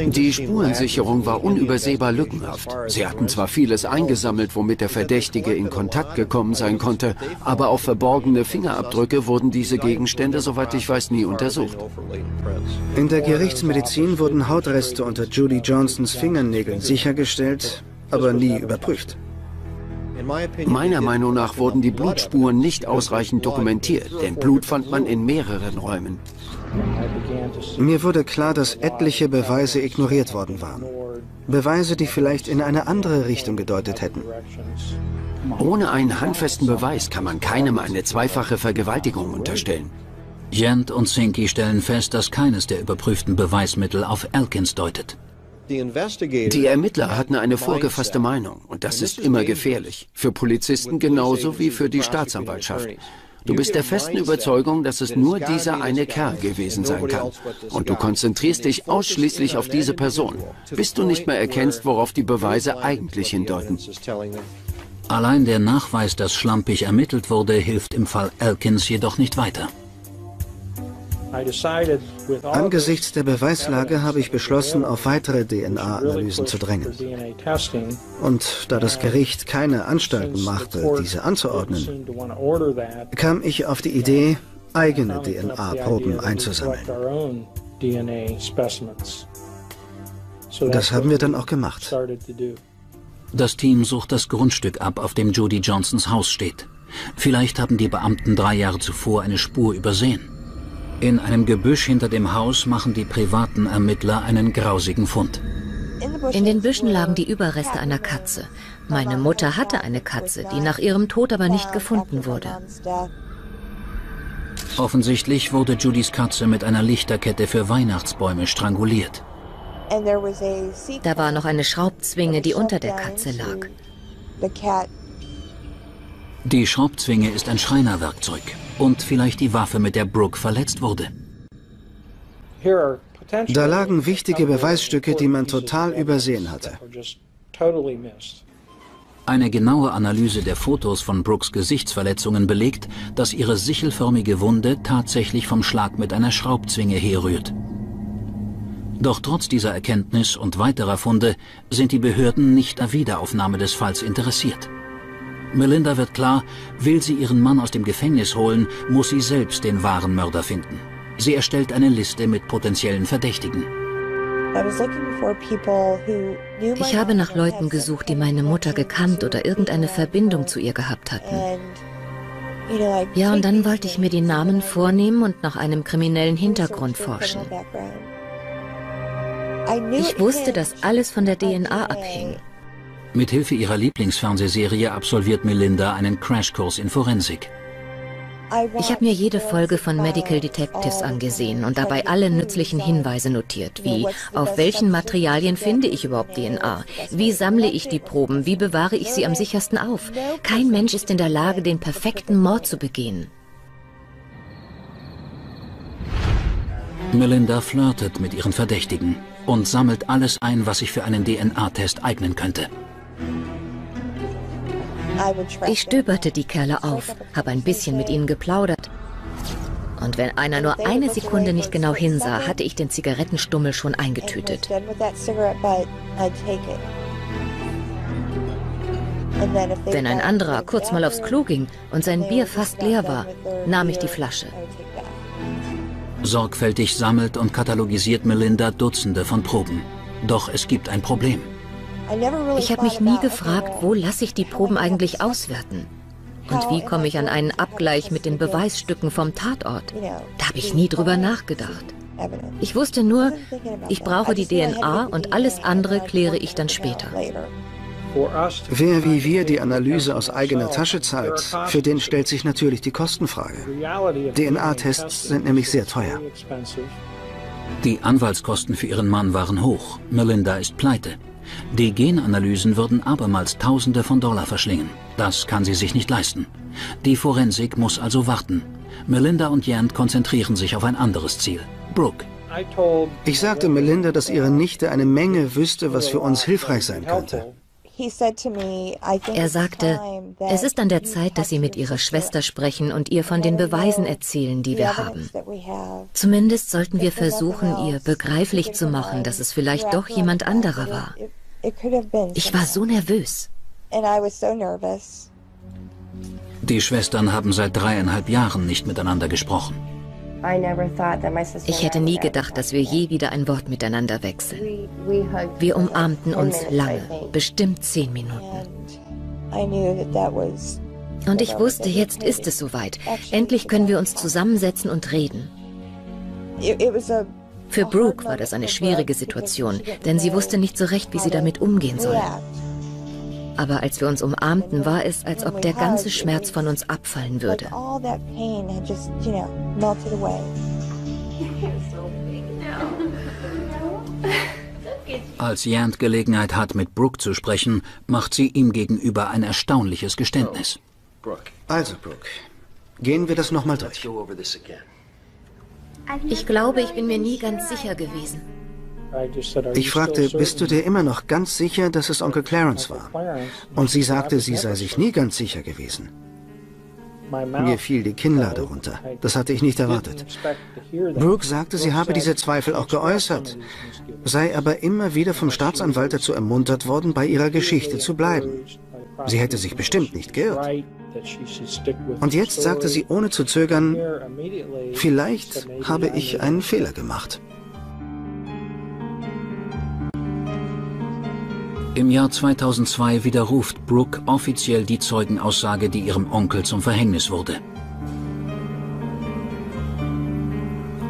S: Die Spurensicherung war unübersehbar lückenhaft. Sie hatten zwar vieles eingesammelt, womit der Verdächtige in Kontakt gekommen sein konnte, aber auf verborgene Fingerabdrücke wurden diese Gegenstände, soweit ich weiß, nie untersucht.
U: In der Gerichtsmedizin wurden Hautreste unter Judy Johnsons Fingernägeln sichergestellt, aber nie überprüft.
S: Meiner Meinung nach wurden die Blutspuren nicht ausreichend dokumentiert, denn Blut fand man in mehreren Räumen.
U: Mir wurde klar, dass etliche Beweise ignoriert worden waren. Beweise, die vielleicht in eine andere Richtung gedeutet hätten.
S: Ohne einen handfesten Beweis kann man keinem eine zweifache Vergewaltigung unterstellen.
K: Jent und Sinky stellen fest, dass keines der überprüften Beweismittel auf Elkins deutet.
S: Die Ermittler hatten eine vorgefasste Meinung und das ist immer gefährlich. Für Polizisten genauso wie für die Staatsanwaltschaft.
J: Du bist der festen Überzeugung, dass es nur dieser eine Kerl gewesen sein kann. Und du konzentrierst dich ausschließlich auf diese Person, bis du nicht mehr erkennst, worauf die Beweise eigentlich hindeuten.
K: Allein der Nachweis, dass schlampig ermittelt wurde, hilft im Fall Elkins jedoch nicht weiter.
T: Angesichts der Beweislage habe ich beschlossen, auf weitere DNA-Analysen zu drängen. Und da das Gericht keine Anstalten machte, diese anzuordnen, kam ich auf die Idee, eigene DNA-Proben einzusammeln. Das haben wir dann auch gemacht.
K: Das Team sucht das Grundstück ab, auf dem Judy Johnsons Haus steht. Vielleicht haben die Beamten drei Jahre zuvor eine Spur übersehen. In einem Gebüsch hinter dem Haus machen die privaten Ermittler einen grausigen Fund.
L: In den Büschen lagen die Überreste einer Katze. Meine Mutter hatte eine Katze, die nach ihrem Tod aber nicht gefunden wurde.
K: Offensichtlich wurde Judys Katze mit einer Lichterkette für Weihnachtsbäume stranguliert.
L: Da war noch eine Schraubzwinge, die unter der Katze lag.
K: Die Schraubzwinge ist ein Schreinerwerkzeug und vielleicht die Waffe, mit der Brooke verletzt wurde.
T: Da lagen wichtige Beweisstücke, die man total übersehen hatte.
K: Eine genaue Analyse der Fotos von Brooks Gesichtsverletzungen belegt, dass ihre sichelförmige Wunde tatsächlich vom Schlag mit einer Schraubzwinge herrührt. Doch trotz dieser Erkenntnis und weiterer Funde sind die Behörden nicht an Wiederaufnahme des Falls interessiert. Melinda wird klar, will sie ihren Mann aus dem Gefängnis holen, muss sie selbst den wahren Mörder finden. Sie erstellt eine Liste mit potenziellen Verdächtigen.
L: Ich habe nach Leuten gesucht, die meine Mutter gekannt oder irgendeine Verbindung zu ihr gehabt hatten. Ja, und dann wollte ich mir die Namen vornehmen und nach einem kriminellen Hintergrund forschen. Ich wusste, dass alles von der DNA abhing.
K: Mithilfe ihrer Lieblingsfernsehserie absolviert Melinda einen Crashkurs in Forensik.
L: Ich habe mir jede Folge von Medical Detectives angesehen und dabei alle nützlichen Hinweise notiert, wie auf welchen Materialien finde ich überhaupt DNA, wie sammle ich die Proben, wie bewahre ich sie am sichersten auf. Kein Mensch ist in der Lage, den perfekten Mord zu begehen.
K: Melinda flirtet mit ihren Verdächtigen und sammelt alles ein, was sich für einen DNA-Test eignen könnte.
L: Ich stöberte die Kerle auf, habe ein bisschen mit ihnen geplaudert. Und wenn einer nur eine Sekunde nicht genau hinsah, hatte ich den Zigarettenstummel schon eingetütet. Wenn ein anderer kurz mal aufs Klo ging und sein Bier fast leer war, nahm ich die Flasche.
K: Sorgfältig sammelt und katalogisiert Melinda Dutzende von Proben. Doch es gibt ein Problem.
L: Ich habe mich nie gefragt, wo lasse ich die Proben eigentlich auswerten? Und wie komme ich an einen Abgleich mit den Beweisstücken vom Tatort? Da habe ich nie drüber nachgedacht. Ich wusste nur, ich brauche die DNA und alles andere kläre ich dann später.
T: Wer wie wir die Analyse aus eigener Tasche zahlt, für den stellt sich natürlich die Kostenfrage. DNA-Tests sind nämlich sehr teuer.
K: Die Anwaltskosten für ihren Mann waren hoch. Melinda ist pleite. Die Genanalysen würden abermals Tausende von Dollar verschlingen. Das kann sie sich nicht leisten. Die Forensik muss also warten. Melinda und Yant konzentrieren sich auf ein anderes Ziel. Brooke.
T: Ich sagte Melinda, dass ihre Nichte eine Menge wüsste, was für uns hilfreich sein könnte.
L: Er sagte, es ist an der Zeit, dass Sie mit Ihrer Schwester sprechen und ihr von den Beweisen erzählen, die wir haben. Zumindest sollten wir versuchen, ihr begreiflich zu machen, dass es vielleicht doch jemand anderer war. Ich war so nervös.
K: Die Schwestern haben seit dreieinhalb Jahren nicht miteinander gesprochen.
L: Ich hätte nie gedacht, dass wir je wieder ein Wort miteinander wechseln. Wir umarmten uns lange, bestimmt zehn Minuten. Und ich wusste, jetzt ist es soweit. Endlich können wir uns zusammensetzen und reden. Für Brooke war das eine schwierige Situation, denn sie wusste nicht so recht, wie sie damit umgehen soll. Aber als wir uns umarmten, war es, als ob der ganze Schmerz von uns abfallen würde.
K: Als Yant Gelegenheit hat, mit Brooke zu sprechen, macht sie ihm gegenüber ein erstaunliches Geständnis.
T: Also, Brooke, Gehen wir das nochmal durch.
L: Ich glaube, ich bin mir nie ganz sicher gewesen.
T: Ich fragte, bist du dir immer noch ganz sicher, dass es Onkel Clarence war? Und sie sagte, sie sei sich nie ganz sicher gewesen. Mir fiel die Kinnlade runter. Das hatte ich nicht erwartet. Brooke sagte, sie habe diese Zweifel auch geäußert, sei aber immer wieder vom Staatsanwalt dazu ermuntert worden, bei ihrer Geschichte zu bleiben. Sie hätte sich bestimmt nicht geirrt. Und jetzt sagte sie ohne zu zögern, vielleicht habe ich einen Fehler gemacht.
K: Im Jahr 2002 widerruft Brooke offiziell die Zeugenaussage, die ihrem Onkel zum Verhängnis wurde.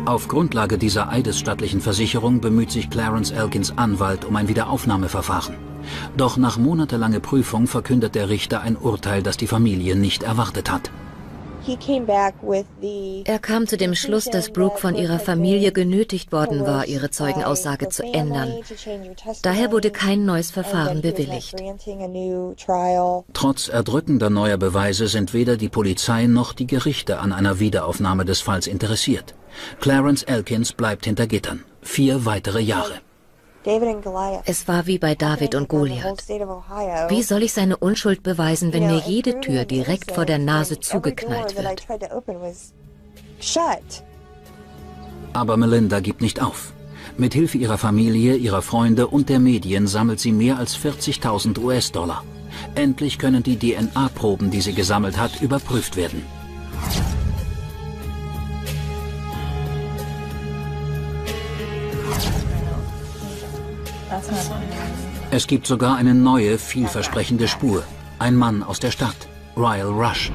K: Auf Grundlage dieser eidesstattlichen Versicherung bemüht sich Clarence Elkins Anwalt um ein Wiederaufnahmeverfahren. Doch nach monatelanger Prüfung verkündet der Richter ein Urteil, das die Familie nicht erwartet hat.
L: Er kam zu dem Schluss, dass Brooke von ihrer Familie genötigt worden war, ihre Zeugenaussage zu ändern. Daher wurde kein neues Verfahren bewilligt.
K: Trotz erdrückender neuer Beweise sind weder die Polizei noch die Gerichte an einer Wiederaufnahme des Falls interessiert. Clarence Elkins bleibt hinter Gittern. Vier weitere Jahre.
L: Es war wie bei David und Goliath. Wie soll ich seine Unschuld beweisen, wenn mir jede Tür direkt vor der Nase zugeknallt wird?
K: Aber Melinda gibt nicht auf. Mit Hilfe ihrer Familie, ihrer Freunde und der Medien sammelt sie mehr als 40.000 US-Dollar. Endlich können die DNA-Proben, die sie gesammelt hat, überprüft werden. Es gibt sogar eine neue, vielversprechende Spur. Ein Mann aus der Stadt, Ryle Rush.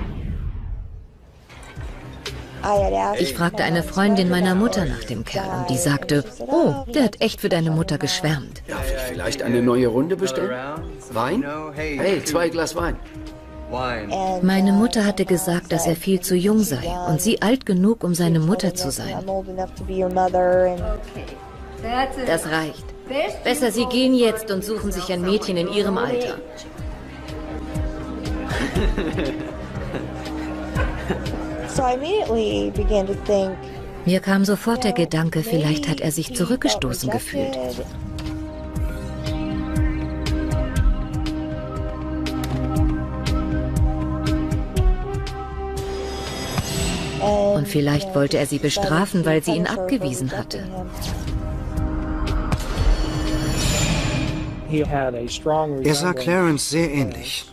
L: Ich fragte eine Freundin meiner Mutter nach dem Kerl und die sagte, oh, der hat echt für deine Mutter geschwärmt.
J: Darf ich vielleicht eine neue Runde bestellen? Wein? Hey, zwei Glas Wein.
L: Meine Mutter hatte gesagt, dass er viel zu jung sei und sie alt genug, um seine Mutter zu sein. Das reicht. Besser, Sie gehen jetzt und suchen sich ein Mädchen in Ihrem Alter. Mir kam sofort der Gedanke, vielleicht hat er sich zurückgestoßen gefühlt. Und vielleicht wollte er sie bestrafen, weil sie ihn abgewiesen hatte.
T: Er sah Clarence sehr ähnlich.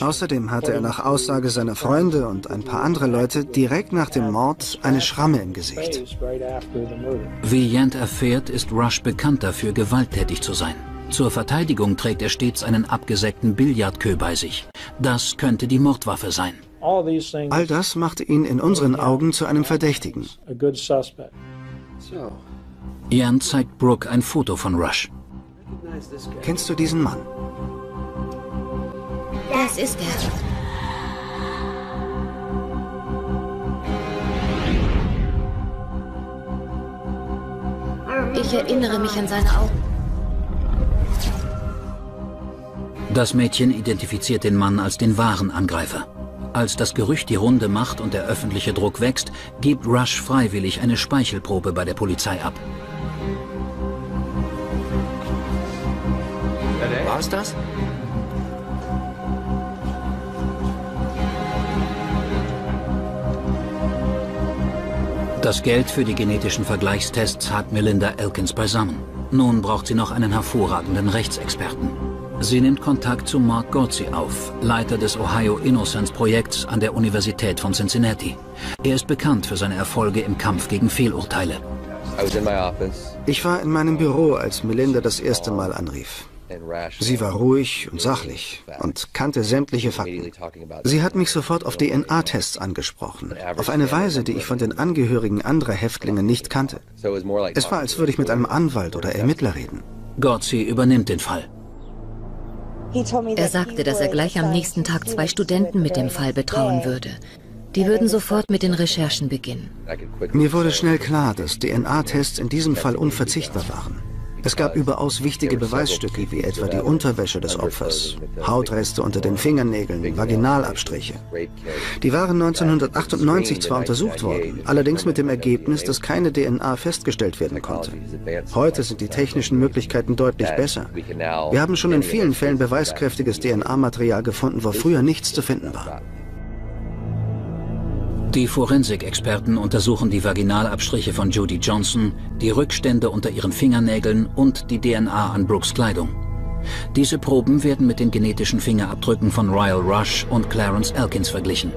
T: Außerdem hatte er nach Aussage seiner Freunde und ein paar andere Leute direkt nach dem Mord eine Schramme im Gesicht.
K: Wie Yant erfährt, ist Rush bekannt dafür, gewalttätig zu sein. Zur Verteidigung trägt er stets einen abgesägten Billardkö bei sich. Das könnte die Mordwaffe sein.
T: All das machte ihn in unseren Augen zu einem Verdächtigen.
K: Jan zeigt Brooke ein Foto von Rush.
T: Kennst du diesen Mann?
L: Das ist er. Ich erinnere mich an seine Augen.
K: Das Mädchen identifiziert den Mann als den wahren Angreifer. Als das Gerücht die Runde macht und der öffentliche Druck wächst, gibt Rush freiwillig eine Speichelprobe bei der Polizei ab.
J: War's das?
K: Das Geld für die genetischen Vergleichstests hat Melinda Elkins beisammen. Nun braucht sie noch einen hervorragenden Rechtsexperten. Sie nimmt Kontakt zu Mark Gozzi auf, Leiter des Ohio Innocence Projekts an der Universität von Cincinnati. Er ist bekannt für seine Erfolge im Kampf gegen Fehlurteile.
T: Ich war in meinem Büro, als Melinda das erste Mal anrief. Sie war ruhig und sachlich und kannte sämtliche Fakten. Sie hat mich sofort auf DNA-Tests angesprochen, auf eine Weise, die ich von den Angehörigen anderer Häftlinge nicht kannte. Es war, als würde ich mit einem Anwalt oder Ermittler reden.
K: Gotzi übernimmt den Fall.
L: Er sagte, dass er gleich am nächsten Tag zwei Studenten mit dem Fall betrauen würde. Die würden sofort mit den Recherchen beginnen.
T: Mir wurde schnell klar, dass DNA-Tests in diesem Fall unverzichtbar waren. Es gab überaus wichtige Beweisstücke, wie etwa die Unterwäsche des Opfers, Hautreste unter den Fingernägeln, Vaginalabstriche. Die waren 1998 zwar untersucht worden, allerdings mit dem Ergebnis, dass keine DNA festgestellt werden konnte. Heute sind die technischen Möglichkeiten deutlich besser. Wir haben schon in vielen Fällen beweiskräftiges DNA-Material gefunden, wo früher nichts zu finden war.
K: Die Forensikexperten untersuchen die Vaginalabstriche von Judy Johnson, die Rückstände unter ihren Fingernägeln und die DNA an Brooks Kleidung. Diese Proben werden mit den genetischen Fingerabdrücken von Ryle Rush und Clarence Elkins verglichen.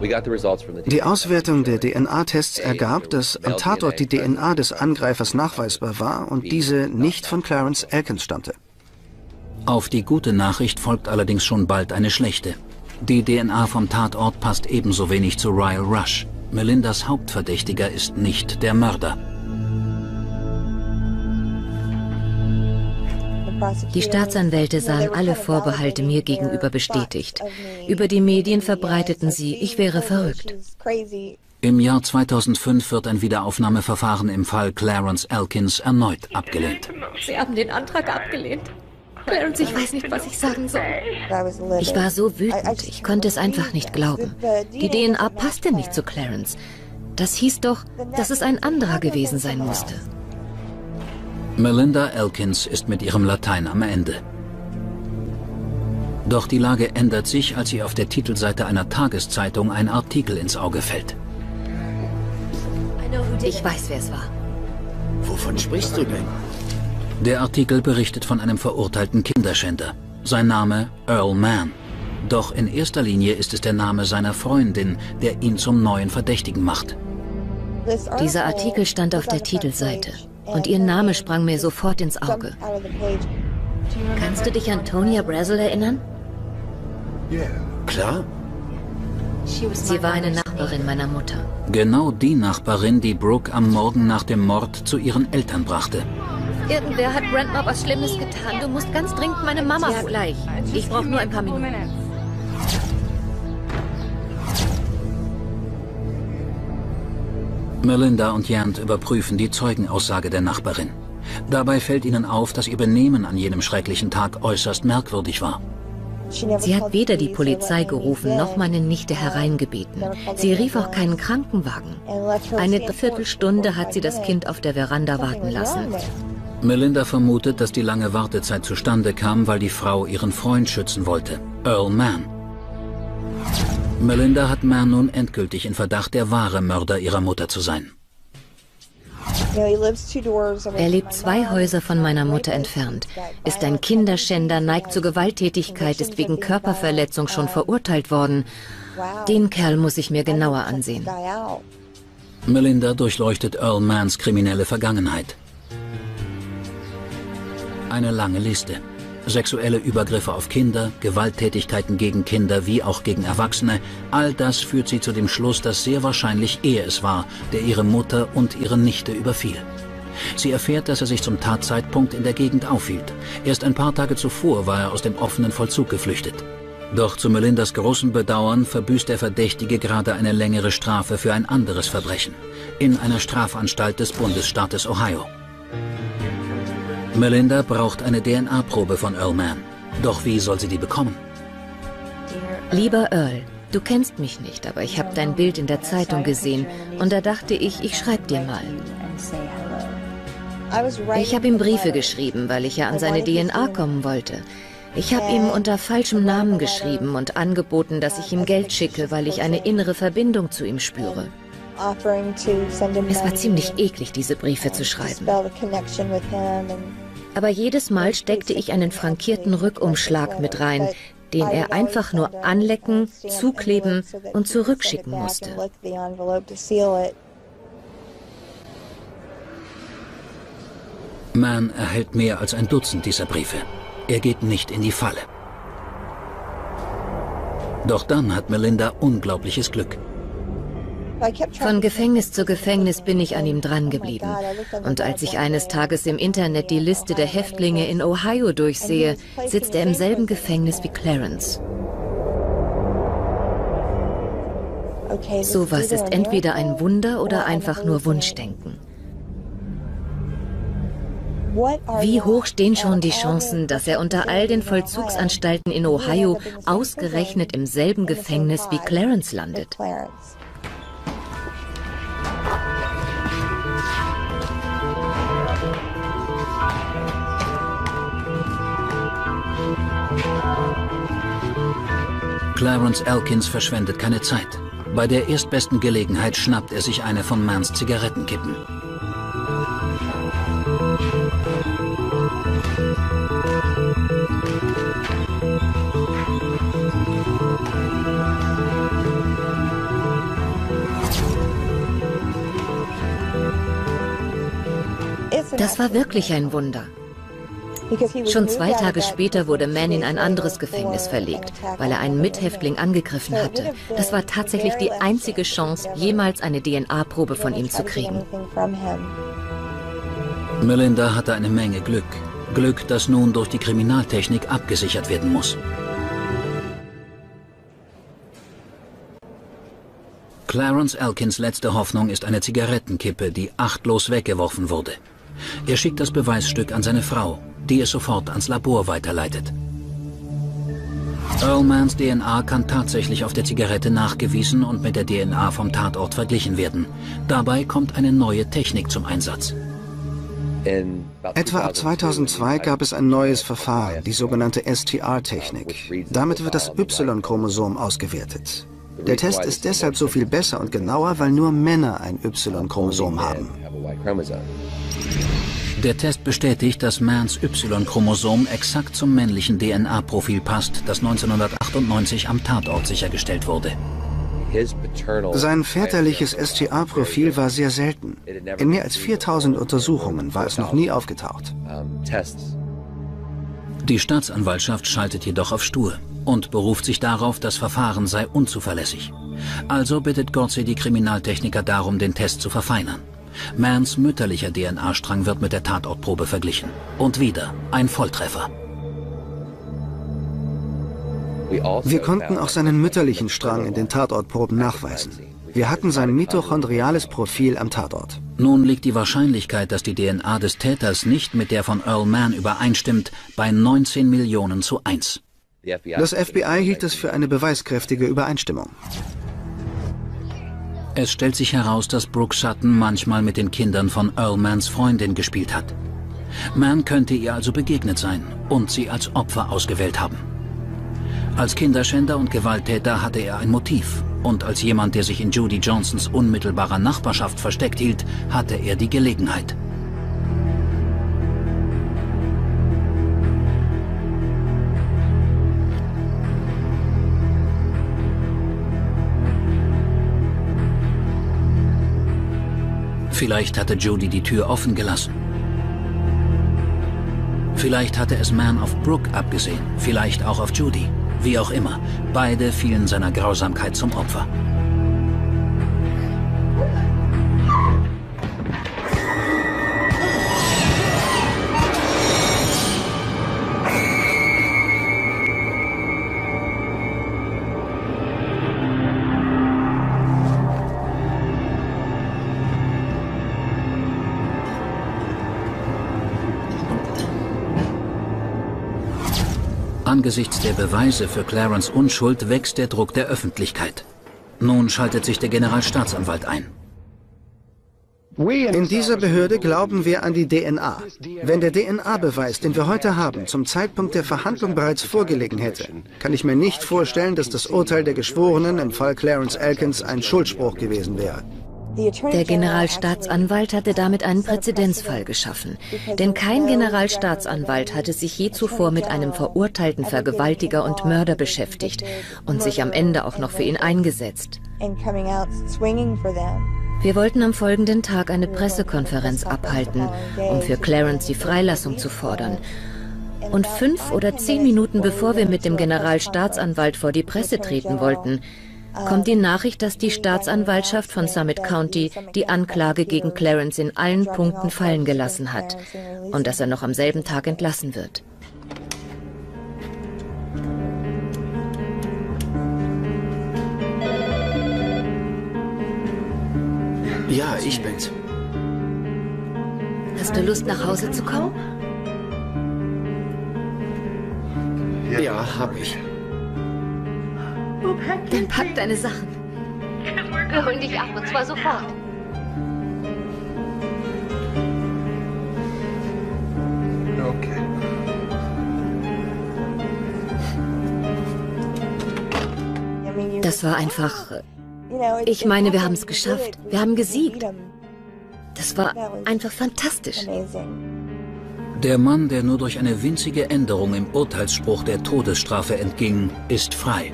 T: Die Auswertung der DNA-Tests ergab, dass am Tatort die DNA des Angreifers nachweisbar war und diese nicht von Clarence Elkins stammte.
K: Auf die gute Nachricht folgt allerdings schon bald eine schlechte. Die DNA vom Tatort passt ebenso wenig zu Ryle Rush. Melindas Hauptverdächtiger ist nicht der Mörder.
L: Die Staatsanwälte sahen alle Vorbehalte mir gegenüber bestätigt. Über die Medien verbreiteten sie, ich wäre verrückt.
K: Im Jahr 2005 wird ein Wiederaufnahmeverfahren im Fall Clarence Elkins erneut abgelehnt.
L: Sie haben den Antrag abgelehnt. Clarence, ich weiß nicht, was ich sagen soll. Ich war so wütend, ich konnte es einfach nicht glauben. Die DNA passte nicht zu Clarence. Das hieß doch, dass es ein anderer gewesen sein musste.
K: Melinda Elkins ist mit ihrem Latein am Ende. Doch die Lage ändert sich, als ihr auf der Titelseite einer Tageszeitung ein Artikel ins Auge fällt.
L: Ich weiß, wer es war.
J: Wovon sprichst du denn?
K: Der Artikel berichtet von einem verurteilten Kinderschänder. Sein Name Earl Mann. Doch in erster Linie ist es der Name seiner Freundin, der ihn zum neuen Verdächtigen macht.
L: Dieser Artikel stand auf der Titelseite und ihr Name sprang mir sofort ins Auge. Kannst du dich an Tonya Brazel erinnern?
J: Klar.
L: Sie war eine Nachbarin meiner Mutter.
K: Genau die Nachbarin, die Brooke am Morgen nach dem Mord zu ihren Eltern brachte.
L: Irgendwer hat Grandma was Schlimmes getan. Du musst ganz dringend meine Mama ja, gleich. Ich brauche nur ein paar Minuten.
K: Melinda und Jant überprüfen die Zeugenaussage der Nachbarin. Dabei fällt ihnen auf, dass ihr Benehmen an jenem schrecklichen Tag äußerst merkwürdig war.
L: Sie hat weder die Polizei gerufen noch meine Nichte hereingebeten. Sie rief auch keinen Krankenwagen. Eine Viertelstunde hat sie das Kind auf der Veranda warten lassen.
K: Melinda vermutet, dass die lange Wartezeit zustande kam, weil die Frau ihren Freund schützen wollte, Earl Mann. Melinda hat Mann nun endgültig in Verdacht, der wahre Mörder ihrer Mutter zu sein.
L: Er lebt zwei Häuser von meiner Mutter entfernt, ist ein Kinderschänder, neigt zur Gewalttätigkeit, ist wegen Körperverletzung schon verurteilt worden. Den Kerl muss ich mir genauer ansehen.
K: Melinda durchleuchtet Earl Manns kriminelle Vergangenheit. Eine lange Liste. Sexuelle Übergriffe auf Kinder, Gewalttätigkeiten gegen Kinder wie auch gegen Erwachsene, all das führt sie zu dem Schluss, dass sehr wahrscheinlich er es war, der ihre Mutter und ihre Nichte überfiel. Sie erfährt, dass er sich zum Tatzeitpunkt in der Gegend aufhielt. Erst ein paar Tage zuvor war er aus dem offenen Vollzug geflüchtet. Doch zu Melindas großem Bedauern verbüßt der Verdächtige gerade eine längere Strafe für ein anderes Verbrechen in einer Strafanstalt des Bundesstaates Ohio. Melinda braucht eine DNA-Probe von Earl Mann. Doch wie soll sie die bekommen?
L: Lieber Earl, du kennst mich nicht, aber ich habe dein Bild in der Zeitung gesehen und da dachte ich, ich schreibe dir mal. Ich habe ihm Briefe geschrieben, weil ich ja an seine DNA kommen wollte. Ich habe ihm unter falschem Namen geschrieben und angeboten, dass ich ihm Geld schicke, weil ich eine innere Verbindung zu ihm spüre. Es war ziemlich eklig, diese Briefe zu schreiben. Aber jedes Mal steckte ich einen frankierten Rückumschlag mit rein, den er einfach nur anlecken, zukleben und zurückschicken musste.
K: Mann erhält mehr als ein Dutzend dieser Briefe. Er geht nicht in die Falle. Doch dann hat Melinda unglaubliches Glück.
L: Von Gefängnis zu Gefängnis bin ich an ihm dran geblieben. Und als ich eines Tages im Internet die Liste der Häftlinge in Ohio durchsehe, sitzt er im selben Gefängnis wie Clarence. Sowas ist entweder ein Wunder oder einfach nur Wunschdenken. Wie hoch stehen schon die Chancen, dass er unter all den Vollzugsanstalten in Ohio ausgerechnet im selben Gefängnis wie Clarence landet?
K: Clarence Elkins verschwendet keine Zeit. Bei der erstbesten Gelegenheit schnappt er sich eine von Mans Zigarettenkippen.
L: Das war wirklich ein Wunder. Schon zwei Tage später wurde Man in ein anderes Gefängnis verlegt, weil er einen Mithäftling angegriffen hatte. Das war tatsächlich die einzige Chance, jemals eine DNA-Probe von ihm zu kriegen.
K: Melinda hatte eine Menge Glück. Glück, das nun durch die Kriminaltechnik abgesichert werden muss. Clarence Elkins letzte Hoffnung ist eine Zigarettenkippe, die achtlos weggeworfen wurde. Er schickt das Beweisstück an seine Frau, die es sofort ans Labor weiterleitet. Earlmans DNA kann tatsächlich auf der Zigarette nachgewiesen und mit der DNA vom Tatort verglichen werden. Dabei kommt eine neue Technik zum Einsatz.
T: Etwa ab 2002 gab es ein neues Verfahren, die sogenannte STR-Technik. Damit wird das Y-Chromosom ausgewertet. Der Test ist deshalb so viel besser und genauer, weil nur Männer ein Y-Chromosom haben.
K: Der Test bestätigt, dass Mans Y-Chromosom exakt zum männlichen DNA-Profil passt, das 1998 am Tatort sichergestellt wurde.
T: Sein väterliches STA-Profil war sehr selten. In mehr als 4000 Untersuchungen war es noch nie aufgetaucht.
K: Die Staatsanwaltschaft schaltet jedoch auf Stur und beruft sich darauf, das Verfahren sei unzuverlässig. Also bittet Gorze die Kriminaltechniker darum, den Test zu verfeinern. Mans mütterlicher DNA-Strang wird mit der Tatortprobe verglichen. Und wieder ein Volltreffer.
T: Wir konnten auch seinen mütterlichen Strang in den Tatortproben nachweisen. Wir hatten sein mitochondriales Profil am Tatort.
K: Nun liegt die Wahrscheinlichkeit, dass die DNA des Täters nicht mit der von Earl Mann übereinstimmt, bei 19 Millionen zu 1.
T: Das FBI hielt es für eine beweiskräftige Übereinstimmung.
K: Es stellt sich heraus, dass Brooke Sutton manchmal mit den Kindern von Earl Mans Freundin gespielt hat. Mann könnte ihr also begegnet sein und sie als Opfer ausgewählt haben. Als Kinderschänder und Gewalttäter hatte er ein Motiv und als jemand, der sich in Judy Johnsons unmittelbarer Nachbarschaft versteckt hielt, hatte er die Gelegenheit. Vielleicht hatte Judy die Tür offen gelassen. Vielleicht hatte es Man auf Brooke abgesehen, vielleicht auch auf Judy. Wie auch immer, beide fielen seiner Grausamkeit zum Opfer. Angesichts der Beweise für Clarence Unschuld wächst der Druck der Öffentlichkeit. Nun schaltet sich der Generalstaatsanwalt ein.
T: In dieser Behörde glauben wir an die DNA. Wenn der DNA-Beweis, den wir heute haben, zum Zeitpunkt der Verhandlung bereits vorgelegen hätte, kann ich mir nicht vorstellen, dass das Urteil der Geschworenen im Fall Clarence Elkins ein Schuldspruch gewesen wäre.
L: Der Generalstaatsanwalt hatte damit einen Präzedenzfall geschaffen. Denn kein Generalstaatsanwalt hatte sich je zuvor mit einem verurteilten Vergewaltiger und Mörder beschäftigt und sich am Ende auch noch für ihn eingesetzt. Wir wollten am folgenden Tag eine Pressekonferenz abhalten, um für Clarence die Freilassung zu fordern. Und fünf oder zehn Minuten bevor wir mit dem Generalstaatsanwalt vor die Presse treten wollten, kommt die Nachricht, dass die Staatsanwaltschaft von Summit County die Anklage gegen Clarence in allen Punkten fallen gelassen hat und dass er noch am selben Tag entlassen wird.
T: Ja, ich bin's.
L: Hast du Lust, nach Hause zu kommen?
V: Ja, hab ich.
L: Dann pack deine Sachen. Wir holen dich ab und zwar sofort.
W: Okay.
L: Das war einfach. Ich meine, wir haben es geschafft. Wir haben gesiegt. Das war einfach fantastisch.
X: Der Mann, der nur durch eine winzige Änderung im Urteilsspruch der Todesstrafe entging, ist frei.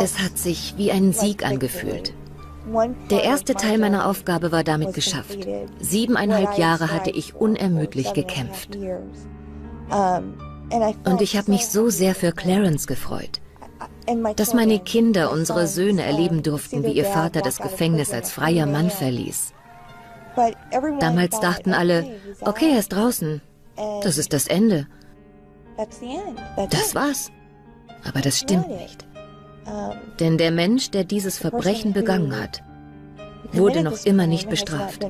L: Es hat sich wie ein Sieg angefühlt. Der erste Teil meiner Aufgabe war damit geschafft. Siebeneinhalb Jahre hatte ich unermüdlich gekämpft. Und ich habe mich so sehr für Clarence gefreut. Dass meine Kinder, unsere Söhne erleben durften, wie ihr Vater das Gefängnis als freier Mann verließ. Damals dachten alle, okay, er ist draußen. Das ist das Ende. Das war's. Aber das stimmt nicht. Denn der Mensch, der dieses Verbrechen begangen hat, wurde noch immer nicht bestraft.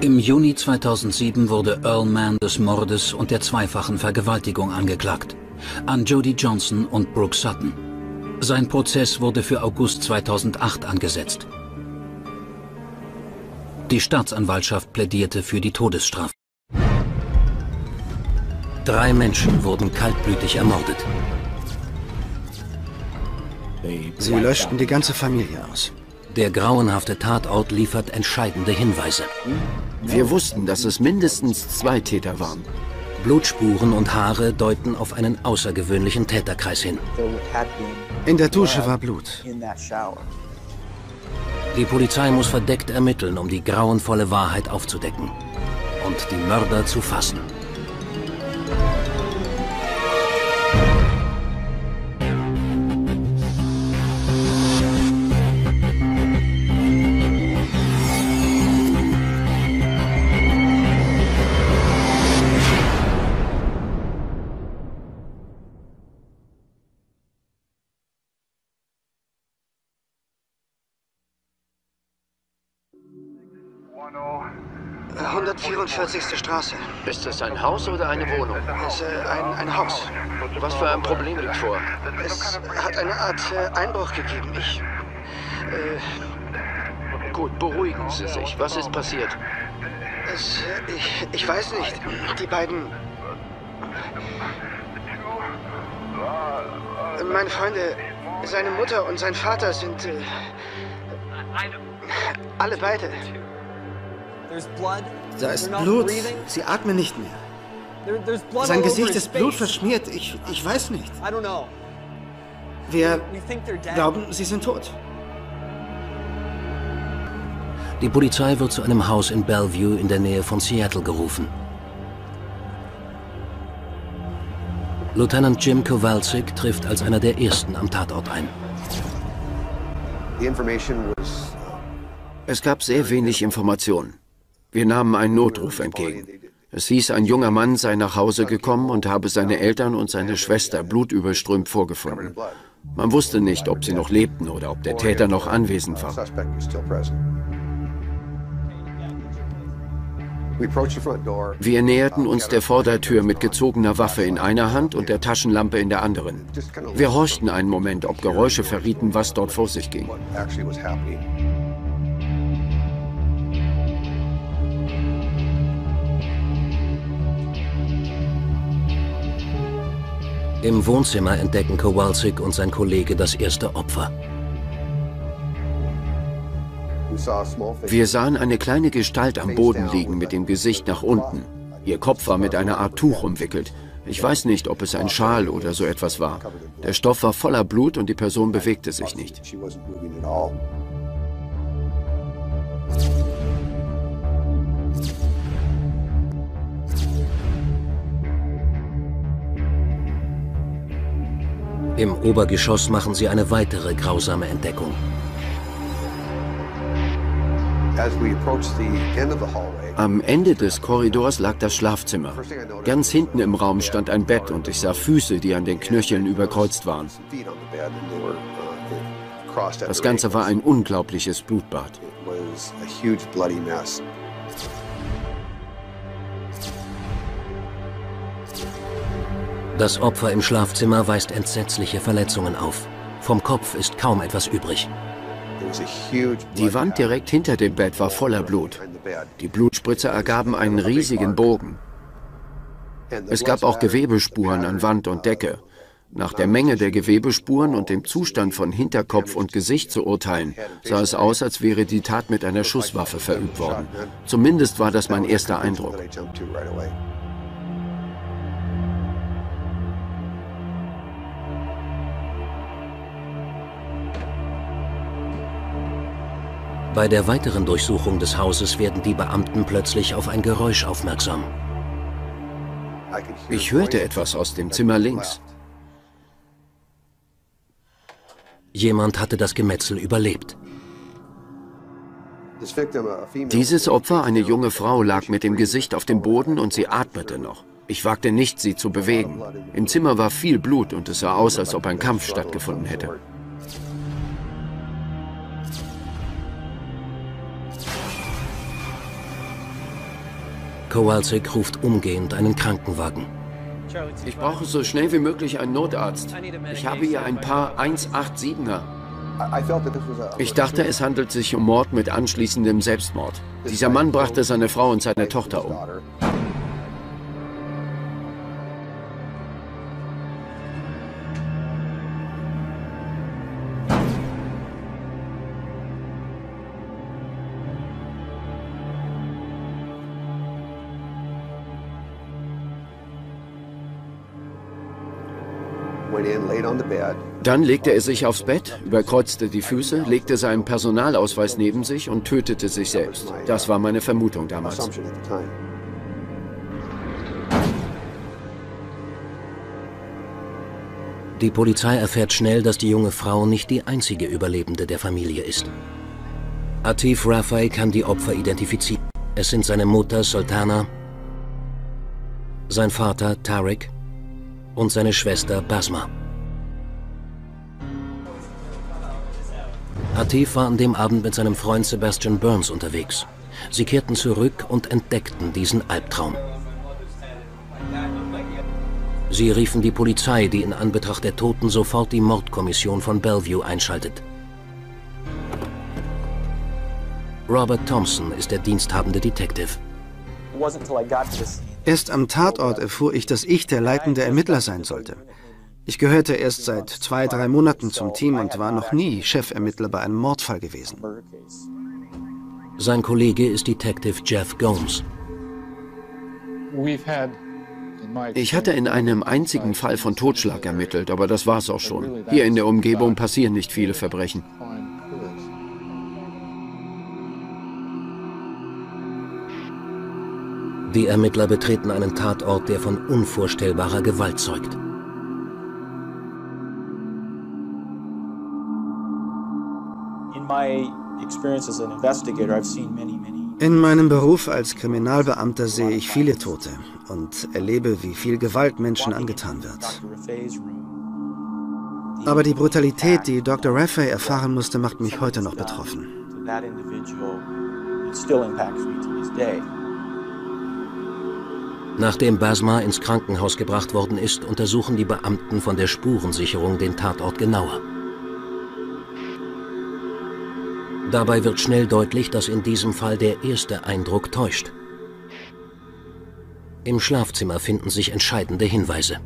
X: Im Juni 2007 wurde Earl Mann des Mordes und der zweifachen Vergewaltigung angeklagt. An Jody Johnson und Brooke Sutton. Sein Prozess wurde für August 2008 angesetzt. Die Staatsanwaltschaft plädierte für die Todesstrafe. Drei Menschen wurden kaltblütig ermordet.
T: Sie löschten die ganze Familie aus.
X: Der grauenhafte Tatort liefert entscheidende Hinweise.
V: Wir wussten, dass es mindestens zwei Täter waren.
X: Blutspuren und Haare deuten auf einen außergewöhnlichen Täterkreis hin.
T: In der Dusche war Blut.
X: Die Polizei muss verdeckt ermitteln, um die grauenvolle Wahrheit aufzudecken und die Mörder zu fassen. Thank you.
T: Straße.
S: Ist es ein Haus oder eine Wohnung?
T: Es ist äh, ein, ein Haus.
S: Was für ein Problem liegt vor?
T: Es hat eine Art äh, Einbruch gegeben. Ich.
S: Äh, Gut, beruhigen Sie sich. Was ist passiert?
T: Es, äh, ich, ich weiß nicht. Die beiden. Meine Freunde, seine Mutter und sein Vater sind. Äh, alle beide. Da ist Blut. Sie atmen nicht mehr. Sein Gesicht ist blutverschmiert. Ich, ich weiß nicht. Wir glauben, sie sind tot.
X: Die Polizei wird zu einem Haus in Bellevue in der Nähe von Seattle gerufen. Lieutenant Jim Kowalczyk trifft als einer der ersten am Tatort ein.
V: Es gab sehr wenig Informationen. Wir nahmen einen Notruf entgegen. Es hieß, ein junger Mann sei nach Hause gekommen und habe seine Eltern und seine Schwester blutüberströmt vorgefunden. Man wusste nicht, ob sie noch lebten oder ob der Täter noch anwesend war. Wir näherten uns der Vordertür mit gezogener Waffe in einer Hand und der Taschenlampe in der anderen. Wir horchten einen Moment, ob Geräusche verrieten, was dort vor sich ging.
X: Im Wohnzimmer entdecken Kowalczyk und sein Kollege das erste Opfer.
V: Wir sahen eine kleine Gestalt am Boden liegen mit dem Gesicht nach unten. Ihr Kopf war mit einer Art Tuch umwickelt. Ich weiß nicht, ob es ein Schal oder so etwas war. Der Stoff war voller Blut und die Person bewegte sich nicht.
X: Im Obergeschoss machen sie eine weitere grausame Entdeckung.
V: Am Ende des Korridors lag das Schlafzimmer. Ganz hinten im Raum stand ein Bett und ich sah Füße, die an den Knöcheln überkreuzt waren.
S: Das Ganze war ein unglaubliches Blutbad.
X: Das Opfer im Schlafzimmer weist entsetzliche Verletzungen auf. Vom Kopf ist kaum etwas übrig.
S: Die Wand direkt hinter dem Bett war voller Blut. Die Blutspritze ergaben einen riesigen Bogen. Es gab auch Gewebespuren an Wand und Decke. Nach der Menge der Gewebespuren und dem Zustand von Hinterkopf und Gesicht zu urteilen, sah es aus, als wäre die Tat mit einer Schusswaffe verübt worden. Zumindest war das mein erster Eindruck.
X: Bei der weiteren Durchsuchung des Hauses werden die Beamten plötzlich auf ein Geräusch aufmerksam.
S: Ich hörte etwas aus dem Zimmer links.
X: Jemand hatte das Gemetzel überlebt.
S: Dieses Opfer, eine junge Frau, lag mit dem Gesicht auf dem Boden und sie atmete noch. Ich wagte nicht, sie zu bewegen. Im Zimmer war viel Blut und es sah aus, als ob ein Kampf stattgefunden hätte.
X: Kowalczyk ruft umgehend einen Krankenwagen.
S: Ich brauche so schnell wie möglich einen Notarzt. Ich habe hier ein paar 187er. Ich dachte, es handelt sich um Mord mit anschließendem Selbstmord. Dieser Mann brachte seine Frau und seine Tochter um. Dann legte er sich aufs Bett, überkreuzte die Füße, legte seinen Personalausweis neben sich und tötete sich selbst. Das war meine Vermutung damals.
X: Die Polizei erfährt schnell, dass die junge Frau nicht die einzige Überlebende der Familie ist. Atif Rafai kann die Opfer identifizieren. Es sind seine Mutter Sultana, sein Vater Tarek und seine Schwester Basma. Atif war an dem Abend mit seinem Freund Sebastian Burns unterwegs. Sie kehrten zurück und entdeckten diesen Albtraum. Sie riefen die Polizei, die in Anbetracht der Toten sofort die Mordkommission von Bellevue einschaltet. Robert Thompson ist der diensthabende Detective.
Y: Erst am Tatort erfuhr ich, dass ich der leitende Ermittler sein sollte. Ich gehörte erst seit zwei, drei Monaten zum Team und war noch nie Chefermittler bei einem Mordfall gewesen.
X: Sein Kollege ist Detective Jeff Gomes.
S: Ich hatte in einem einzigen Fall von Totschlag ermittelt, aber das war's auch schon. Hier in der Umgebung passieren nicht viele Verbrechen.
X: Die Ermittler betreten einen Tatort, der von unvorstellbarer Gewalt zeugt.
Y: In meinem Beruf als Kriminalbeamter sehe ich viele Tote und erlebe, wie viel Gewalt Menschen angetan wird. Aber die Brutalität, die Dr. Raffay erfahren musste, macht mich heute noch betroffen.
X: Nachdem Basma ins Krankenhaus gebracht worden ist, untersuchen die Beamten von der Spurensicherung den Tatort genauer. Dabei wird schnell deutlich, dass in diesem Fall der erste Eindruck täuscht. Im Schlafzimmer finden sich entscheidende Hinweise.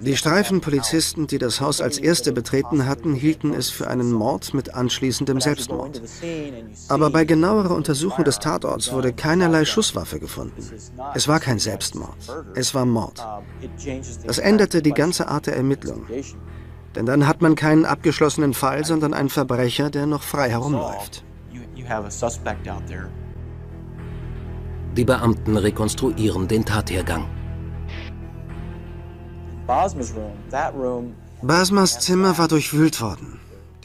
Y: Die Streifenpolizisten, die das Haus als erste betreten hatten, hielten es für einen Mord mit anschließendem Selbstmord. Aber bei genauerer Untersuchung des Tatorts wurde keinerlei Schusswaffe gefunden. Es war kein Selbstmord, es war Mord. Das änderte die ganze Art der Ermittlung. Denn dann hat man keinen abgeschlossenen Fall, sondern einen Verbrecher, der noch frei herumläuft.
X: Die Beamten rekonstruieren den Tathergang.
Y: Basmas Zimmer war durchwühlt worden.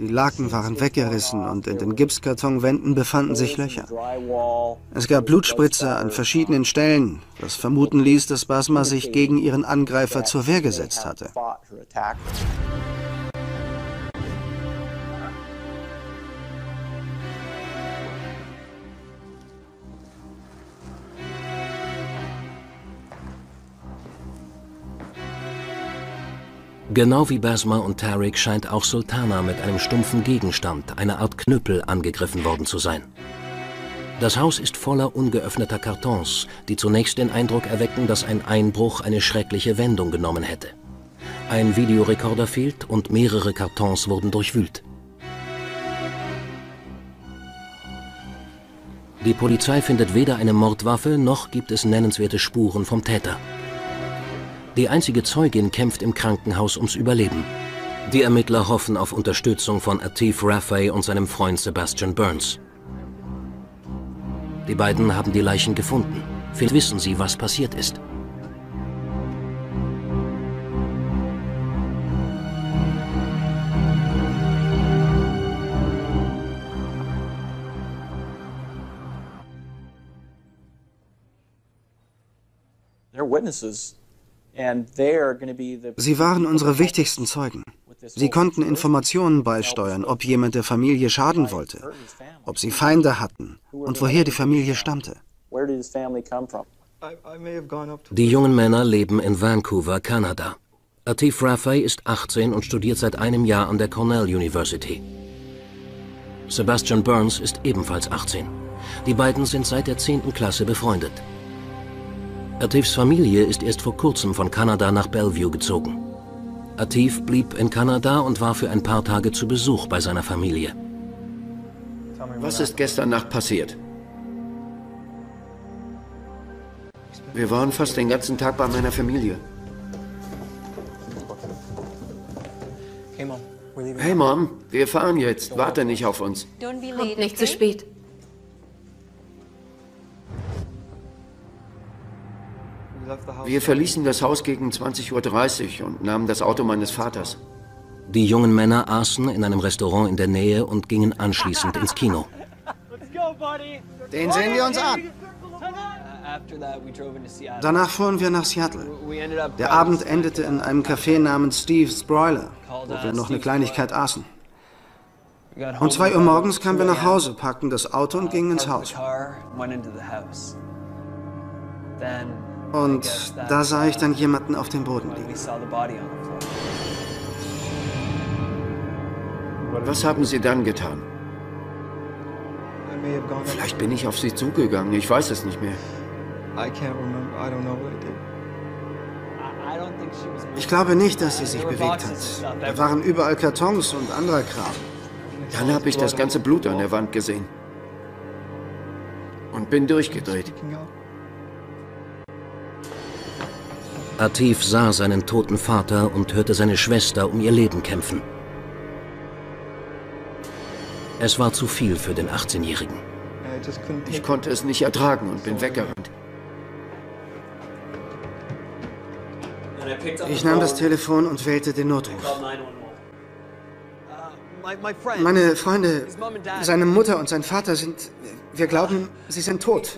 T: Die Laken waren weggerissen und in den Gipskartonwänden befanden sich Löcher. Es gab Blutspritzer an verschiedenen Stellen, was vermuten ließ, dass Basma sich gegen ihren Angreifer zur Wehr gesetzt hatte.
X: Genau wie Basma und Tariq scheint auch Sultana mit einem stumpfen Gegenstand, einer Art Knüppel, angegriffen worden zu sein. Das Haus ist voller ungeöffneter Kartons, die zunächst den Eindruck erwecken, dass ein Einbruch eine schreckliche Wendung genommen hätte. Ein Videorekorder fehlt und mehrere Kartons wurden durchwühlt. Die Polizei findet weder eine Mordwaffe noch gibt es nennenswerte Spuren vom Täter. Die einzige Zeugin kämpft im Krankenhaus ums Überleben. Die Ermittler hoffen auf Unterstützung von Atif Raffay und seinem Freund Sebastian Burns. Die beiden haben die Leichen gefunden. Vielleicht wissen sie, was passiert ist.
T: They're witnesses Sie waren unsere wichtigsten Zeugen. Sie konnten Informationen beisteuern, ob jemand der Familie schaden wollte, ob sie Feinde hatten und woher die Familie stammte.
X: Die jungen Männer leben in Vancouver, Kanada. Atif Raffay ist 18 und studiert seit einem Jahr an der Cornell University. Sebastian Burns ist ebenfalls 18. Die beiden sind seit der 10. Klasse befreundet. Atifs Familie ist erst vor kurzem von Kanada nach Bellevue gezogen. Atif blieb in Kanada und war für ein paar Tage zu Besuch bei seiner Familie.
S: Was ist gestern Nacht passiert? Wir waren fast den ganzen Tag bei meiner Familie. Hey Mom, wir fahren jetzt. Warte nicht auf uns.
P: Kommt nicht zu spät.
S: Wir verließen das Haus gegen 20.30 Uhr und nahmen das Auto meines Vaters.
X: Die jungen Männer aßen in einem Restaurant in der Nähe und gingen anschließend ins Kino.
T: Den sehen wir uns an. Danach fuhren wir nach Seattle. Der Abend endete in einem Café namens Steve's Broiler, wo wir noch eine Kleinigkeit aßen. Um zwei Uhr morgens kamen wir nach Hause, packten das Auto und gingen ins Haus. Und da sah ich dann jemanden auf dem Boden liegen.
S: Was haben Sie dann getan? Vielleicht bin ich auf Sie zugegangen, ich weiß es nicht mehr.
T: Ich glaube nicht, dass sie sich bewegt hat. Da waren überall Kartons und anderer Kram.
S: Dann habe ich das ganze Blut an der Wand gesehen. Und bin durchgedreht.
X: Atif sah seinen toten Vater und hörte seine Schwester um ihr Leben kämpfen. Es war zu viel für den 18-Jährigen.
S: Ich konnte es nicht ertragen und bin weggerannt.
T: Ich nahm das Telefon und wählte den Notruf. Meine Freunde, seine Mutter und sein Vater sind, wir glauben, sie sind tot.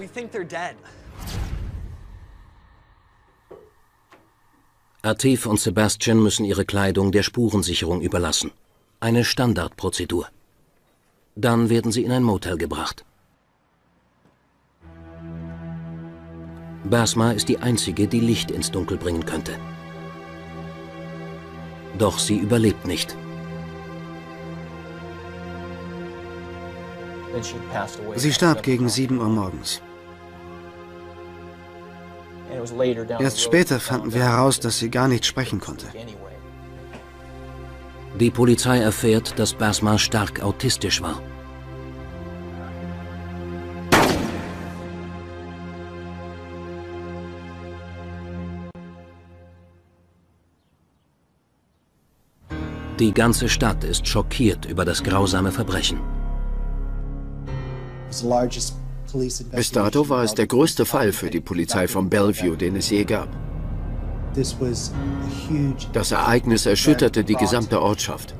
X: Atif und Sebastian müssen ihre Kleidung der Spurensicherung überlassen. Eine Standardprozedur. Dann werden sie in ein Motel gebracht. Basma ist die einzige, die Licht ins Dunkel bringen könnte. Doch sie überlebt nicht.
T: Sie starb gegen 7 Uhr morgens. Erst später fanden wir heraus, dass sie gar nicht sprechen konnte.
X: Die Polizei erfährt, dass Basma stark autistisch war. Die ganze Stadt ist schockiert über das grausame Verbrechen.
S: Bis dato war es der größte Fall für die Polizei von Bellevue, den es je gab. Das Ereignis erschütterte die gesamte Ortschaft.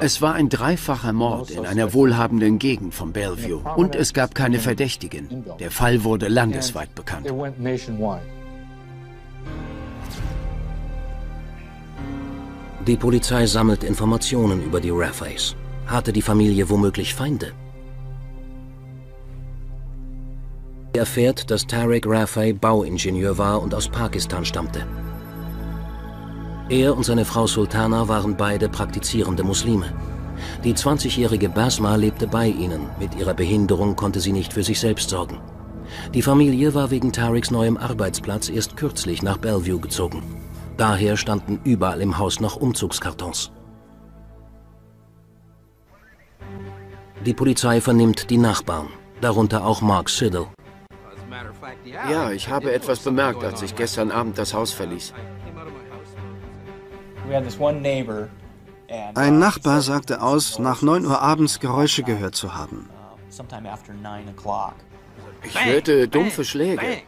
S: Es war ein dreifacher Mord in einer wohlhabenden Gegend von Bellevue und es gab keine Verdächtigen. Der Fall wurde landesweit bekannt.
X: Die Polizei sammelt Informationen über die Raffays. Hatte die Familie womöglich Feinde? Er erfährt, dass Tarek Rafay Bauingenieur war und aus Pakistan stammte. Er und seine Frau Sultana waren beide praktizierende Muslime. Die 20-jährige Basma lebte bei ihnen. Mit ihrer Behinderung konnte sie nicht für sich selbst sorgen. Die Familie war wegen Tareks neuem Arbeitsplatz erst kürzlich nach Bellevue gezogen. Daher standen überall im Haus noch Umzugskartons. Die Polizei vernimmt die Nachbarn, darunter auch Mark Siddle.
S: Ja, ich habe etwas bemerkt, als ich gestern Abend das Haus verließ.
T: Ein Nachbar sagte aus, nach 9 Uhr abends Geräusche gehört zu haben.
S: Ich hörte dumpfe Schläge.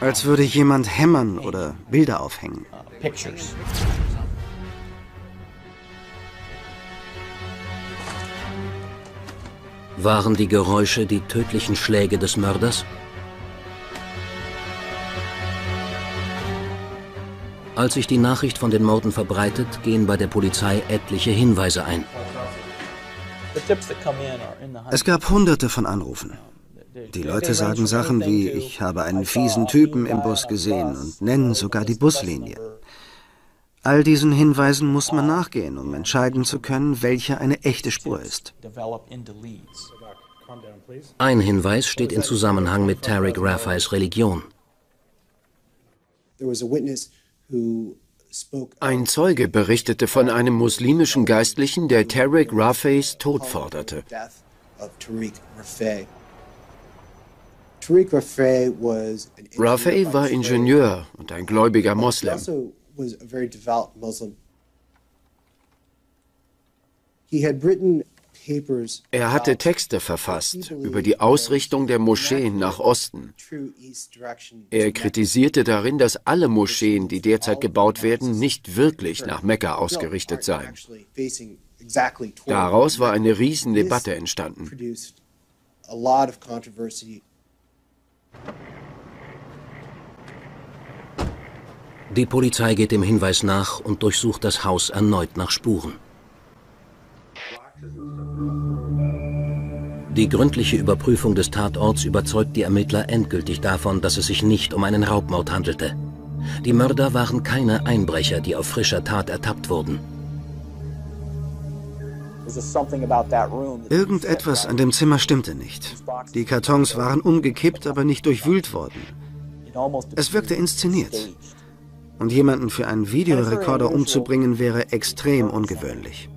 T: Als würde jemand hämmern oder Bilder aufhängen.
X: Waren die Geräusche die tödlichen Schläge des Mörders? Als sich die Nachricht von den Morden verbreitet, gehen bei der Polizei etliche Hinweise ein.
T: Es gab hunderte von Anrufen. Die Leute sagen Sachen wie, ich habe einen fiesen Typen im Bus gesehen und nennen sogar die Buslinie. All diesen Hinweisen muss man nachgehen, um entscheiden zu können, welche eine echte Spur ist.
X: Ein Hinweis steht in Zusammenhang mit Tarek Rafays Religion.
S: Ein Zeuge berichtete von einem muslimischen Geistlichen, der Tarek Rafays Tod forderte. Rafay war Ingenieur und ein gläubiger Moslem. He had written er hatte Texte verfasst über die Ausrichtung der Moscheen nach Osten. Er kritisierte darin, dass alle Moscheen, die derzeit gebaut werden, nicht wirklich nach Mekka ausgerichtet seien. Daraus war eine Riesendebatte entstanden.
X: Die Polizei geht dem Hinweis nach und durchsucht das Haus erneut nach Spuren. Die gründliche Überprüfung des Tatorts überzeugt die Ermittler endgültig davon, dass es sich nicht um einen Raubmord handelte. Die Mörder waren keine Einbrecher, die auf frischer Tat ertappt wurden.
T: Irgendetwas an dem Zimmer stimmte nicht. Die Kartons waren umgekippt, aber nicht durchwühlt worden. Es wirkte inszeniert. Und jemanden für einen Videorekorder umzubringen wäre extrem ungewöhnlich.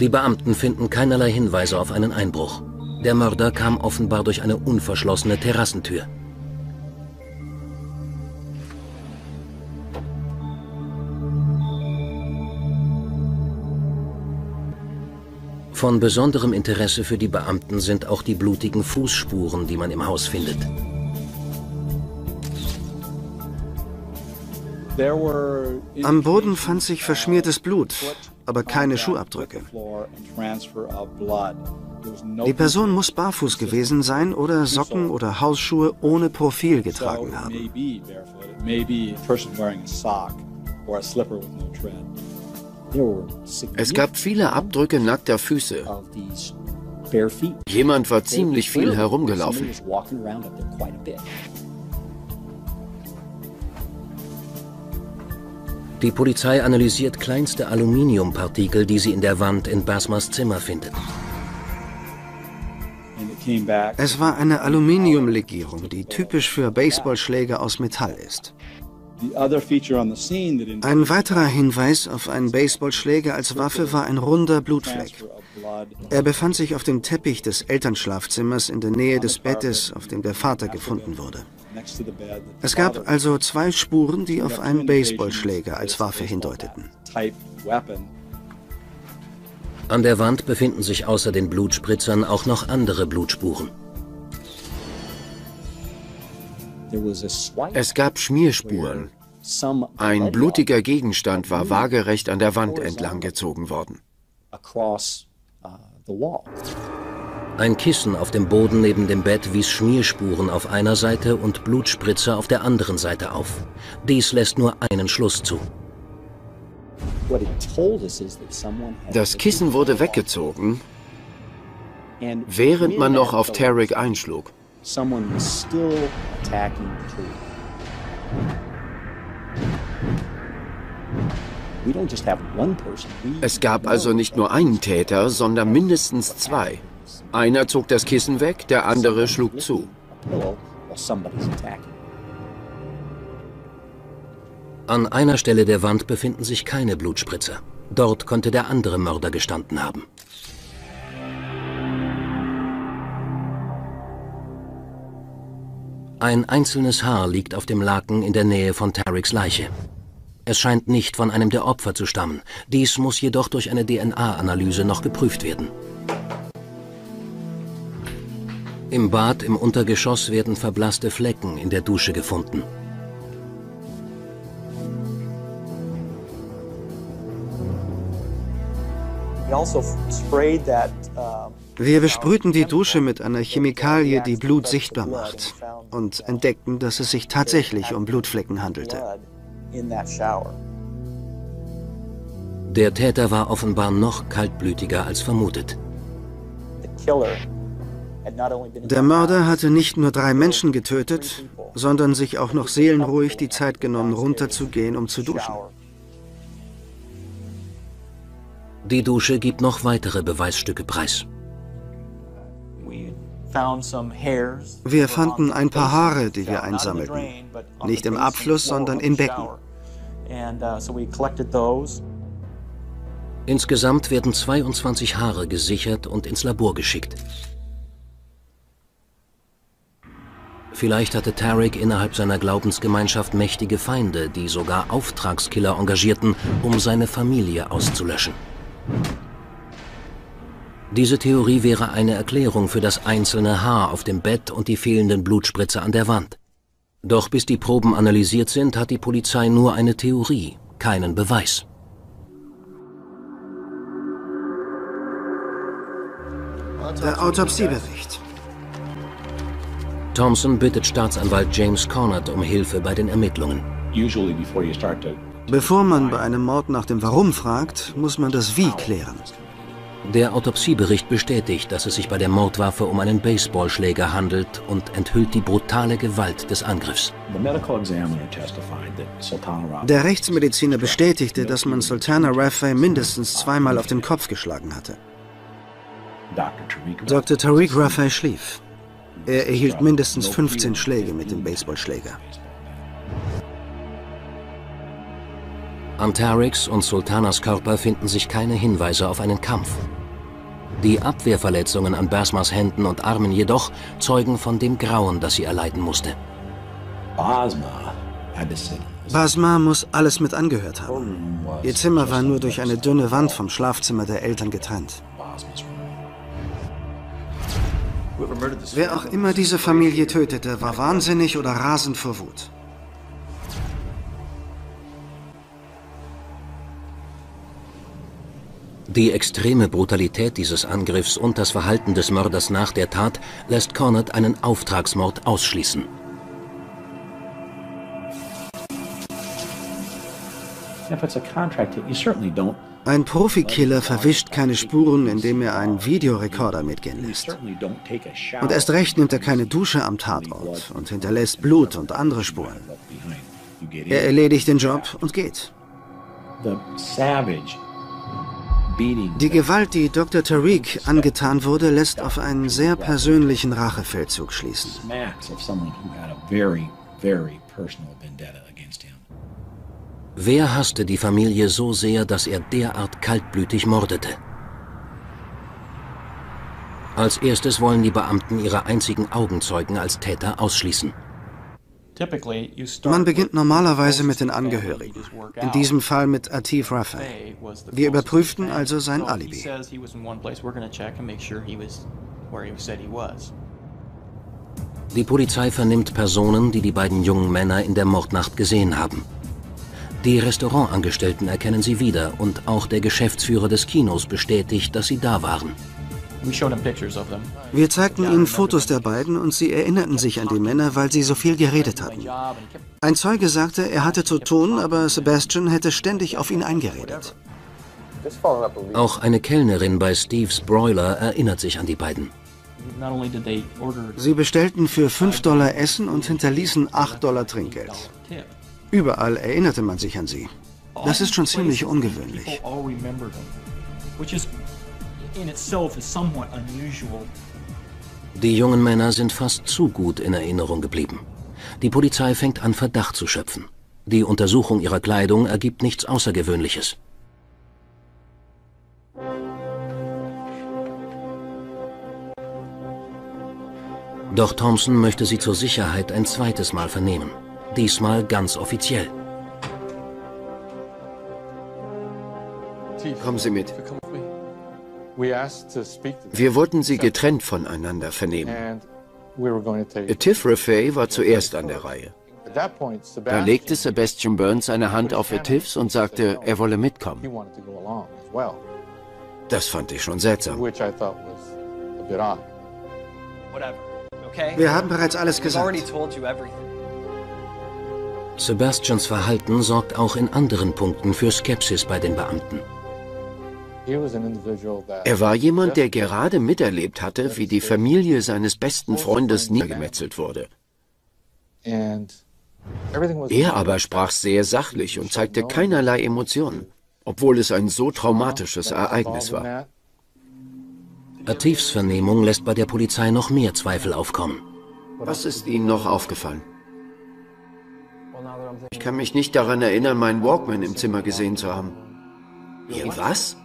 X: Die Beamten finden keinerlei Hinweise auf einen Einbruch. Der Mörder kam offenbar durch eine unverschlossene Terrassentür. Von besonderem Interesse für die Beamten sind auch die blutigen Fußspuren, die man im Haus findet.
T: Am Boden fand sich verschmiertes Blut, aber keine Schuhabdrücke. Die Person muss barfuß gewesen sein oder Socken oder Hausschuhe ohne Profil getragen haben.
S: Es gab viele Abdrücke nackter Füße. Jemand war ziemlich viel herumgelaufen.
X: Die Polizei analysiert kleinste Aluminiumpartikel, die sie in der Wand in Basmas Zimmer findet.
T: Es war eine Aluminiumlegierung, die typisch für Baseballschläge aus Metall ist. Ein weiterer Hinweis auf einen Baseballschläger als Waffe war ein runder Blutfleck. Er befand sich auf dem Teppich des Elternschlafzimmers in der Nähe des Bettes, auf dem der Vater gefunden wurde. Es gab also zwei Spuren, die auf einen Baseballschläger als Waffe hindeuteten.
X: An der Wand befinden sich außer den Blutspritzern auch noch andere Blutspuren.
S: Es gab Schmierspuren. Ein blutiger Gegenstand war waagerecht an der Wand entlang gezogen worden.
X: Ein Kissen auf dem Boden neben dem Bett wies Schmierspuren auf einer Seite und Blutspritzer auf der anderen Seite auf. Dies lässt nur einen Schluss zu.
S: Das Kissen wurde weggezogen, während man noch auf Tarek einschlug. Es gab also nicht nur einen Täter, sondern mindestens zwei. Einer zog das Kissen weg, der andere schlug zu.
X: An einer Stelle der Wand befinden sich keine Blutspritzer. Dort konnte der andere Mörder gestanden haben. Ein einzelnes Haar liegt auf dem Laken in der Nähe von Tareks Leiche. Es scheint nicht von einem der Opfer zu stammen. Dies muss jedoch durch eine DNA-Analyse noch geprüft werden. Im Bad im Untergeschoss werden verblasste Flecken in der Dusche gefunden.
T: Wir besprühten die Dusche mit einer Chemikalie, die Blut sichtbar macht und entdeckten, dass es sich tatsächlich um Blutflecken handelte.
X: Der Täter war offenbar noch kaltblütiger als vermutet.
T: Der Mörder hatte nicht nur drei Menschen getötet, sondern sich auch noch seelenruhig die Zeit genommen, runterzugehen, um zu duschen.
X: Die Dusche gibt noch weitere Beweisstücke preis.
T: Wir fanden ein paar Haare, die wir einsammelten. Nicht im Abfluss, sondern im Becken.
X: Uh, Insgesamt werden 22 Haare gesichert und ins Labor geschickt. Vielleicht hatte Tarek innerhalb seiner Glaubensgemeinschaft mächtige Feinde, die sogar Auftragskiller engagierten, um seine Familie auszulöschen. Diese Theorie wäre eine Erklärung für das einzelne Haar auf dem Bett und die fehlenden Blutspritze an der Wand. Doch bis die Proben analysiert sind, hat die Polizei nur eine Theorie, keinen Beweis.
T: Der Autopsiebericht.
X: Thompson bittet Staatsanwalt James Cornett um Hilfe bei den Ermittlungen.
T: Bevor man bei einem Mord nach dem Warum fragt, muss man das Wie klären.
X: Der Autopsiebericht bestätigt, dass es sich bei der Mordwaffe um einen Baseballschläger handelt und enthüllt die brutale Gewalt des Angriffs.
T: Der Rechtsmediziner bestätigte, dass man Sultana Raffay mindestens zweimal auf den Kopf geschlagen hatte. Dr. Tariq Raffay schlief. Er erhielt mindestens 15 Schläge mit dem Baseballschläger.
X: An Tariks und Sultanas Körper finden sich keine Hinweise auf einen Kampf. Die Abwehrverletzungen an Basmas Händen und Armen jedoch zeugen von dem Grauen, das sie erleiden musste.
T: Basma muss alles mit angehört haben. Ihr Zimmer war nur durch eine dünne Wand vom Schlafzimmer der Eltern getrennt. Wer auch immer diese Familie tötete, war wahnsinnig oder rasend vor Wut.
X: Die extreme Brutalität dieses Angriffs und das Verhalten des Mörders nach der Tat lässt Cornett einen Auftragsmord ausschließen.
T: Ein Profikiller verwischt keine Spuren, indem er einen Videorekorder mitgehen lässt. Und erst recht nimmt er keine Dusche am Tatort und hinterlässt Blut und andere Spuren. Er erledigt den Job und geht. Die Gewalt, die Dr. Tariq angetan wurde, lässt auf einen sehr persönlichen Rachefeldzug schließen.
X: Wer hasste die Familie so sehr, dass er derart kaltblütig mordete? Als erstes wollen die Beamten ihre einzigen Augenzeugen als Täter ausschließen.
T: Man beginnt normalerweise mit den Angehörigen, in diesem Fall mit Atif Rafay. Wir überprüften also sein Alibi.
X: Die Polizei vernimmt Personen, die die beiden jungen Männer in der Mordnacht gesehen haben. Die Restaurantangestellten erkennen sie wieder und auch der Geschäftsführer des Kinos bestätigt, dass sie da waren.
T: Wir zeigten ihnen Fotos der beiden und sie erinnerten sich an die Männer, weil sie so viel geredet hatten. Ein Zeuge sagte, er hatte zu tun, aber Sebastian hätte ständig auf ihn eingeredet.
X: Auch eine Kellnerin bei Steve's Broiler erinnert sich an die beiden.
T: Sie bestellten für 5 Dollar Essen und hinterließen 8 Dollar Trinkgeld. Überall erinnerte man sich an sie. Das ist schon ziemlich ungewöhnlich
X: Die jungen Männer sind fast zu gut in Erinnerung geblieben. Die Polizei fängt an, Verdacht zu schöpfen. Die Untersuchung ihrer Kleidung ergibt nichts Außergewöhnliches. Doch Thompson möchte sie zur Sicherheit ein zweites Mal vernehmen. Diesmal ganz offiziell.
S: Kommen Sie mit. Wir wollten sie getrennt voneinander vernehmen. Tiff Raffay war zuerst an der Reihe. Da legte Sebastian Burns seine Hand auf Etifs und sagte, er wolle mitkommen. Das fand ich schon seltsam.
T: Wir haben bereits alles gesagt.
X: Sebastians Verhalten sorgt auch in anderen Punkten für Skepsis bei den Beamten.
S: Er war jemand, der gerade miterlebt hatte, wie die Familie seines besten Freundes niedergemetzelt wurde. Er aber sprach sehr sachlich und zeigte keinerlei Emotionen, obwohl es ein so traumatisches Ereignis war.
X: Atifs Vernehmung lässt bei der Polizei noch mehr Zweifel aufkommen.
S: Was ist Ihnen noch aufgefallen? Ich kann mich nicht daran erinnern, meinen Walkman im Zimmer gesehen zu haben. Ihr was?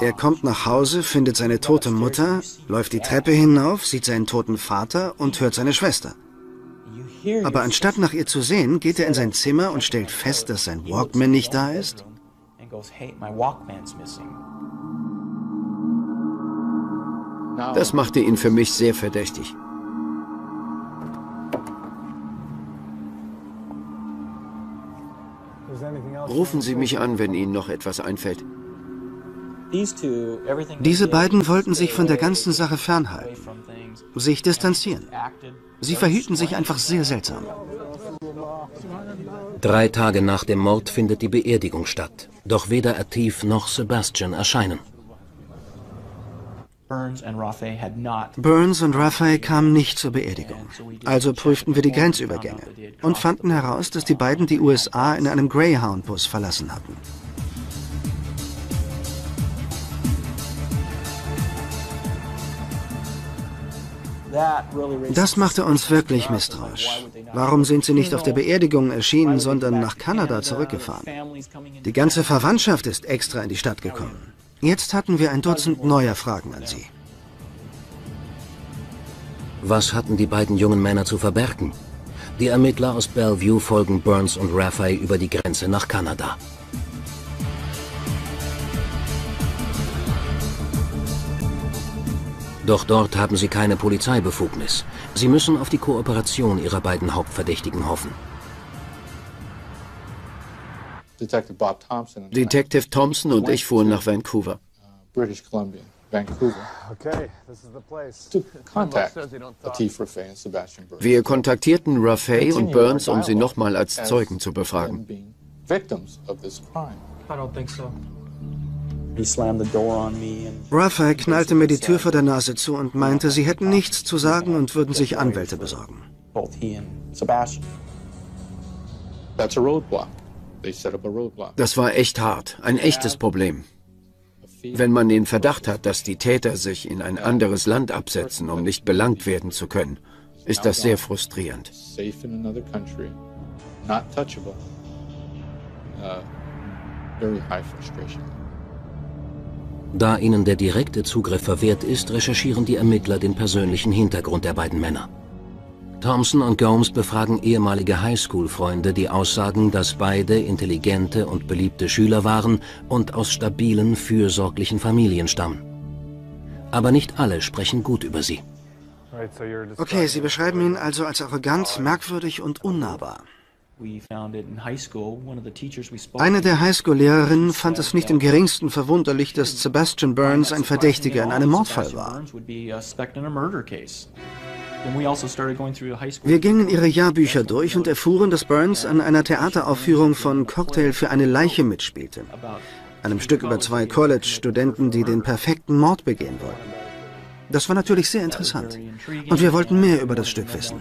T: Er kommt nach Hause, findet seine tote Mutter, läuft die Treppe hinauf, sieht seinen toten Vater und hört seine Schwester. Aber anstatt nach ihr zu sehen, geht er in sein Zimmer und stellt fest, dass sein Walkman nicht da ist.
S: Das machte ihn für mich sehr verdächtig. Rufen Sie mich an, wenn Ihnen noch etwas einfällt.
T: Diese beiden wollten sich von der ganzen Sache fernhalten, sich distanzieren. Sie verhielten sich einfach sehr seltsam.
X: Drei Tage nach dem Mord findet die Beerdigung statt. Doch weder Atif noch Sebastian erscheinen.
T: Burns und Raffay kamen nicht zur Beerdigung. Also prüften wir die Grenzübergänge und fanden heraus, dass die beiden die USA in einem Greyhound-Bus verlassen hatten. Das machte uns wirklich misstrauisch. Warum sind sie nicht auf der Beerdigung erschienen, sondern nach Kanada zurückgefahren? Die ganze Verwandtschaft ist extra in die Stadt gekommen. Jetzt hatten wir ein Dutzend neuer Fragen an sie.
X: Was hatten die beiden jungen Männer zu verbergen? Die Ermittler aus Bellevue folgen Burns und Raffay über die Grenze nach Kanada. Doch dort haben sie keine Polizeibefugnis. Sie müssen auf die Kooperation ihrer beiden Hauptverdächtigen hoffen.
S: Detective Thompson und ich fuhren nach Vancouver. British Columbia, Vancouver. (laughs) Wir kontaktierten Raffay und Burns, um sie nochmal als Zeugen zu befragen.
T: Raffay knallte mir die Tür vor der Nase zu und meinte, sie hätten nichts zu sagen und würden sich Anwälte besorgen.
S: That's a roadblock. Das war echt hart, ein echtes Problem. Wenn man den Verdacht hat, dass die Täter sich in ein anderes Land absetzen, um nicht belangt werden zu können, ist das sehr frustrierend.
X: Uh, da ihnen der direkte Zugriff verwehrt ist, recherchieren die Ermittler den persönlichen Hintergrund der beiden Männer. Thompson und Gomes befragen ehemalige Highschool-Freunde, die aussagen, dass beide intelligente und beliebte Schüler waren und aus stabilen, fürsorglichen Familien stammen. Aber nicht alle sprechen gut über sie.
T: Okay, Sie beschreiben ihn also als arrogant, merkwürdig und unnahbar. Eine der Highschool-Lehrerinnen fand es nicht im geringsten verwunderlich, dass Sebastian Burns ein Verdächtiger in einem Mordfall war. Wir gingen ihre Jahrbücher durch und erfuhren, dass Burns an einer Theateraufführung von Cocktail für eine Leiche mitspielte. Einem Stück über zwei College-Studenten, die den perfekten Mord begehen wollten. Das war natürlich sehr interessant. Und wir wollten mehr über das Stück wissen.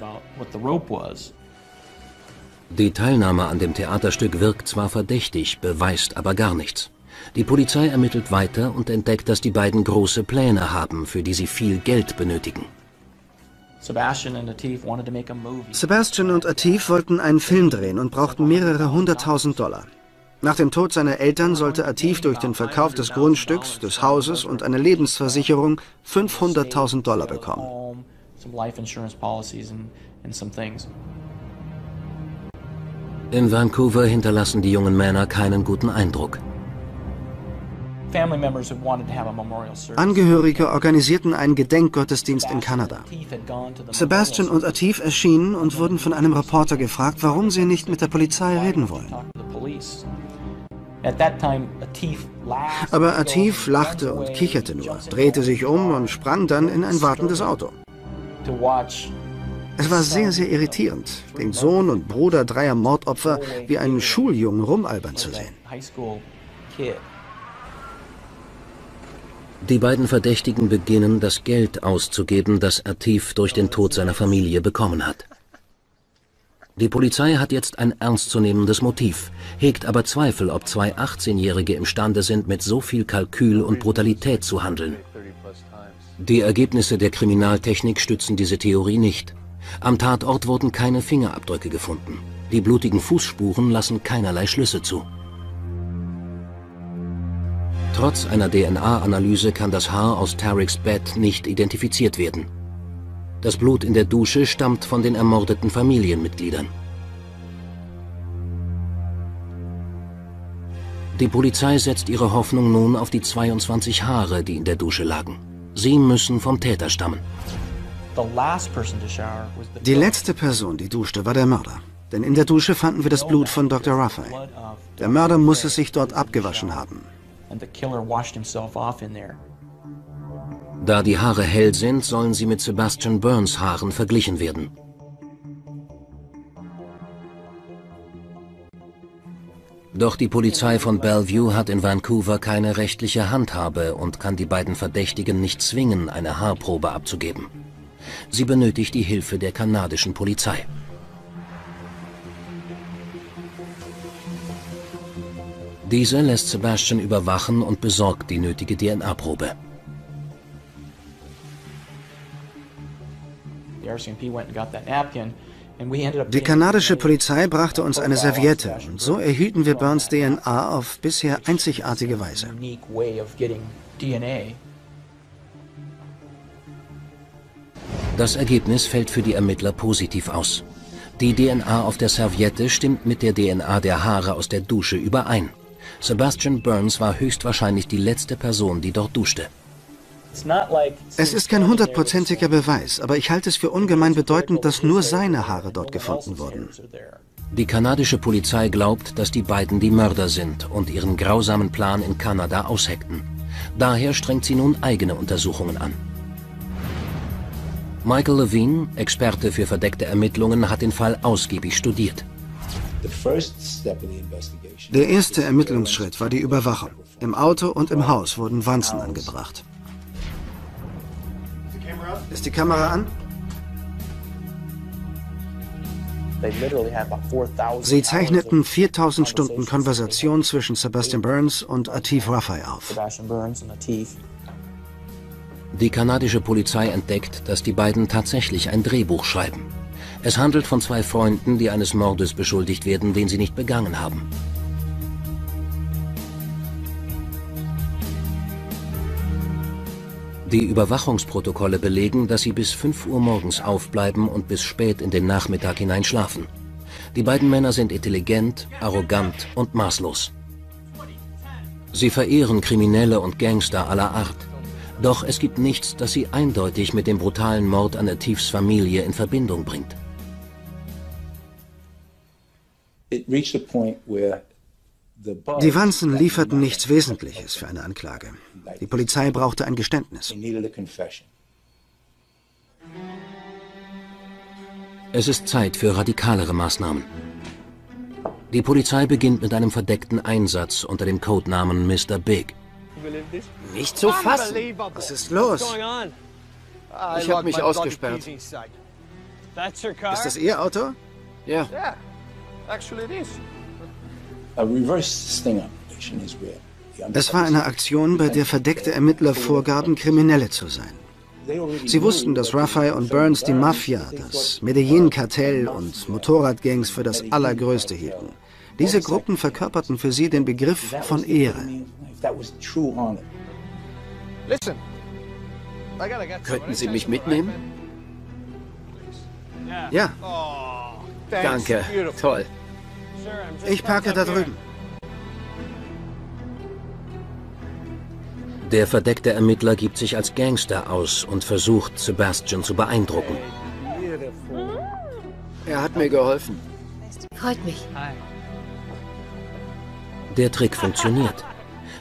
X: Die Teilnahme an dem Theaterstück wirkt zwar verdächtig, beweist aber gar nichts. Die Polizei ermittelt weiter und entdeckt, dass die beiden große Pläne haben, für die sie viel Geld benötigen.
T: Sebastian und Atif wollten einen Film drehen und brauchten mehrere hunderttausend Dollar. Nach dem Tod seiner Eltern sollte Atif durch den Verkauf des Grundstücks, des Hauses und einer Lebensversicherung 500.000 Dollar bekommen.
X: In Vancouver hinterlassen die jungen Männer keinen guten Eindruck.
T: Angehörige organisierten einen Gedenkgottesdienst in Kanada. Sebastian und Atif erschienen und wurden von einem Reporter gefragt, warum sie nicht mit der Polizei reden wollen. Aber Atif lachte und kicherte nur, drehte sich um und sprang dann in ein wartendes Auto. Es war sehr, sehr irritierend, den Sohn und Bruder dreier Mordopfer wie einen Schuljungen rumalbern zu sehen.
X: Die beiden Verdächtigen beginnen, das Geld auszugeben, das Atif durch den Tod seiner Familie bekommen hat. Die Polizei hat jetzt ein ernstzunehmendes Motiv, hegt aber Zweifel, ob zwei 18-Jährige imstande sind, mit so viel Kalkül und Brutalität zu handeln. Die Ergebnisse der Kriminaltechnik stützen diese Theorie nicht. Am Tatort wurden keine Fingerabdrücke gefunden. Die blutigen Fußspuren lassen keinerlei Schlüsse zu. Trotz einer DNA-Analyse kann das Haar aus Tariks Bett nicht identifiziert werden. Das Blut in der Dusche stammt von den ermordeten Familienmitgliedern. Die Polizei setzt ihre Hoffnung nun auf die 22 Haare, die in der Dusche lagen. Sie müssen vom Täter stammen.
T: Die letzte Person, die duschte, war der Mörder. Denn in der Dusche fanden wir das Blut von Dr. Raphael. Der Mörder muss es sich dort abgewaschen haben.
X: Da die Haare hell sind, sollen sie mit Sebastian Burns Haaren verglichen werden. Doch die Polizei von Bellevue hat in Vancouver keine rechtliche Handhabe und kann die beiden Verdächtigen nicht zwingen, eine Haarprobe abzugeben. Sie benötigt die Hilfe der kanadischen Polizei. Diese lässt Sebastian überwachen und besorgt die nötige DNA-Probe.
T: Die kanadische Polizei brachte uns eine Serviette und so erhielten wir Burns DNA auf bisher einzigartige Weise.
X: Das Ergebnis fällt für die Ermittler positiv aus. Die DNA auf der Serviette stimmt mit der DNA der Haare aus der Dusche überein. Sebastian Burns war höchstwahrscheinlich die letzte Person, die dort duschte.
T: Es ist kein hundertprozentiger Beweis, aber ich halte es für ungemein bedeutend, dass nur seine Haare dort gefunden wurden.
X: Die kanadische Polizei glaubt, dass die beiden die Mörder sind und ihren grausamen Plan in Kanada ausheckten. Daher strengt sie nun eigene Untersuchungen an. Michael Levine, Experte für verdeckte Ermittlungen, hat den Fall ausgiebig studiert.
T: Der erste Ermittlungsschritt war die Überwachung. Im Auto und im Haus wurden Wanzen angebracht. Ist die Kamera an? Sie zeichneten 4000 Stunden Konversation zwischen Sebastian Burns und Atif Rafai auf.
X: Die kanadische Polizei entdeckt, dass die beiden tatsächlich ein Drehbuch schreiben. Es handelt von zwei Freunden, die eines Mordes beschuldigt werden, den sie nicht begangen haben. Die Überwachungsprotokolle belegen, dass sie bis 5 Uhr morgens aufbleiben und bis spät in den Nachmittag hinein schlafen. Die beiden Männer sind intelligent, arrogant und maßlos. Sie verehren Kriminelle und Gangster aller Art. Doch es gibt nichts, das sie eindeutig mit dem brutalen Mord an Atifs Familie in Verbindung bringt.
T: Die Wanzen lieferten nichts Wesentliches für eine Anklage. Die Polizei brauchte ein Geständnis.
X: Es ist Zeit für radikalere Maßnahmen. Die Polizei beginnt mit einem verdeckten Einsatz unter dem Codenamen Mr. Big.
T: Nicht zu fassen. Was ist los?
S: Ich habe mich ausgesperrt.
T: Ist das Ihr Auto?
S: Ja.
T: Es war eine Aktion, bei der verdeckte Ermittler vorgaben, Kriminelle zu sein. Sie wussten, dass Raphael und Burns die Mafia, das Medellin-Kartell und Motorradgangs für das Allergrößte hielten. Diese Gruppen verkörperten für sie den Begriff von Ehre.
S: Könnten Sie mich mitnehmen?
T: Ja.
S: Danke, toll.
T: Ich parke da drüben.
X: Der verdeckte Ermittler gibt sich als Gangster aus und versucht, Sebastian zu beeindrucken.
S: Er hat mir geholfen.
L: Freut mich.
X: Der Trick funktioniert.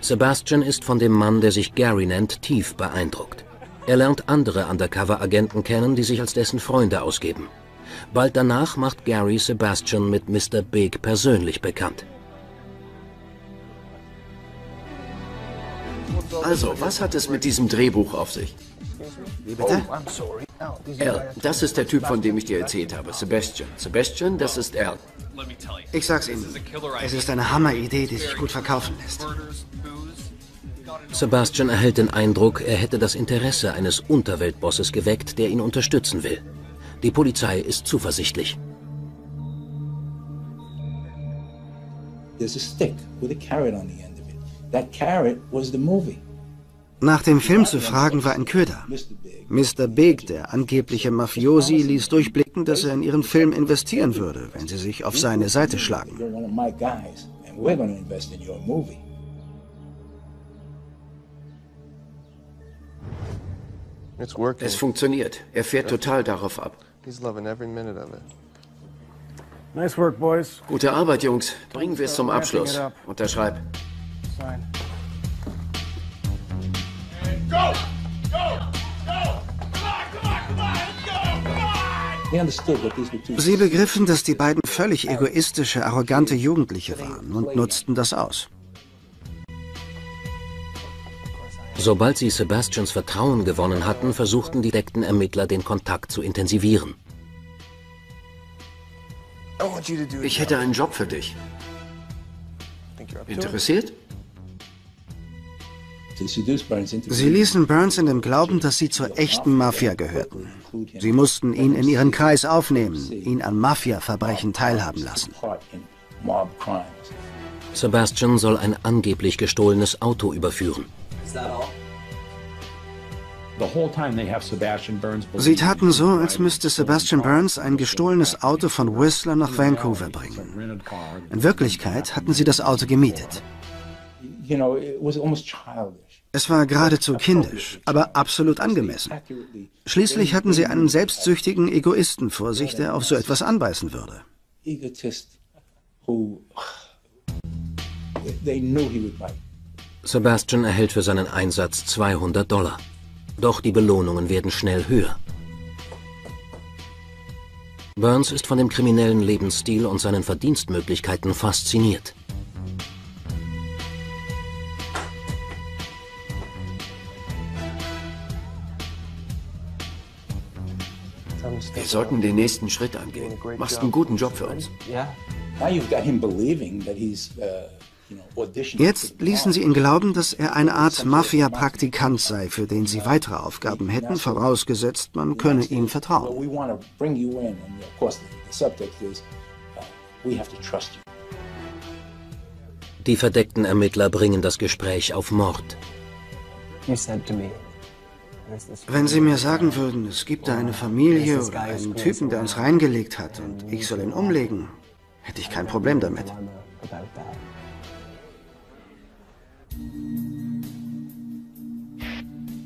X: Sebastian ist von dem Mann, der sich Gary nennt, tief beeindruckt. Er lernt andere Undercover-Agenten kennen, die sich als dessen Freunde ausgeben. Bald danach macht Gary Sebastian mit Mr. Big persönlich bekannt.
S: Also, was hat es mit diesem Drehbuch auf sich?
T: Wie bitte?
S: Al, das ist der Typ, von dem ich dir erzählt habe. Sebastian. Sebastian, das ist Al.
T: Ich sag's Ihnen. Es ist eine Hammeridee, die sich gut verkaufen lässt.
X: Sebastian erhält den Eindruck, er hätte das Interesse eines Unterweltbosses geweckt, der ihn unterstützen will. Die Polizei ist zuversichtlich.
T: Nach dem Film zu fragen war ein Köder. Mr. Big, der angebliche Mafiosi, ließ durchblicken, dass er in ihren Film investieren würde, wenn sie sich auf seine Seite schlagen.
S: Es funktioniert. Er fährt total darauf ab. Gute Arbeit, Jungs. Bringen wir es zum Abschluss. Unterschreib. Go!
T: Sie begriffen, dass die beiden völlig egoistische, arrogante Jugendliche waren und nutzten das aus.
X: Sobald sie Sebastians Vertrauen gewonnen hatten, versuchten die deckten Ermittler, den Kontakt zu intensivieren.
S: Ich hätte einen Job für dich. Interessiert?
T: Sie ließen Burns in dem Glauben, dass sie zur echten Mafia gehörten. Sie mussten ihn in ihren Kreis aufnehmen, ihn an Mafia-Verbrechen teilhaben lassen.
X: Sebastian soll ein angeblich gestohlenes Auto überführen.
T: Sie taten so, als müsste Sebastian Burns ein gestohlenes Auto von Whistler nach Vancouver bringen. In Wirklichkeit hatten sie das Auto gemietet. Es war geradezu kindisch, aber absolut angemessen. Schließlich hatten sie einen selbstsüchtigen Egoisten vor sich, der auf so etwas anbeißen würde.
X: Sebastian erhält für seinen Einsatz 200 Dollar. Doch die Belohnungen werden schnell höher. Burns ist von dem kriminellen Lebensstil und seinen Verdienstmöglichkeiten fasziniert.
S: Wir sollten den nächsten Schritt angehen. Machst einen guten Job für uns.
T: Jetzt ließen sie ihn glauben, dass er eine Art Mafia-Praktikant sei, für den sie weitere Aufgaben hätten, vorausgesetzt, man könne ihm vertrauen.
X: Die verdeckten Ermittler bringen das Gespräch auf Mord.
T: Wenn Sie mir sagen würden, es gibt da eine Familie oder einen Typen, der uns reingelegt hat und ich soll ihn umlegen, hätte ich kein Problem damit.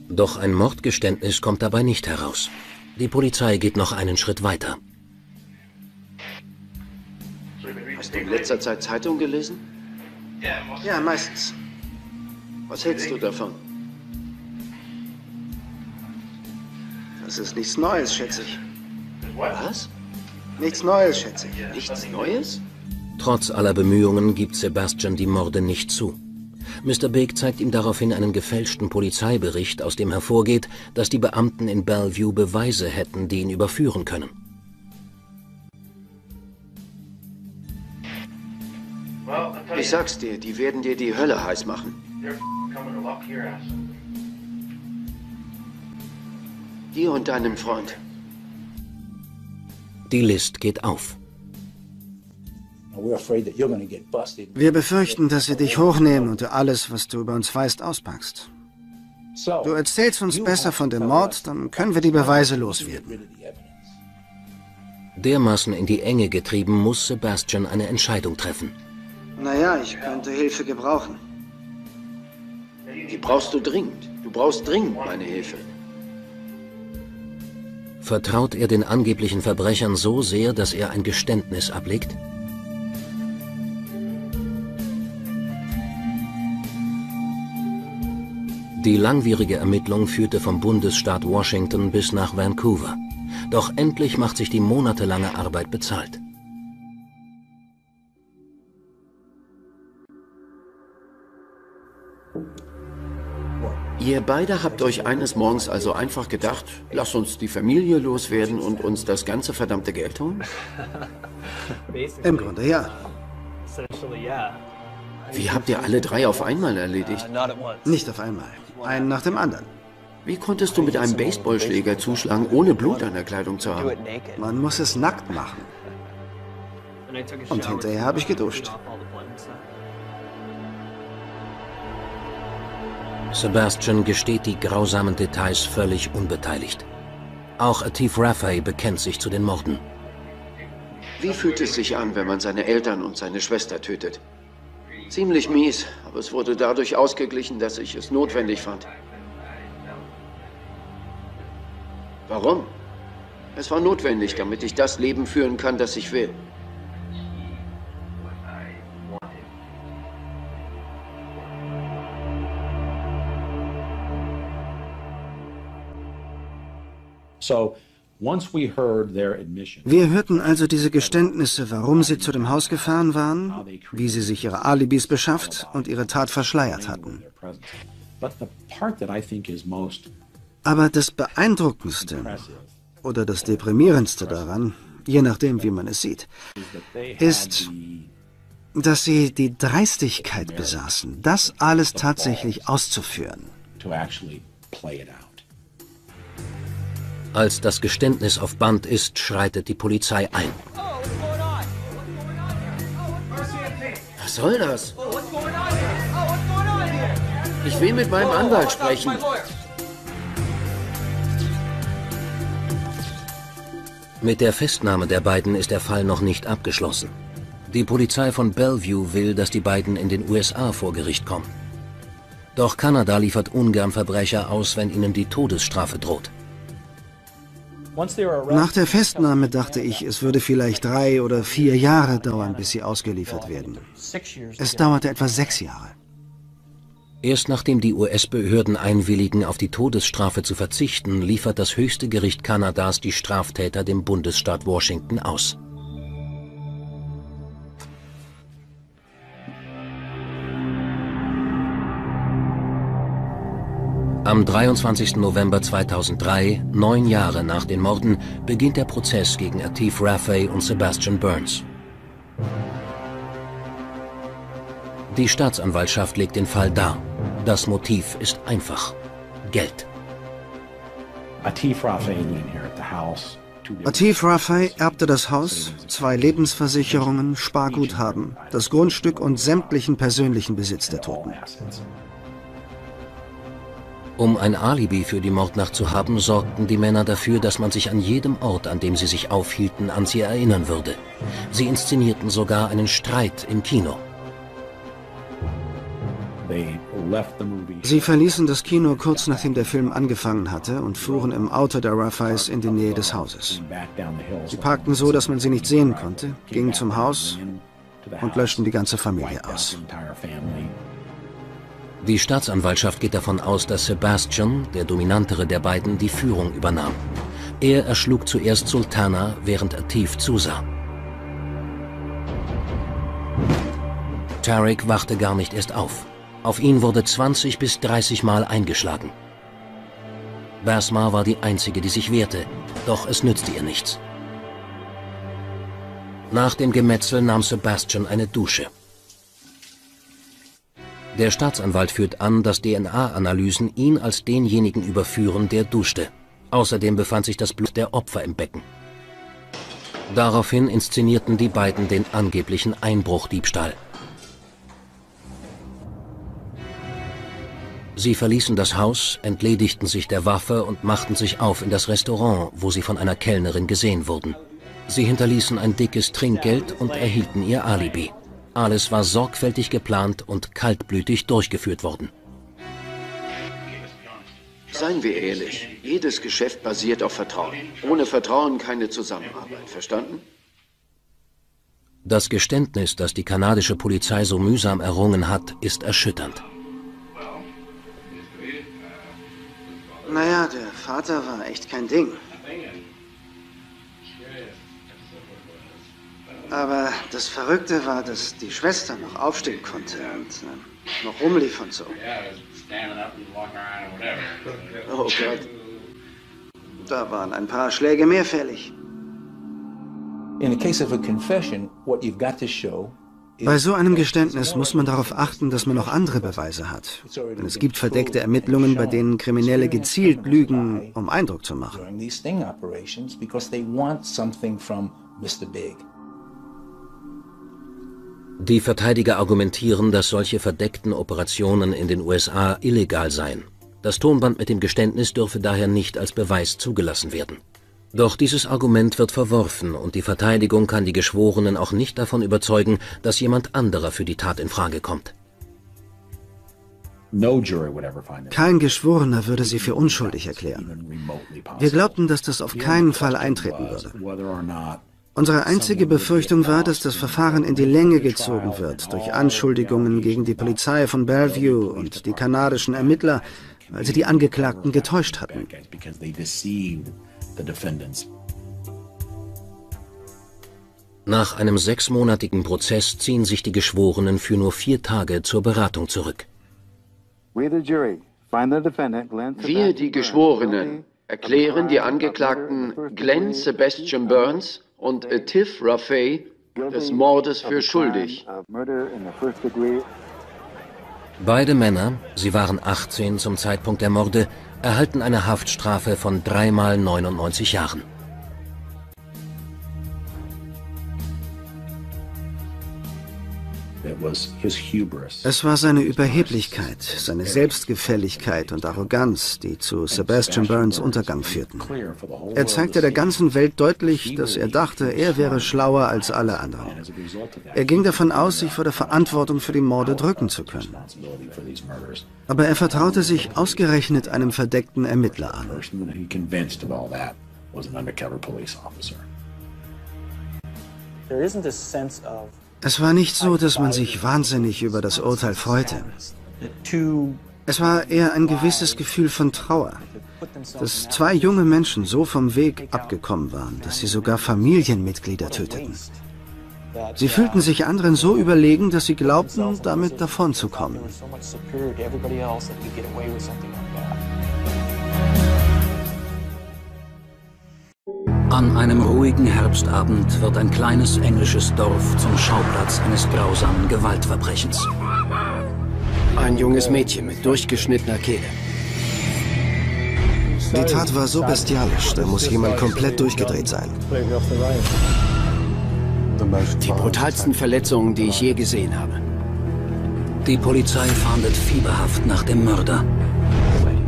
X: Doch ein Mordgeständnis kommt dabei nicht heraus. Die Polizei geht noch einen Schritt weiter.
S: Hast du in letzter Zeit Zeitung gelesen?
T: Ja, meistens.
S: Was hältst du davon?
T: Das ist nichts Neues, schätze ich.
S: Was?
T: Nichts Neues, schätze ich.
S: Nichts Neues?
X: Trotz aller Bemühungen gibt Sebastian die Morde nicht zu. Mr. Big zeigt ihm daraufhin einen gefälschten Polizeibericht, aus dem hervorgeht, dass die Beamten in Bellevue Beweise hätten, die ihn überführen können.
S: Ich sag's dir, die werden dir die Hölle heiß machen. Dir und deinem Freund.
X: Die List geht auf.
T: Wir befürchten, dass sie dich hochnehmen und du alles, was du über uns weißt, auspackst. Du erzählst uns besser von dem Mord, dann können wir die Beweise loswerden.
X: Dermaßen in die Enge getrieben, muss Sebastian eine Entscheidung treffen.
T: Naja, ich könnte Hilfe gebrauchen.
S: Die brauchst du dringend. Du brauchst dringend meine Hilfe.
X: Vertraut er den angeblichen Verbrechern so sehr, dass er ein Geständnis ablegt? Die langwierige Ermittlung führte vom Bundesstaat Washington bis nach Vancouver. Doch endlich macht sich die monatelange Arbeit bezahlt.
S: Ihr beide habt euch eines Morgens also einfach gedacht, lass uns die Familie loswerden und uns das ganze verdammte Geld holen?
T: Im Grunde ja.
S: Wie habt ihr alle drei auf einmal erledigt?
T: Nicht auf einmal. Einen nach dem anderen.
S: Wie konntest du mit einem Baseballschläger zuschlagen, ohne Blut an der Kleidung zu haben?
T: Man muss es nackt machen. Und hinterher habe ich geduscht.
X: Sebastian gesteht die grausamen Details völlig unbeteiligt. Auch Atif Raffay bekennt sich zu den Morden.
S: Wie fühlt es sich an, wenn man seine Eltern und seine Schwester tötet? Ziemlich mies, aber es wurde dadurch ausgeglichen, dass ich es notwendig fand. Warum? Es war notwendig, damit ich das Leben führen kann, das ich will.
T: Wir hörten also diese Geständnisse, warum sie zu dem Haus gefahren waren, wie sie sich ihre Alibis beschafft und ihre Tat verschleiert hatten. Aber das Beeindruckendste oder das Deprimierendste daran, je nachdem, wie man es sieht, ist, dass sie die Dreistigkeit besaßen, das alles tatsächlich auszuführen.
X: Als das Geständnis auf Band ist, schreitet die Polizei ein.
S: Was soll das? Ich will mit meinem Anwalt sprechen.
X: Mit der Festnahme der beiden ist der Fall noch nicht abgeschlossen. Die Polizei von Bellevue will, dass die beiden in den USA vor Gericht kommen. Doch Kanada liefert ungern Verbrecher aus, wenn ihnen die Todesstrafe droht.
T: Nach der Festnahme dachte ich, es würde vielleicht drei oder vier Jahre dauern, bis sie ausgeliefert werden. Es dauerte etwa sechs Jahre.
X: Erst nachdem die US-Behörden einwilligen, auf die Todesstrafe zu verzichten, liefert das höchste Gericht Kanadas die Straftäter dem Bundesstaat Washington aus. Am 23. November 2003, neun Jahre nach den Morden, beginnt der Prozess gegen Atif Raffay und Sebastian Burns. Die Staatsanwaltschaft legt den Fall dar. Das Motiv ist einfach. Geld.
T: Atif Raffay erbte das Haus, zwei Lebensversicherungen, Sparguthaben, das Grundstück und sämtlichen persönlichen Besitz der Toten.
X: Um ein Alibi für die Mordnacht zu haben, sorgten die Männer dafür, dass man sich an jedem Ort, an dem sie sich aufhielten, an sie erinnern würde. Sie inszenierten sogar einen Streit im Kino.
T: Sie verließen das Kino kurz nachdem der Film angefangen hatte und fuhren im Auto der Raffais in die Nähe des Hauses. Sie parkten so, dass man sie nicht sehen konnte, gingen zum Haus und löschten die ganze Familie aus.
X: Die Staatsanwaltschaft geht davon aus, dass Sebastian, der dominantere der beiden, die Führung übernahm. Er erschlug zuerst Sultana, während Atif zusah. Tarek wachte gar nicht erst auf. Auf ihn wurde 20 bis 30 Mal eingeschlagen. Basma war die Einzige, die sich wehrte, doch es nützte ihr nichts. Nach dem Gemetzel nahm Sebastian eine Dusche. Der Staatsanwalt führt an, dass DNA-Analysen ihn als denjenigen überführen, der duschte. Außerdem befand sich das Blut der Opfer im Becken. Daraufhin inszenierten die beiden den angeblichen Einbruchdiebstahl. Sie verließen das Haus, entledigten sich der Waffe und machten sich auf in das Restaurant, wo sie von einer Kellnerin gesehen wurden. Sie hinterließen ein dickes Trinkgeld und erhielten ihr Alibi. Alles war sorgfältig geplant und kaltblütig durchgeführt worden.
S: Seien wir ehrlich, jedes Geschäft basiert auf Vertrauen. Ohne Vertrauen keine Zusammenarbeit, verstanden?
X: Das Geständnis, das die kanadische Polizei so mühsam errungen hat, ist erschütternd.
T: Naja, der Vater war echt kein Ding. Aber das Verrückte war, dass die Schwester noch aufstehen konnte und äh, noch rumlief und so. Oh Gott. Da waren ein paar Schläge mehr fällig. In the case of a confession, what you've got to show bei so einem Geständnis muss man darauf achten, dass man noch andere Beweise hat. Denn es gibt verdeckte Ermittlungen, bei denen Kriminelle gezielt lügen, um Eindruck zu machen.
X: Die Verteidiger argumentieren, dass solche verdeckten Operationen in den USA illegal seien. Das Tonband mit dem Geständnis dürfe daher nicht als Beweis zugelassen werden. Doch dieses Argument wird verworfen und die Verteidigung kann die Geschworenen auch nicht davon überzeugen, dass jemand anderer für die Tat in Frage kommt.
T: Kein Geschworener würde sie für unschuldig erklären. Wir glaubten, dass das auf keinen Fall eintreten würde. Unsere einzige Befürchtung war, dass das Verfahren in die Länge gezogen wird durch Anschuldigungen gegen die Polizei von Bellevue und die kanadischen Ermittler, weil sie die Angeklagten getäuscht hatten.
X: Nach einem sechsmonatigen Prozess ziehen sich die Geschworenen für nur vier Tage zur Beratung zurück.
S: Wir, die Geschworenen, erklären die Angeklagten Glenn Sebastian Burns und Tiff Raffay des Mordes für schuldig.
X: Beide Männer, sie waren 18 zum Zeitpunkt der Morde, erhalten eine Haftstrafe von dreimal 99 Jahren.
T: Es war seine Überheblichkeit, seine Selbstgefälligkeit und Arroganz, die zu Sebastian Burns Untergang führten. Er zeigte der ganzen Welt deutlich, dass er dachte, er wäre schlauer als alle anderen. Er ging davon aus, sich vor der Verantwortung für die Morde drücken zu können. Aber er vertraute sich ausgerechnet einem verdeckten Ermittler an. There isn't a sense of es war nicht so, dass man sich wahnsinnig über das Urteil freute. Es war eher ein gewisses Gefühl von Trauer, dass zwei junge Menschen so vom Weg abgekommen waren, dass sie sogar Familienmitglieder töteten. Sie fühlten sich anderen so überlegen, dass sie glaubten, damit davonzukommen.
K: An einem ruhigen Herbstabend wird ein kleines englisches Dorf zum Schauplatz eines grausamen Gewaltverbrechens.
S: Ein junges Mädchen mit durchgeschnittener Kehle.
T: Die Tat war so bestialisch, da muss jemand komplett durchgedreht sein.
S: Die brutalsten Verletzungen, die ich je gesehen habe.
K: Die Polizei fahndet fieberhaft nach dem Mörder.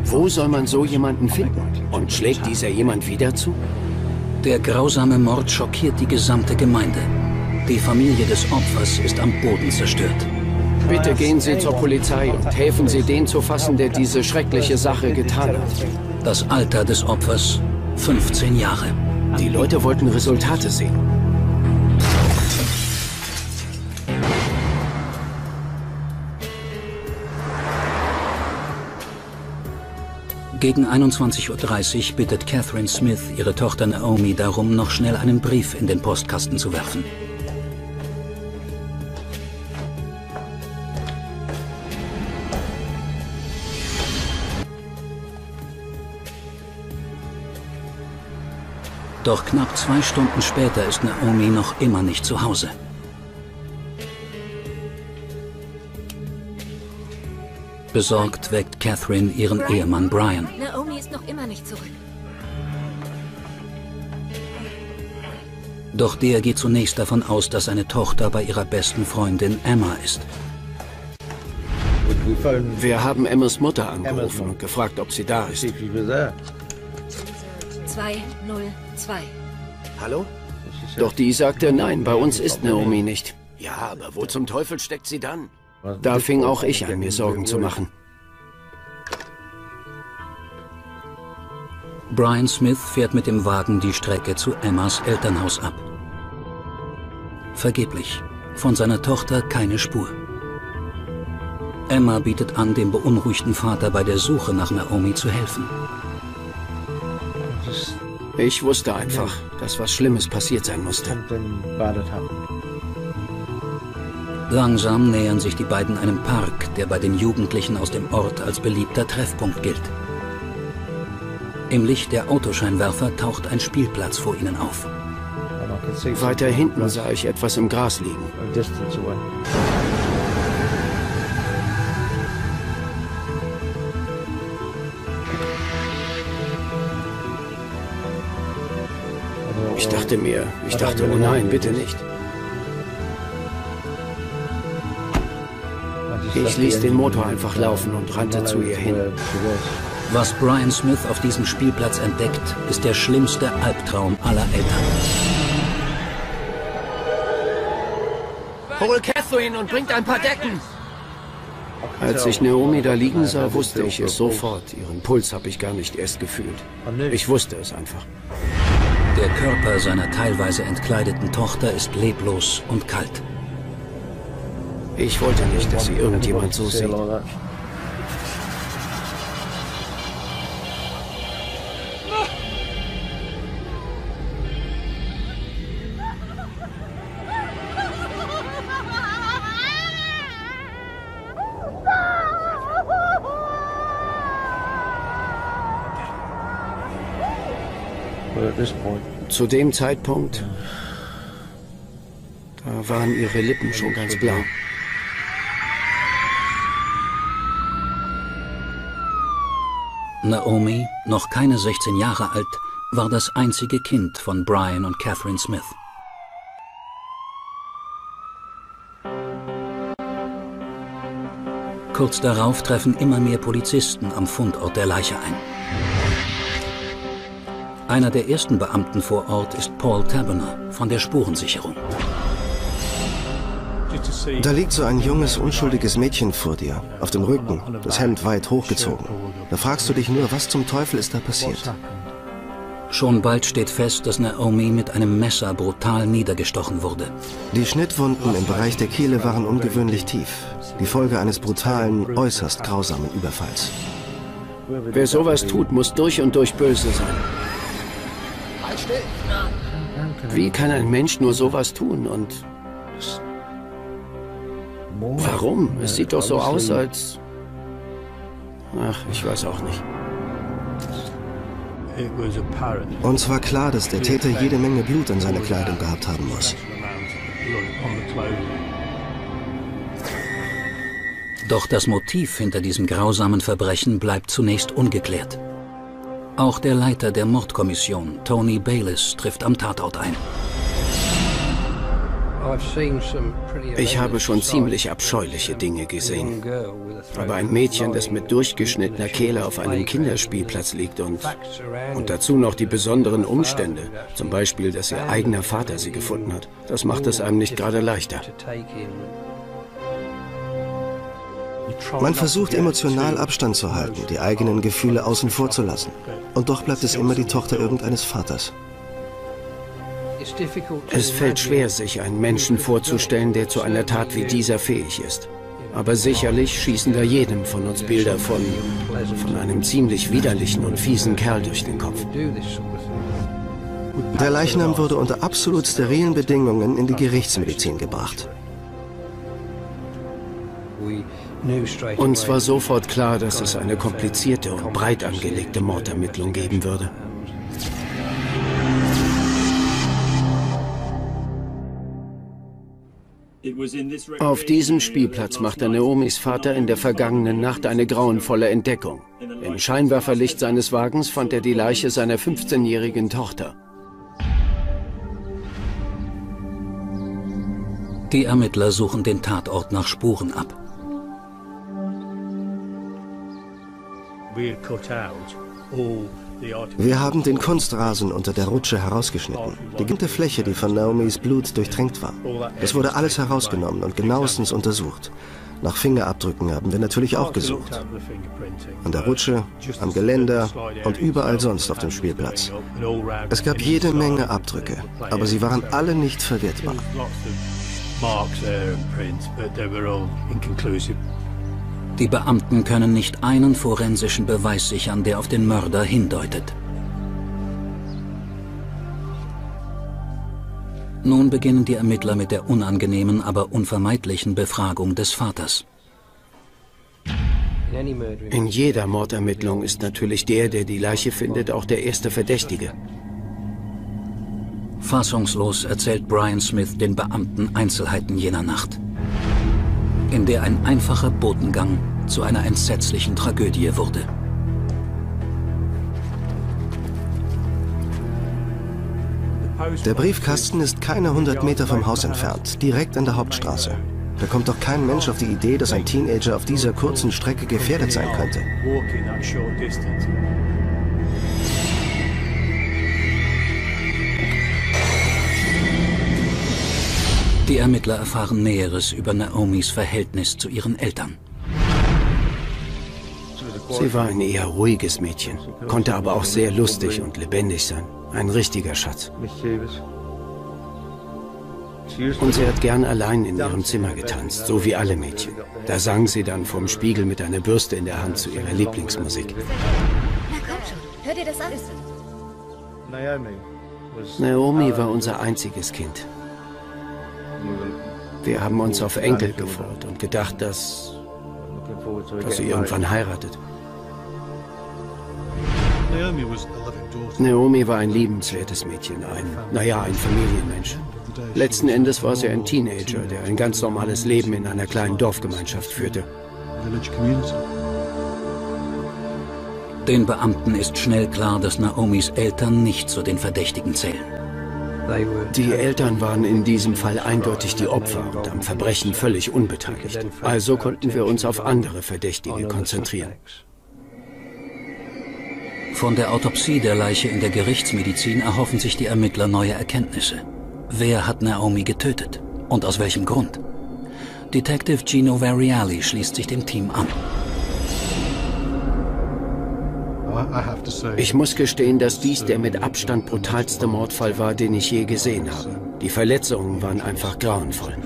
S: Wo soll man so jemanden finden? Und schlägt dieser jemand wieder zu?
K: Der grausame Mord schockiert die gesamte Gemeinde. Die Familie des Opfers ist am Boden zerstört.
S: Bitte gehen Sie zur Polizei und helfen Sie, den zu fassen, der diese schreckliche Sache getan hat.
K: Das Alter des Opfers 15 Jahre.
S: Die Leute wollten Resultate sehen.
K: Gegen 21.30 Uhr bittet Catherine Smith ihre Tochter Naomi darum, noch schnell einen Brief in den Postkasten zu werfen. Doch knapp zwei Stunden später ist Naomi noch immer nicht zu Hause. Besorgt weckt Catherine ihren Brian? Ehemann Brian.
L: Naomi ist noch immer nicht zurück.
K: Doch der geht zunächst davon aus, dass seine Tochter bei ihrer besten Freundin Emma ist.
S: Wir haben Emmas Mutter angerufen und gefragt, ob sie da ist.
L: 202.
S: Hallo? Doch die sagte, nein, bei uns ist Naomi nicht. Ja, aber wo zum Teufel steckt sie dann? Da fing auch ich an, mir Sorgen zu machen.
K: Brian Smith fährt mit dem Wagen die Strecke zu Emmas Elternhaus ab. Vergeblich. Von seiner Tochter keine Spur. Emma bietet an, dem beunruhigten Vater bei der Suche nach Naomi zu helfen.
S: Ich wusste einfach, dass was Schlimmes passiert sein musste.
K: Langsam nähern sich die beiden einem Park, der bei den Jugendlichen aus dem Ort als beliebter Treffpunkt gilt. Im Licht der Autoscheinwerfer taucht ein Spielplatz vor ihnen auf.
S: Weiter hinten sah ich etwas im Gras liegen. Ich dachte mir, ich dachte, oh nein, bitte nicht. Ich ließ den Motor einfach laufen und rannte zu ihr hin.
K: Was Brian Smith auf diesem Spielplatz entdeckt, ist der schlimmste Albtraum aller Eltern.
S: Hol Catherine und bringt ein paar Decken! Als ich Naomi da liegen sah, wusste ich es sofort. Ihren Puls habe ich gar nicht erst gefühlt. Ich wusste es einfach.
K: Der Körper seiner teilweise entkleideten Tochter ist leblos und kalt.
S: Ich wollte nicht, dass sie irgendjemand so sieht. Zu dem Zeitpunkt, da waren ihre Lippen schon ganz blau.
K: Naomi, noch keine 16 Jahre alt, war das einzige Kind von Brian und Catherine Smith. Kurz darauf treffen immer mehr Polizisten am Fundort der Leiche ein. Einer der ersten Beamten vor Ort ist Paul Taberner von der Spurensicherung.
Z: Da liegt so ein junges, unschuldiges Mädchen vor dir, auf dem Rücken, das Hemd weit hochgezogen. Da fragst du dich nur, was zum Teufel ist da passiert?
K: Schon bald steht fest, dass Naomi mit einem Messer brutal niedergestochen wurde.
Z: Die Schnittwunden im Bereich der Kehle waren ungewöhnlich tief. Die Folge eines brutalen, äußerst grausamen Überfalls.
S: Wer sowas tut, muss durch und durch böse sein. Wie kann ein Mensch nur sowas tun und Warum? Es sieht doch so aus, als... Ach, ich weiß auch nicht.
Z: Uns war klar, dass der Täter jede Menge Blut an seiner Kleidung gehabt haben muss.
K: Doch das Motiv hinter diesem grausamen Verbrechen bleibt zunächst ungeklärt. Auch der Leiter der Mordkommission, Tony Bayliss, trifft am Tatort ein.
S: Ich habe schon ziemlich abscheuliche Dinge gesehen. Aber ein Mädchen, das mit durchgeschnittener Kehle auf einem Kinderspielplatz liegt und, und dazu noch die besonderen Umstände, zum Beispiel, dass ihr eigener Vater sie gefunden hat, das macht es einem nicht gerade leichter.
Z: Man versucht emotional Abstand zu halten, die eigenen Gefühle außen vor zu lassen. Und doch bleibt es immer die Tochter irgendeines Vaters.
S: Es fällt schwer, sich einen Menschen vorzustellen, der zu einer Tat wie dieser fähig ist. Aber sicherlich schießen da jedem von uns Bilder von, von einem ziemlich widerlichen und fiesen Kerl durch den Kopf.
Z: Der Leichnam wurde unter absolut sterilen Bedingungen in die Gerichtsmedizin gebracht.
S: Uns war sofort klar, dass es eine komplizierte und breit angelegte Mordermittlung geben würde. Auf diesem Spielplatz machte Naomis Vater in der vergangenen Nacht eine grauenvolle Entdeckung. Im Scheinwerferlicht seines Wagens fand er die Leiche seiner 15-jährigen Tochter.
K: Die Ermittler suchen den Tatort nach Spuren ab.
Z: Wir haben den Kunstrasen unter der Rutsche herausgeschnitten. Die ganze Fläche, die von Naomis Blut durchtränkt war. Es wurde alles herausgenommen und genauestens untersucht. Nach Fingerabdrücken haben wir natürlich auch gesucht. An der Rutsche, am Geländer und überall sonst auf dem Spielplatz. Es gab jede Menge Abdrücke, aber sie waren alle nicht verwertbar.
K: Die Beamten können nicht einen forensischen Beweis sichern, der auf den Mörder hindeutet. Nun beginnen die Ermittler mit der unangenehmen, aber unvermeidlichen Befragung des Vaters.
S: In jeder Mordermittlung ist natürlich der, der die Leiche findet, auch der erste Verdächtige.
K: Fassungslos erzählt Brian Smith den Beamten Einzelheiten jener Nacht in der ein einfacher Botengang zu einer entsetzlichen Tragödie wurde.
Z: Der Briefkasten ist keine hundert Meter vom Haus entfernt, direkt an der Hauptstraße. Da kommt doch kein Mensch auf die Idee, dass ein Teenager auf dieser kurzen Strecke gefährdet sein könnte.
K: Die Ermittler erfahren Näheres über Naomis Verhältnis zu ihren Eltern.
S: Sie war ein eher ruhiges Mädchen, konnte aber auch sehr lustig und lebendig sein. Ein richtiger Schatz. Und sie hat gern allein in ihrem Zimmer getanzt, so wie alle Mädchen. Da sang sie dann vorm Spiegel mit einer Bürste in der Hand zu ihrer Lieblingsmusik.
L: Na komm schon, hör dir das an.
S: Naomi war unser einziges Kind. Wir haben uns auf Enkel gefreut und gedacht, dass, dass sie irgendwann heiratet. Naomi war ein liebenswertes Mädchen, ein, naja, ein Familienmensch. Letzten Endes war sie ein Teenager, der ein ganz normales Leben in einer kleinen Dorfgemeinschaft führte.
K: Den Beamten ist schnell klar, dass Naomis Eltern nicht zu den Verdächtigen zählen.
S: Die Eltern waren in diesem Fall eindeutig die Opfer und am Verbrechen völlig unbeteiligt. Also konnten wir uns auf andere Verdächtige konzentrieren.
K: Von der Autopsie der Leiche in der Gerichtsmedizin erhoffen sich die Ermittler neue Erkenntnisse. Wer hat Naomi getötet? Und aus welchem Grund? Detective Gino Variali schließt sich dem Team an.
S: Ich muss gestehen, dass dies der mit Abstand brutalste Mordfall war, den ich je gesehen habe. Die Verletzungen waren einfach grauenvoll.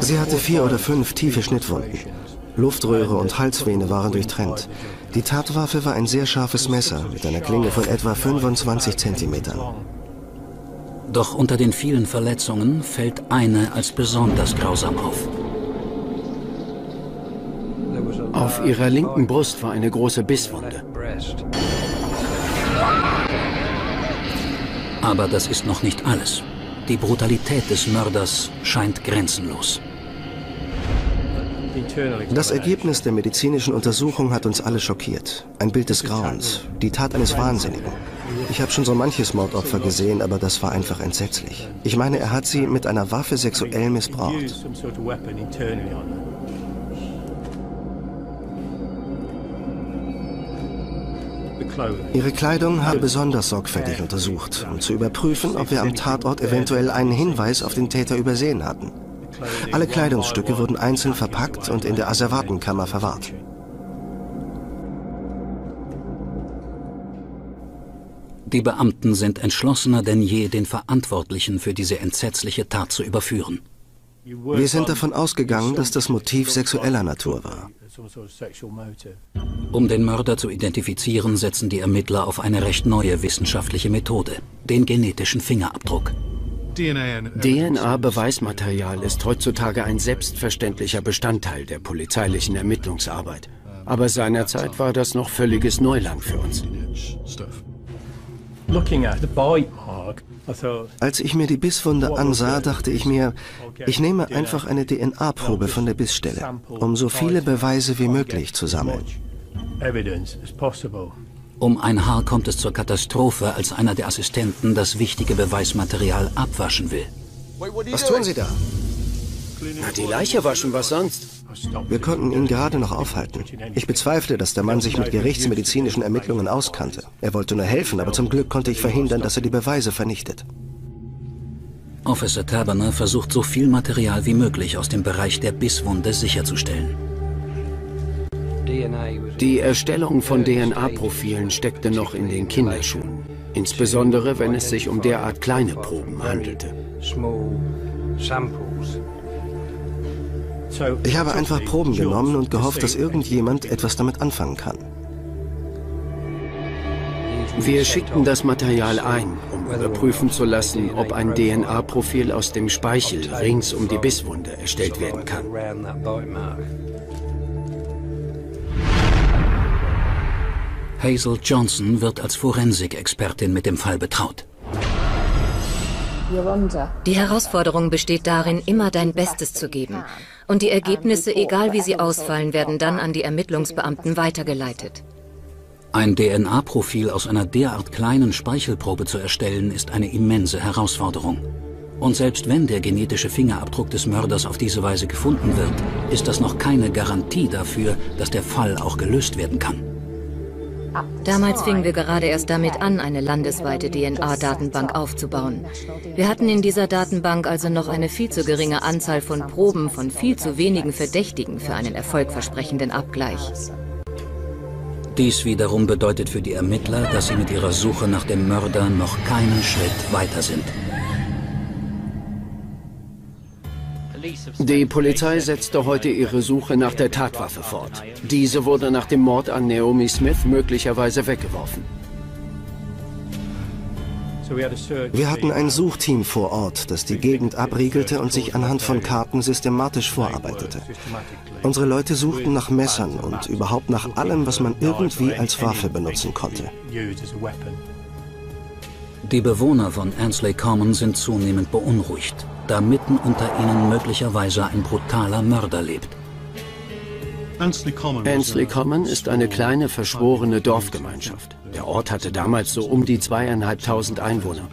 Z: Sie hatte vier oder fünf tiefe Schnittwunden. Luftröhre und Halsvene waren durchtrennt. Die Tatwaffe war ein sehr scharfes Messer mit einer Klinge von etwa 25 Zentimetern.
K: Doch unter den vielen Verletzungen fällt eine als besonders grausam auf.
S: Auf ihrer linken Brust war eine große Bisswunde.
K: Aber das ist noch nicht alles. Die Brutalität des Mörders scheint grenzenlos.
Z: Das Ergebnis der medizinischen Untersuchung hat uns alle schockiert. Ein Bild des Grauens, die Tat eines Wahnsinnigen. Ich habe schon so manches Mordopfer gesehen, aber das war einfach entsetzlich. Ich meine, er hat sie mit einer Waffe sexuell missbraucht. Ihre Kleidung habe besonders sorgfältig untersucht, um zu überprüfen, ob wir am Tatort eventuell einen Hinweis auf den Täter übersehen hatten. Alle Kleidungsstücke wurden einzeln verpackt und in der Asservatenkammer verwahrt.
K: Die Beamten sind entschlossener denn je, den Verantwortlichen für diese entsetzliche Tat zu überführen.
Z: Wir sind davon ausgegangen, dass das Motiv sexueller Natur war.
K: Um den Mörder zu identifizieren, setzen die Ermittler auf eine recht neue wissenschaftliche Methode, den genetischen Fingerabdruck.
S: DNA-Beweismaterial ist heutzutage ein selbstverständlicher Bestandteil der polizeilichen Ermittlungsarbeit. Aber seinerzeit war das noch völliges Neuland für uns.
Z: Als ich mir die Bisswunde ansah, dachte ich mir, ich nehme einfach eine DNA-Probe von der Bissstelle, um so viele Beweise wie möglich zu sammeln.
K: Um ein Haar kommt es zur Katastrophe, als einer der Assistenten das wichtige Beweismaterial abwaschen will.
Z: Was tun Sie da?
S: Na, die Leiche waschen, was sonst?
Z: Wir konnten ihn gerade noch aufhalten. Ich bezweifle, dass der Mann sich mit gerichtsmedizinischen Ermittlungen auskannte. Er wollte nur helfen, aber zum Glück konnte ich verhindern, dass er die Beweise vernichtet.
K: Officer Taberner versucht so viel Material wie möglich aus dem Bereich der Bisswunde sicherzustellen.
S: Die Erstellung von DNA-Profilen steckte noch in den Kinderschuhen. Insbesondere, wenn es sich um derart kleine Proben handelte.
Z: Ich habe einfach Proben genommen und gehofft, dass irgendjemand etwas damit anfangen kann.
S: Wir schickten das Material ein, um überprüfen zu lassen, ob ein DNA-Profil aus dem Speichel rings um die Bisswunde erstellt werden kann.
K: Hazel Johnson wird als Forensikexpertin mit dem Fall betraut.
L: Die Herausforderung besteht darin, immer dein Bestes zu geben. Und die Ergebnisse, egal wie sie ausfallen, werden dann an die Ermittlungsbeamten weitergeleitet.
K: Ein DNA-Profil aus einer derart kleinen Speichelprobe zu erstellen, ist eine immense Herausforderung. Und selbst wenn der genetische Fingerabdruck des Mörders auf diese Weise gefunden wird, ist das noch keine Garantie dafür, dass der Fall auch gelöst werden kann.
L: Damals fingen wir gerade erst damit an, eine landesweite DNA-Datenbank aufzubauen. Wir hatten in dieser Datenbank also noch eine viel zu geringe Anzahl von Proben von viel zu wenigen Verdächtigen für einen erfolgversprechenden Abgleich.
K: Dies wiederum bedeutet für die Ermittler, dass sie mit ihrer Suche nach dem Mörder noch keinen Schritt weiter sind.
S: Die Polizei setzte heute ihre Suche nach der Tatwaffe fort. Diese wurde nach dem Mord an Naomi Smith möglicherweise weggeworfen.
Z: Wir hatten ein Suchteam vor Ort, das die Gegend abriegelte und sich anhand von Karten systematisch vorarbeitete. Unsere Leute suchten nach Messern und überhaupt nach allem, was man irgendwie als Waffe benutzen konnte.
K: Die Bewohner von Ansley Common sind zunehmend beunruhigt, da mitten unter ihnen möglicherweise ein brutaler Mörder lebt.
S: Ansley Common ist eine kleine, verschworene Dorfgemeinschaft. Der Ort hatte damals so um die zweieinhalbtausend Einwohner.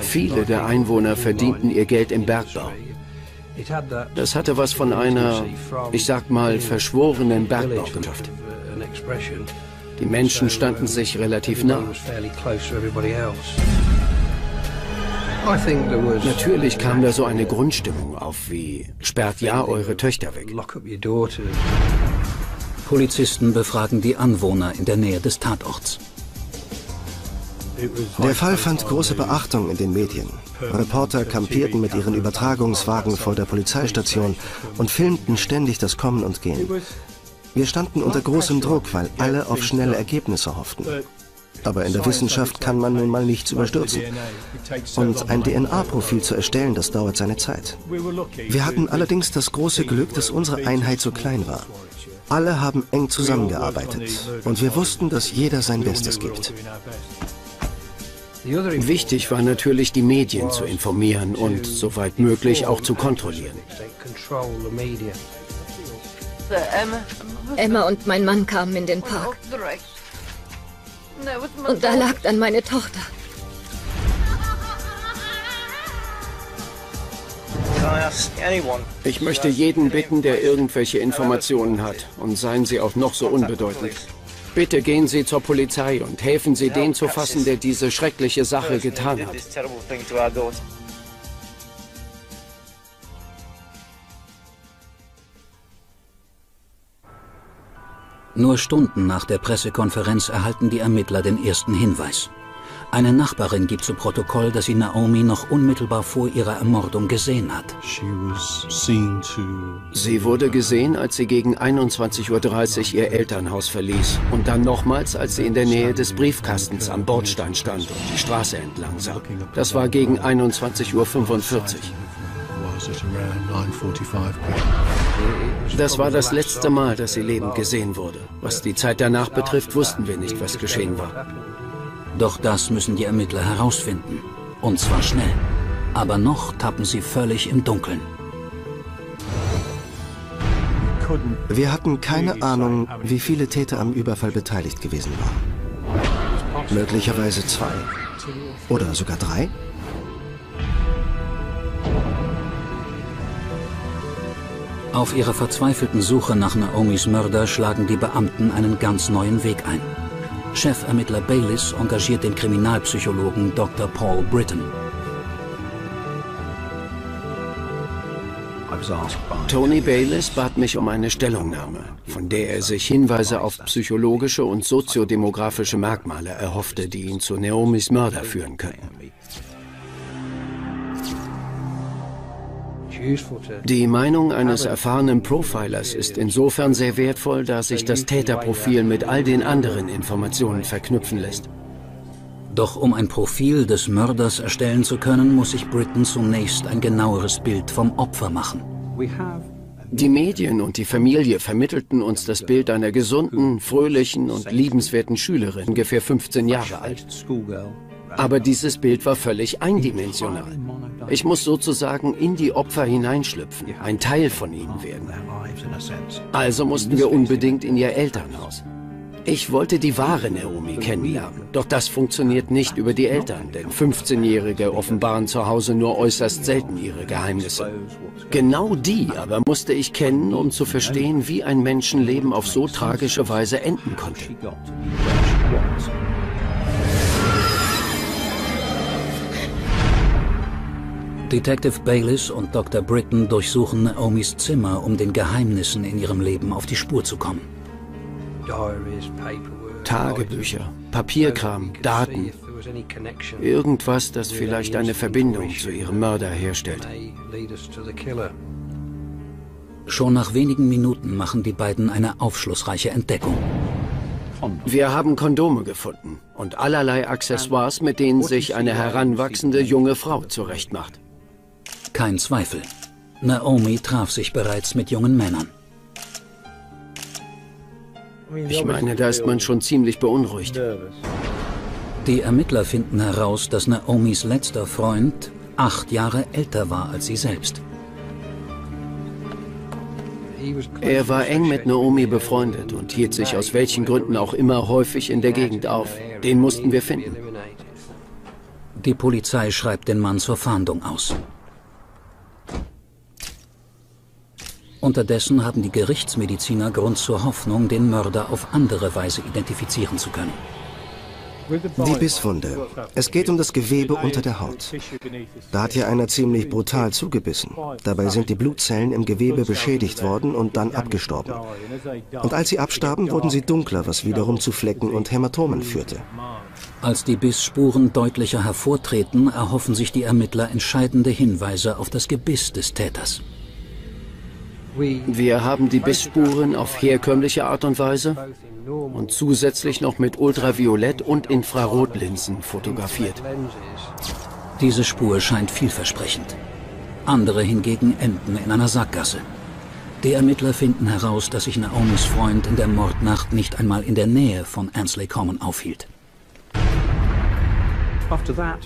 S: Viele der Einwohner verdienten ihr Geld im Bergbau. Das hatte was von einer, ich sag mal, verschworenen Bergbaugemeinschaft. Die Menschen standen sich relativ nah. Natürlich kam da so eine Grundstimmung auf wie, sperrt ja eure Töchter weg.
K: Polizisten befragen die Anwohner in der Nähe des Tatorts.
Z: Der Fall fand große Beachtung in den Medien. Reporter kampierten mit ihren Übertragungswagen vor der Polizeistation und filmten ständig das Kommen und Gehen. Wir standen unter großem Druck, weil alle auf schnelle Ergebnisse hofften. Aber in der Wissenschaft kann man nun mal nichts überstürzen. Und ein DNA-Profil zu erstellen, das dauert seine Zeit. Wir hatten allerdings das große Glück, dass unsere Einheit so klein war. Alle haben eng zusammengearbeitet und wir wussten, dass jeder sein Bestes gibt.
S: Wichtig war natürlich, die Medien zu informieren und, soweit möglich, auch zu kontrollieren.
L: Emma und mein Mann kamen in den Park. Und da lag dann meine Tochter.
S: Ich möchte jeden bitten, der irgendwelche Informationen hat, und seien sie auch noch so unbedeutend. Bitte gehen Sie zur Polizei und helfen Sie, den zu fassen, der diese schreckliche Sache getan hat.
K: Nur Stunden nach der Pressekonferenz erhalten die Ermittler den ersten Hinweis. Eine Nachbarin gibt zu Protokoll, dass sie Naomi noch unmittelbar vor ihrer Ermordung gesehen hat.
S: Sie wurde gesehen, als sie gegen 21.30 Uhr ihr Elternhaus verließ und dann nochmals, als sie in der Nähe des Briefkastens am Bordstein stand und die Straße entlang sah. Das war gegen 21.45 Uhr. Das war das letzte Mal, dass sie lebend gesehen wurde. Was die Zeit danach betrifft, wussten wir nicht, was geschehen war.
K: Doch das müssen die Ermittler herausfinden. Und zwar schnell. Aber noch tappen sie völlig im Dunkeln.
Z: Wir hatten keine Ahnung, wie viele Täter am Überfall beteiligt gewesen waren. Möglicherweise zwei. Oder sogar drei?
K: Auf ihrer verzweifelten Suche nach Naomis Mörder schlagen die Beamten einen ganz neuen Weg ein. Chefermittler Bayliss engagiert den Kriminalpsychologen Dr. Paul Britton.
S: Tony Bayliss bat mich um eine Stellungnahme, von der er sich Hinweise auf psychologische und soziodemografische Merkmale erhoffte, die ihn zu Naomis Mörder führen könnten. Die Meinung eines erfahrenen Profilers ist insofern sehr wertvoll, da sich das Täterprofil mit all den anderen Informationen verknüpfen lässt.
K: Doch um ein Profil des Mörders erstellen zu können, muss sich Britton zunächst ein genaueres Bild vom Opfer machen.
S: Die Medien und die Familie vermittelten uns das Bild einer gesunden, fröhlichen und liebenswerten Schülerin, ungefähr 15 Jahre alt. Aber dieses Bild war völlig eindimensional. Ich muss sozusagen in die Opfer hineinschlüpfen, ein Teil von ihnen werden. Also mussten wir unbedingt in ihr Elternhaus. Ich wollte die wahre Naomi kennenlernen, doch das funktioniert nicht über die Eltern, denn 15-Jährige offenbaren zu Hause nur äußerst selten ihre Geheimnisse. Genau die aber musste ich kennen, um zu verstehen, wie ein Menschenleben auf so tragische Weise enden konnte.
K: Detective Bayliss und Dr. Britton durchsuchen Naomis Zimmer, um den Geheimnissen in ihrem Leben auf die Spur zu kommen.
S: Tagebücher, Papierkram, Daten. Irgendwas, das vielleicht eine Verbindung zu ihrem Mörder herstellt.
K: Schon nach wenigen Minuten machen die beiden eine aufschlussreiche Entdeckung.
S: Wir haben Kondome gefunden und allerlei Accessoires, mit denen sich eine heranwachsende junge Frau zurechtmacht.
K: Kein Zweifel. Naomi traf sich bereits mit jungen Männern.
S: Ich meine, da ist man schon ziemlich beunruhigt.
K: Die Ermittler finden heraus, dass Naomis letzter Freund acht Jahre älter war als sie selbst.
S: Er war eng mit Naomi befreundet und hielt sich aus welchen Gründen auch immer häufig in der Gegend auf. Den mussten wir finden.
K: Die Polizei schreibt den Mann zur Fahndung aus. Unterdessen haben die Gerichtsmediziner Grund zur Hoffnung, den Mörder auf andere Weise identifizieren zu können.
Z: Die Bisswunde. Es geht um das Gewebe unter der Haut. Da hat hier einer ziemlich brutal zugebissen. Dabei sind die Blutzellen im Gewebe beschädigt worden und dann abgestorben. Und als sie abstarben, wurden sie dunkler, was wiederum zu Flecken und Hämatomen führte.
K: Als die Bissspuren deutlicher hervortreten, erhoffen sich die Ermittler entscheidende Hinweise auf das Gebiss des Täters.
S: Wir haben die Bissspuren auf herkömmliche Art und Weise und zusätzlich noch mit Ultraviolett- und Infrarotlinsen fotografiert.
K: Diese Spur scheint vielversprechend. Andere hingegen enden in einer Sackgasse. Die Ermittler finden heraus, dass sich Naomis Freund in der Mordnacht nicht einmal in der Nähe von Ansley Common aufhielt.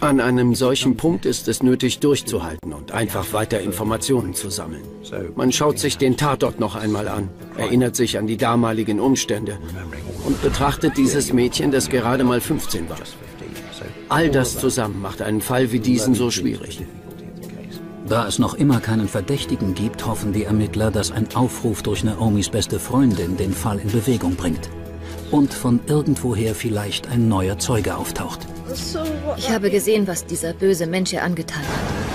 S: An einem solchen Punkt ist es nötig, durchzuhalten und einfach weiter Informationen zu sammeln. Man schaut sich den Tatort noch einmal an, erinnert sich an die damaligen Umstände und betrachtet dieses Mädchen, das gerade mal 15 war. All das zusammen macht einen Fall wie diesen so schwierig.
K: Da es noch immer keinen Verdächtigen gibt, hoffen die Ermittler, dass ein Aufruf durch Naomis beste Freundin den Fall in Bewegung bringt. und von irgendwoher vielleicht ein neuer Zeuge auftaucht.
L: Ich habe gesehen, was dieser böse Mensch ihr angetan hat.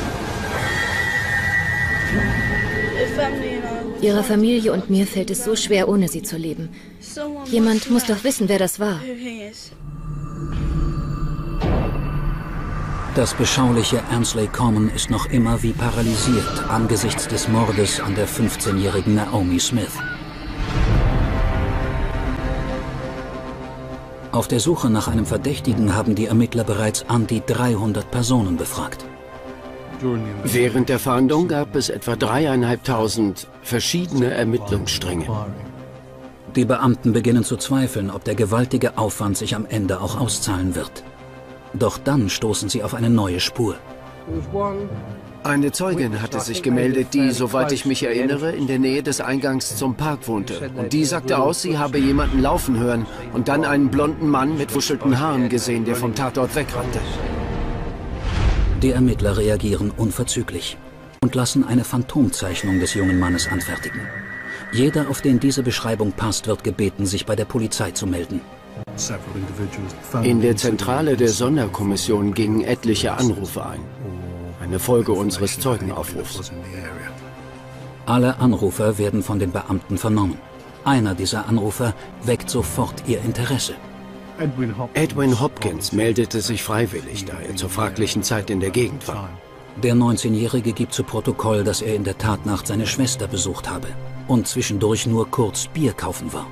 L: Ihrer Familie und mir fällt es so schwer, ohne sie zu leben. Jemand muss doch wissen, wer das war.
K: Das beschauliche Ansley Common ist noch immer wie paralysiert angesichts des Mordes an der 15-jährigen Naomi Smith. Auf der Suche nach einem Verdächtigen haben die Ermittler bereits an die 300 Personen befragt.
S: Während der Fahndung gab es etwa dreieinhalbtausend verschiedene Ermittlungsstränge.
K: Die Beamten beginnen zu zweifeln, ob der gewaltige Aufwand sich am Ende auch auszahlen wird. Doch dann stoßen sie auf eine neue Spur.
S: Eine Zeugin hatte sich gemeldet, die, soweit ich mich erinnere, in der Nähe des Eingangs zum Park wohnte. Und die sagte aus, sie habe jemanden laufen hören und dann einen blonden Mann mit wuschelten Haaren gesehen, der vom Tatort wegrannte.
K: Die Ermittler reagieren unverzüglich und lassen eine Phantomzeichnung des jungen Mannes anfertigen. Jeder, auf den diese Beschreibung passt, wird gebeten, sich bei der Polizei zu melden.
S: In der Zentrale der Sonderkommission gingen etliche Anrufe ein. Eine Folge unseres Zeugenaufrufs.
K: Alle Anrufer werden von den Beamten vernommen. Einer dieser Anrufer weckt sofort ihr Interesse.
S: Edwin Hopkins meldete sich freiwillig, da er zur fraglichen Zeit in der Gegend war.
K: Der 19-Jährige gibt zu Protokoll, dass er in der Tatnacht seine Schwester besucht habe und zwischendurch nur kurz Bier kaufen war.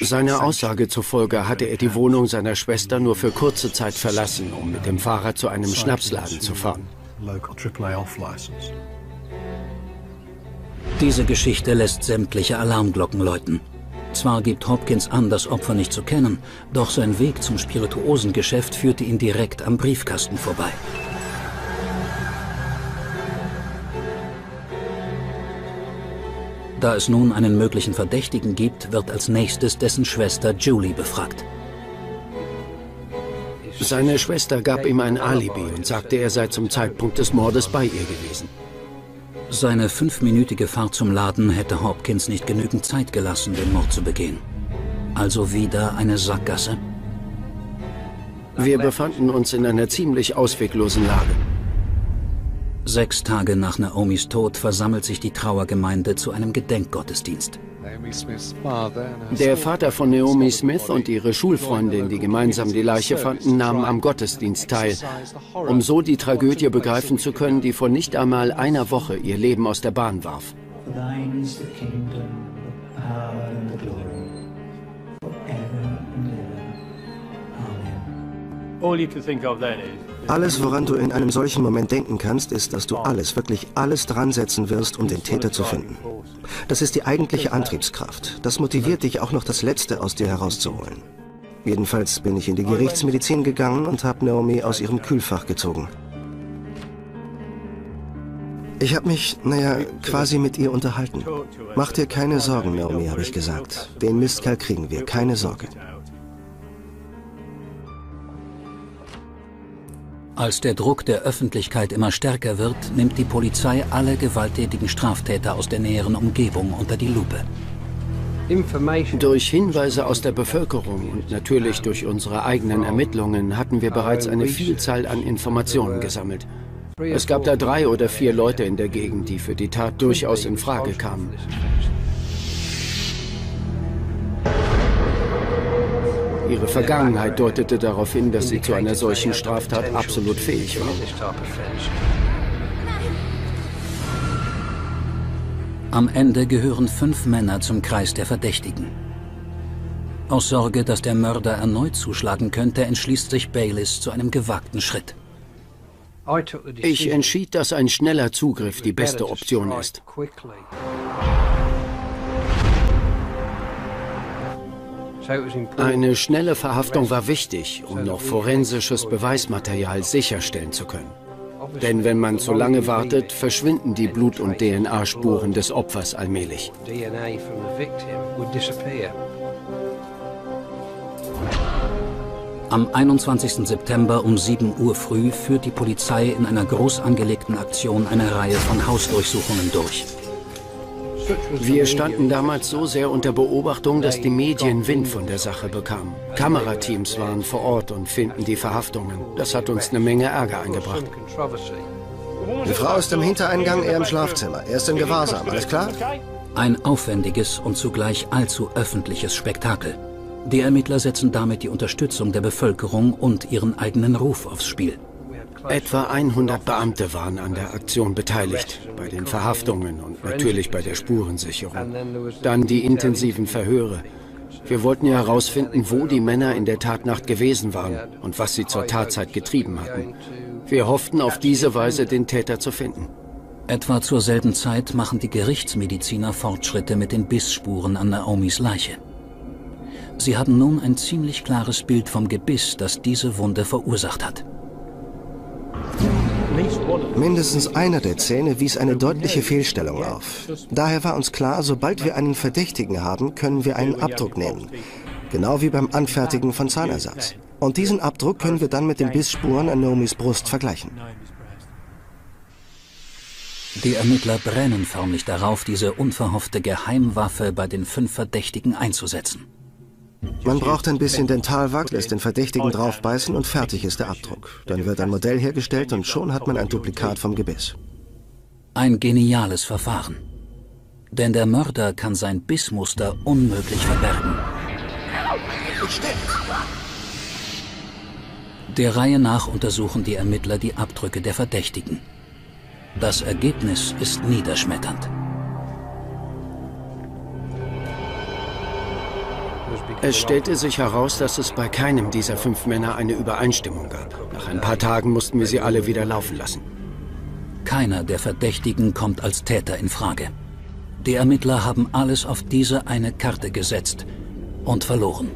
S: Seiner Aussage zufolge hatte er die Wohnung seiner Schwester nur für kurze Zeit verlassen, um mit dem Fahrrad zu einem Schnapsladen zu fahren.
K: Diese Geschichte lässt sämtliche Alarmglocken läuten. Zwar gibt Hopkins an, das Opfer nicht zu kennen, doch sein Weg zum Spirituosengeschäft führte ihn direkt am Briefkasten vorbei. Da es nun einen möglichen Verdächtigen gibt, wird als nächstes dessen Schwester Julie befragt.
S: Seine Schwester gab ihm ein Alibi und sagte, er sei zum Zeitpunkt des Mordes bei ihr gewesen.
K: Seine fünfminütige Fahrt zum Laden hätte Hopkins nicht genügend Zeit gelassen, den Mord zu begehen. Also wieder eine Sackgasse?
S: Wir befanden uns in einer ziemlich ausweglosen Lage.
K: Sechs Tage nach Naomis Tod versammelt sich die Trauergemeinde zu einem Gedenkgottesdienst.
S: Der Vater von Naomi Smith und ihre Schulfreundin, die gemeinsam die Leiche fanden, nahmen am Gottesdienst teil, um so die Tragödie begreifen zu können, die vor nicht einmal einer Woche ihr Leben aus der Bahn warf.
T: All you can think of then is alles, woran du in einem solchen Moment denken kannst, ist, dass du alles, wirklich alles dran setzen wirst, um den Täter zu finden. Das ist die eigentliche Antriebskraft. Das motiviert dich auch noch das Letzte aus dir herauszuholen. Jedenfalls bin ich in die Gerichtsmedizin gegangen und habe Naomi aus ihrem Kühlfach gezogen. Ich habe mich, naja, quasi mit ihr unterhalten. Mach dir keine Sorgen, Naomi, habe ich gesagt. Den Mistkerl kriegen wir, keine Sorge.
K: Als der Druck der Öffentlichkeit immer stärker wird, nimmt die Polizei alle gewalttätigen Straftäter aus der näheren Umgebung unter die Lupe.
S: Durch Hinweise aus der Bevölkerung und natürlich durch unsere eigenen Ermittlungen hatten wir bereits eine Vielzahl an Informationen gesammelt. Es gab da drei oder vier Leute in der Gegend, die für die Tat durchaus in Frage kamen. Ihre Vergangenheit deutete darauf hin, dass sie zu einer solchen Straftat absolut fähig war.
K: Am Ende gehören fünf Männer zum Kreis der Verdächtigen. Aus Sorge, dass der Mörder erneut zuschlagen könnte, entschließt sich Bayliss zu einem gewagten Schritt.
S: Ich entschied, dass ein schneller Zugriff die beste Option ist. Eine schnelle Verhaftung war wichtig, um noch forensisches Beweismaterial sicherstellen zu können. Denn wenn man zu lange wartet, verschwinden die Blut- und DNA-Spuren des Opfers allmählich.
K: Am 21. September um 7 Uhr früh führt die Polizei in einer groß angelegten Aktion eine Reihe von Hausdurchsuchungen durch.
S: Wir standen damals so sehr unter Beobachtung, dass die Medien Wind von der Sache bekamen. Kamerateams waren vor Ort und finden die Verhaftungen. Das hat uns eine Menge Ärger eingebracht.
Z: Die Frau ist im Hintereingang, er im Schlafzimmer. Er ist in Gewahrsam, alles klar?
K: Ein aufwendiges und zugleich allzu öffentliches Spektakel. Die Ermittler setzen damit die Unterstützung der Bevölkerung und ihren eigenen Ruf aufs Spiel.
S: Etwa 100 Beamte waren an der Aktion beteiligt, bei den Verhaftungen und natürlich bei der Spurensicherung. Dann die intensiven Verhöre. Wir wollten ja herausfinden, wo die Männer in der Tatnacht gewesen waren und was sie zur Tatzeit getrieben hatten. Wir hofften auf diese Weise, den Täter zu finden.
K: Etwa zur selben Zeit machen die Gerichtsmediziner Fortschritte mit den Bissspuren an Naomis Leiche. Sie haben nun ein ziemlich klares Bild vom Gebiss, das diese Wunde verursacht hat.
Z: Mindestens einer der Zähne wies eine deutliche Fehlstellung auf. Daher war uns klar, sobald wir einen Verdächtigen haben, können wir einen Abdruck nehmen. Genau wie beim Anfertigen von Zahnersatz. Und diesen Abdruck können wir dann mit den Bissspuren an Naomis Brust vergleichen.
K: Die Ermittler brennen förmlich darauf, diese unverhoffte Geheimwaffe bei den fünf Verdächtigen einzusetzen.
Z: Man braucht ein bisschen Dentalwachs, lässt den Verdächtigen draufbeißen und fertig ist der Abdruck. Dann wird ein Modell hergestellt und schon hat man ein Duplikat vom Gebiss.
K: Ein geniales Verfahren. Denn der Mörder kann sein Bissmuster unmöglich verbergen. Der Reihe nach untersuchen die Ermittler die Abdrücke der Verdächtigen. Das Ergebnis ist niederschmetternd.
S: Es stellte sich heraus, dass es bei keinem dieser fünf Männer eine Übereinstimmung gab. Nach ein paar Tagen mussten wir sie alle wieder laufen lassen.
K: Keiner der Verdächtigen kommt als Täter in Frage. Die Ermittler haben alles auf diese eine Karte gesetzt und verloren.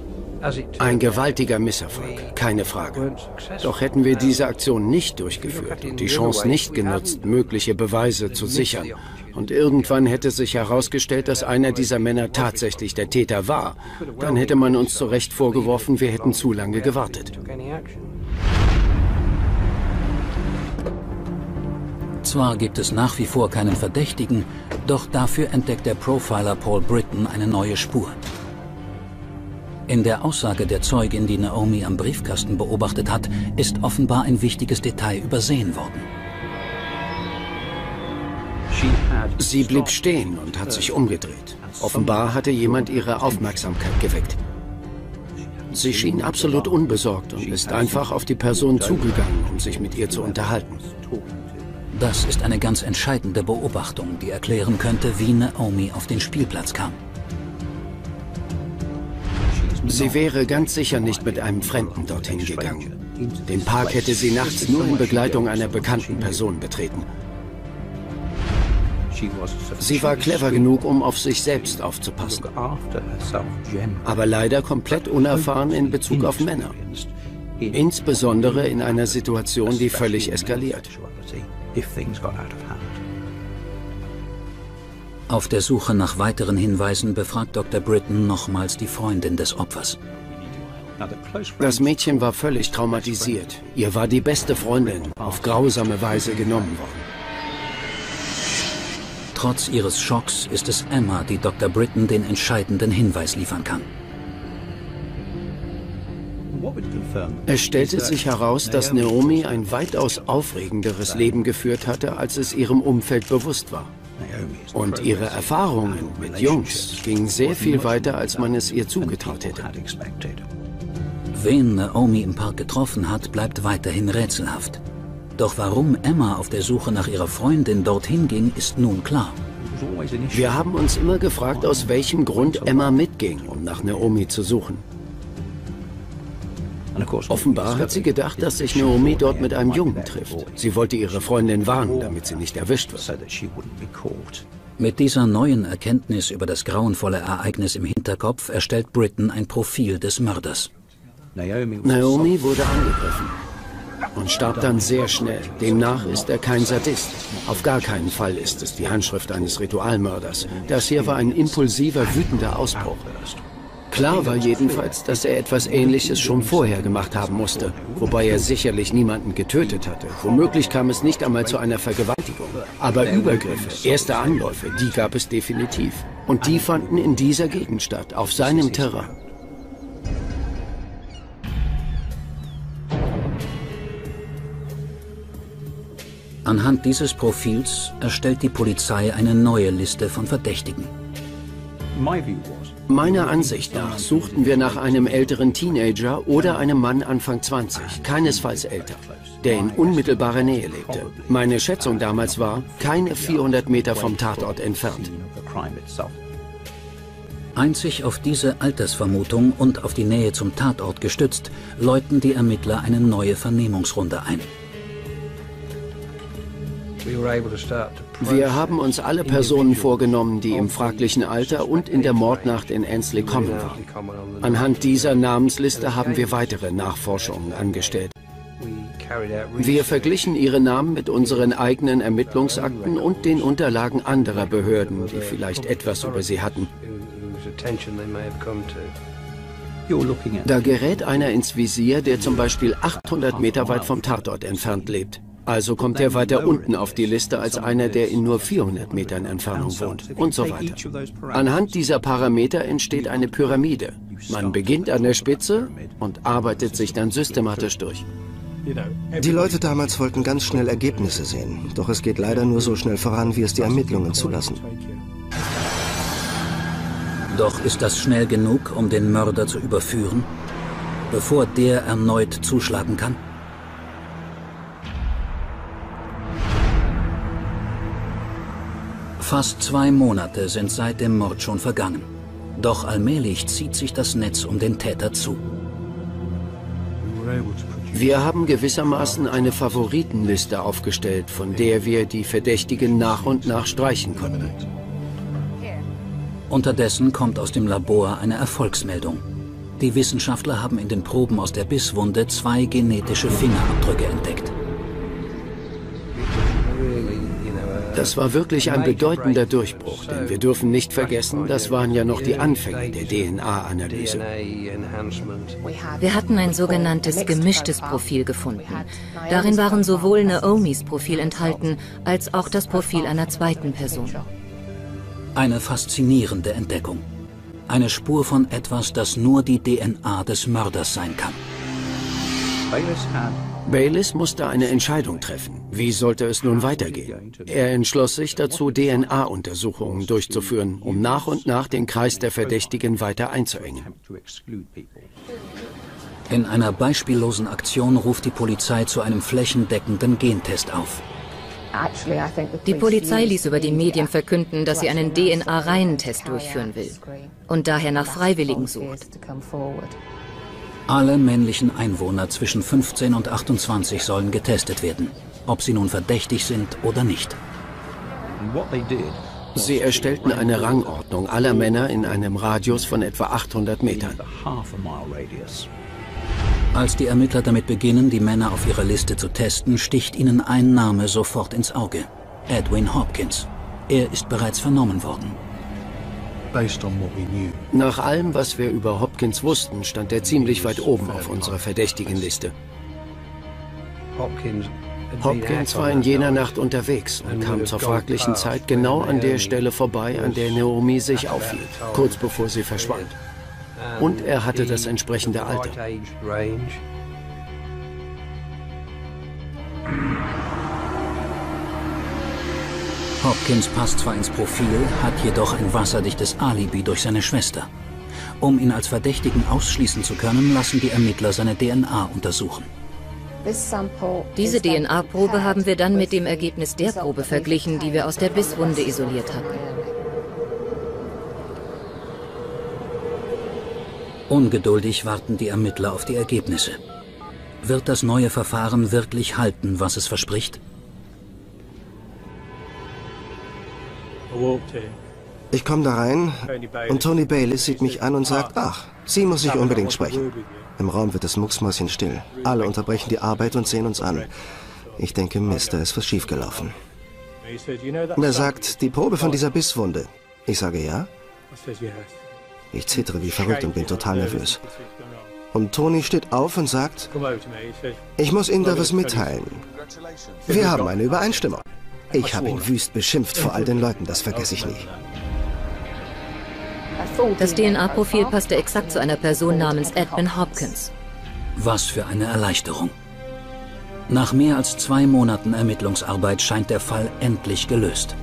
S: Ein gewaltiger Misserfolg, keine Frage. Doch hätten wir diese Aktion nicht durchgeführt und die Chance nicht genutzt, mögliche Beweise zu sichern, und irgendwann hätte sich herausgestellt, dass einer dieser Männer tatsächlich der Täter war, dann hätte man uns zu Recht vorgeworfen, wir hätten zu lange gewartet.
K: Zwar gibt es nach wie vor keinen Verdächtigen, doch dafür entdeckt der Profiler Paul Britton eine neue Spur. In der Aussage der Zeugin, die Naomi am Briefkasten beobachtet hat, ist offenbar ein wichtiges Detail übersehen worden.
S: Sie blieb stehen und hat sich umgedreht. Offenbar hatte jemand ihre Aufmerksamkeit geweckt. Sie schien absolut unbesorgt und ist einfach auf die Person zugegangen, um sich mit ihr zu unterhalten.
K: Das ist eine ganz entscheidende Beobachtung, die erklären könnte, wie Naomi auf den Spielplatz kam.
S: Sie wäre ganz sicher nicht mit einem Fremden dorthin gegangen. Den Park hätte sie nachts nur in Begleitung einer bekannten Person betreten. Sie war clever genug, um auf sich selbst aufzupassen. Aber leider komplett unerfahren in Bezug auf Männer. Insbesondere in einer Situation, die völlig eskaliert.
K: Auf der Suche nach weiteren Hinweisen befragt Dr. Britton nochmals die Freundin des Opfers.
S: Das Mädchen war völlig traumatisiert. Ihr war die beste Freundin auf grausame Weise genommen worden.
K: Trotz ihres Schocks ist es Emma, die Dr. Britton den entscheidenden Hinweis liefern kann.
S: Es stellte sich heraus, dass Naomi ein weitaus aufregenderes Leben geführt hatte, als es ihrem Umfeld bewusst war. Und ihre Erfahrungen mit Jungs gingen sehr viel weiter, als man es ihr zugetraut hätte.
K: Wen Naomi im Park getroffen hat, bleibt weiterhin rätselhaft. Doch warum Emma auf der Suche nach ihrer Freundin dorthin ging, ist nun klar.
S: Wir haben uns immer gefragt, aus welchem Grund Emma mitging, um nach Naomi zu suchen. Offenbar hat sie gedacht, dass sich Naomi dort mit einem Jungen trifft. Sie wollte ihre Freundin warnen, damit sie nicht erwischt wird.
K: Mit dieser neuen Erkenntnis über das grauenvolle Ereignis im Hinterkopf erstellt Britton ein Profil des Mörders.
S: Naomi wurde angegriffen und starb dann sehr schnell. Demnach ist er kein Sadist. Auf gar keinen Fall ist es die Handschrift eines Ritualmörders. Das hier war ein impulsiver, wütender Ausbruch. Klar war jedenfalls, dass er etwas Ähnliches schon vorher gemacht haben musste, wobei er sicherlich niemanden getötet hatte. Womöglich kam es nicht einmal zu einer Vergewaltigung. Aber Übergriffe, erste Anläufe, die gab es definitiv. Und die fanden in dieser Gegend statt, auf seinem Terrain.
K: Anhand dieses Profils erstellt die Polizei eine neue Liste von Verdächtigen.
S: Meiner Ansicht nach suchten wir nach einem älteren Teenager oder einem Mann Anfang 20, keinesfalls älter, der in unmittelbarer Nähe lebte. Meine Schätzung damals war, keine 400 Meter vom Tatort entfernt.
K: Einzig auf diese Altersvermutung und auf die Nähe zum Tatort gestützt, läuten die Ermittler eine neue Vernehmungsrunde ein.
S: Wir haben uns alle Personen vorgenommen, die im fraglichen Alter und in der Mordnacht in Ansley Common waren. Anhand dieser Namensliste haben wir weitere Nachforschungen angestellt. Wir verglichen ihre Namen mit unseren eigenen Ermittlungsakten und den Unterlagen anderer Behörden, die vielleicht etwas über sie hatten. Da gerät einer ins Visier, der zum Beispiel 800 Meter weit vom Tatort entfernt lebt. Also kommt er weiter unten auf die Liste als einer, der in nur 400 Metern Entfernung wohnt und so weiter. Anhand dieser Parameter entsteht eine Pyramide. Man beginnt an der Spitze und arbeitet sich dann systematisch durch.
Z: Die Leute damals wollten ganz schnell Ergebnisse sehen, doch es geht leider nur so schnell voran, wie es die Ermittlungen zulassen.
K: Doch ist das schnell genug, um den Mörder zu überführen, bevor der erneut zuschlagen kann? Fast zwei Monate sind seit dem Mord schon vergangen. Doch allmählich zieht sich das Netz um den Täter zu.
S: Wir haben gewissermaßen eine Favoritenliste aufgestellt, von der wir die Verdächtigen nach und nach streichen konnten.
K: Unterdessen kommt aus dem Labor eine Erfolgsmeldung. Die Wissenschaftler haben in den Proben aus der Bisswunde zwei genetische Fingerabdrücke entdeckt.
S: Das war wirklich ein bedeutender Durchbruch, denn wir dürfen nicht vergessen, das waren ja noch die Anfänge der DNA-Analyse.
L: Wir hatten ein sogenanntes gemischtes Profil gefunden. Darin waren sowohl Naomis Profil enthalten, als auch das Profil einer zweiten Person.
K: Eine faszinierende Entdeckung. Eine Spur von etwas, das nur die DNA des Mörders sein kann.
S: Bayliss musste eine Entscheidung treffen. Wie sollte es nun weitergehen? Er entschloss sich dazu, DNA-Untersuchungen durchzuführen, um nach und nach den Kreis der Verdächtigen weiter einzuengen.
K: In einer beispiellosen Aktion ruft die Polizei zu einem flächendeckenden Gentest auf.
L: Die Polizei ließ über die Medien verkünden, dass sie einen DNA-Reihentest durchführen will und daher nach Freiwilligen sucht.
K: Alle männlichen Einwohner zwischen 15 und 28 sollen getestet werden, ob sie nun verdächtig sind oder nicht.
S: Sie erstellten eine Rangordnung aller Männer in einem Radius von etwa 800 Metern.
K: Als die Ermittler damit beginnen, die Männer auf ihrer Liste zu testen, sticht ihnen ein Name sofort ins Auge. Edwin Hopkins. Er ist bereits vernommen worden.
S: Nach allem, was wir über Hopkins wussten, stand er ziemlich weit oben auf unserer verdächtigen Liste. Hopkins war in jener Nacht unterwegs und kam zur fraglichen Zeit genau an der Stelle vorbei, an der Naomi sich aufhielt, kurz bevor sie verschwand. Und er hatte das entsprechende Alter.
K: Hopkins passt zwar ins Profil, hat jedoch ein wasserdichtes Alibi durch seine Schwester. Um ihn als Verdächtigen ausschließen zu können, lassen die Ermittler seine DNA untersuchen.
L: Diese DNA-Probe haben wir dann mit dem Ergebnis der Probe verglichen, die wir aus der Bisswunde isoliert hatten.
K: Ungeduldig warten die Ermittler auf die Ergebnisse. Wird das neue Verfahren wirklich halten, was es verspricht?
Z: Ich komme da rein und Tony Bayliss sieht mich an und sagt, ach, sie muss ich unbedingt sprechen. Im Raum wird es mucksmäuschenstill. Alle unterbrechen die Arbeit und sehen uns an. Ich denke, Mist, da ist was schiefgelaufen. Und er sagt, die Probe von dieser Bisswunde. Ich sage ja.
T: Ich zittere wie verrückt und bin total nervös. Und Tony steht auf und sagt, ich muss Ihnen da was mitteilen. Wir haben eine Übereinstimmung. Ich habe ihn wüst beschimpft vor all den Leuten, das vergesse ich nie.
L: Das DNA-Profil passte exakt zu einer Person namens Edwin Hopkins.
K: Was für eine Erleichterung. Nach mehr als zwei Monaten Ermittlungsarbeit scheint der Fall endlich gelöst.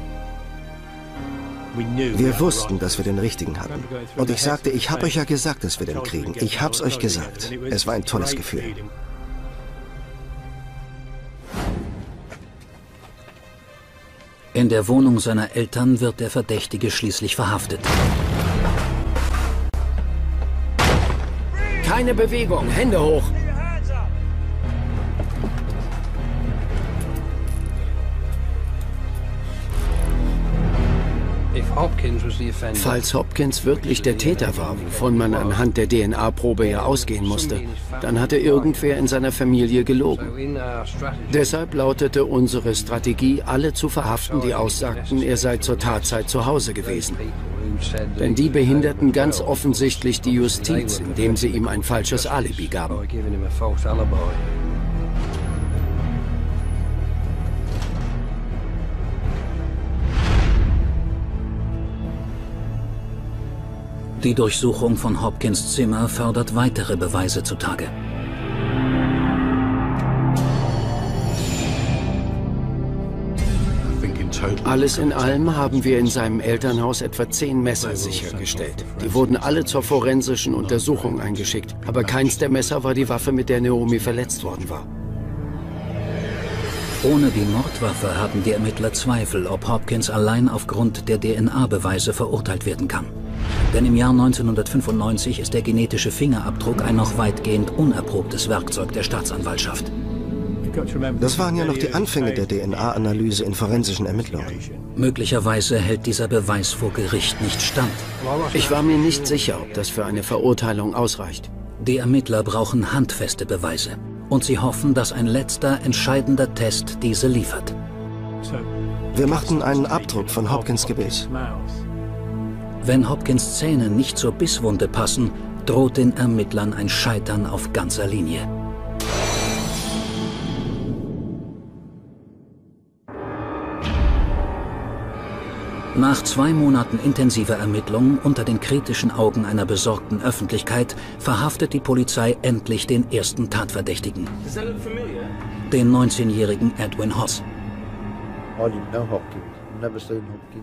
T: Wir wussten, dass wir den richtigen hatten. Und ich sagte, ich habe euch ja gesagt, dass wir den kriegen. Ich hab's euch gesagt. Es war ein tolles Gefühl.
K: In der Wohnung seiner Eltern wird der Verdächtige schließlich verhaftet.
J: Keine Bewegung, Hände hoch.
S: Falls Hopkins wirklich der Täter war, wovon man anhand der DNA-Probe ja ausgehen musste, dann hatte irgendwer in seiner Familie gelogen. Deshalb lautete unsere Strategie, alle zu verhaften, die aussagten, er sei zur Tatzeit zu Hause gewesen. Denn die behinderten ganz offensichtlich die Justiz, indem sie ihm ein falsches Alibi gaben.
K: Die Durchsuchung von Hopkins Zimmer fördert weitere Beweise zutage.
S: Alles in allem haben wir in seinem Elternhaus etwa zehn Messer sichergestellt. Die wurden alle zur forensischen Untersuchung eingeschickt, aber keins der Messer war die Waffe, mit der Naomi verletzt worden war.
K: Ohne die Mordwaffe haben die Ermittler Zweifel, ob Hopkins allein aufgrund der DNA-Beweise verurteilt werden kann. Denn im Jahr 1995 ist der genetische Fingerabdruck ein noch weitgehend unerprobtes Werkzeug der Staatsanwaltschaft.
T: Das waren ja noch die Anfänge der DNA-Analyse in forensischen Ermittlungen.
K: Möglicherweise hält dieser Beweis vor Gericht nicht stand.
S: Ich war mir nicht sicher, ob das für eine Verurteilung ausreicht.
K: Die Ermittler brauchen handfeste Beweise. Und sie hoffen, dass ein letzter, entscheidender Test diese liefert.
T: Wir machten einen Abdruck von Hopkins Gebiss.
K: Wenn Hopkins Zähne nicht zur Bisswunde passen, droht den Ermittlern ein Scheitern auf ganzer Linie. Nach zwei Monaten intensiver Ermittlungen unter den kritischen Augen einer besorgten Öffentlichkeit verhaftet die Polizei endlich den ersten Tatverdächtigen. Den 19-jährigen Edwin Hoss.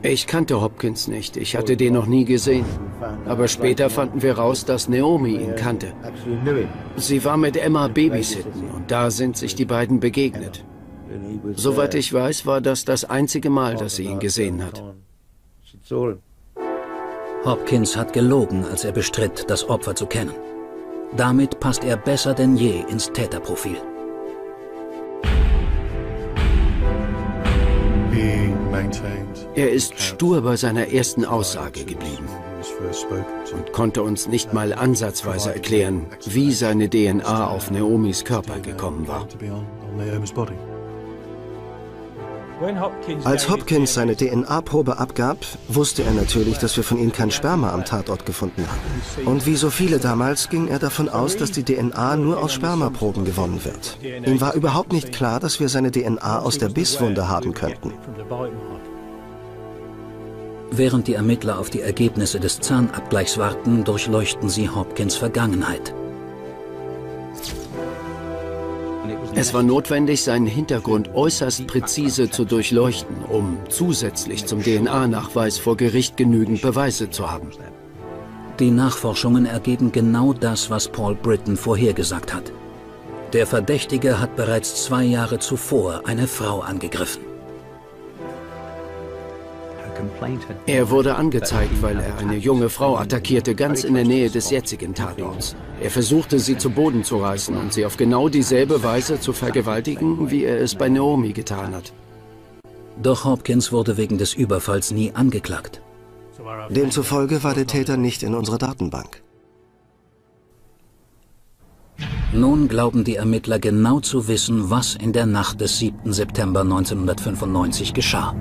S: Ich kannte Hopkins nicht. Ich hatte den noch nie gesehen. Aber später fanden wir raus, dass Naomi ihn kannte. Sie war mit Emma babysitten und da sind sich die beiden begegnet. Soweit ich weiß, war das das einzige Mal, dass sie ihn gesehen hat.
K: Hopkins hat gelogen, als er bestritt, das Opfer zu kennen. Damit passt er besser denn je ins Täterprofil.
S: Er ist stur bei seiner ersten Aussage geblieben und konnte uns nicht mal ansatzweise erklären, wie seine DNA auf Naomis Körper gekommen war.
T: Als Hopkins seine DNA-Probe abgab, wusste er natürlich, dass wir von ihm kein Sperma am Tatort gefunden hatten. Und wie so viele damals ging er davon aus, dass die DNA nur aus Spermaproben gewonnen wird. Ihm war überhaupt nicht klar, dass wir seine DNA aus der Bisswunde haben könnten.
K: Während die Ermittler auf die Ergebnisse des Zahnabgleichs warten, durchleuchten sie Hopkins Vergangenheit.
S: Es war notwendig, seinen Hintergrund äußerst präzise zu durchleuchten, um zusätzlich zum DNA-Nachweis vor Gericht genügend Beweise zu haben.
K: Die Nachforschungen ergeben genau das, was Paul Britton vorhergesagt hat. Der Verdächtige hat bereits zwei Jahre zuvor eine Frau angegriffen.
S: Er wurde angezeigt, weil er eine junge Frau attackierte, ganz in der Nähe des jetzigen Tatorts. Er versuchte, sie zu Boden zu reißen und sie auf genau dieselbe Weise zu vergewaltigen, wie er es bei Naomi getan hat.
K: Doch Hopkins wurde wegen des Überfalls nie angeklagt.
T: Demzufolge war der Täter nicht in unserer Datenbank.
K: Nun glauben die Ermittler genau zu wissen, was in der Nacht des 7. September 1995 geschah.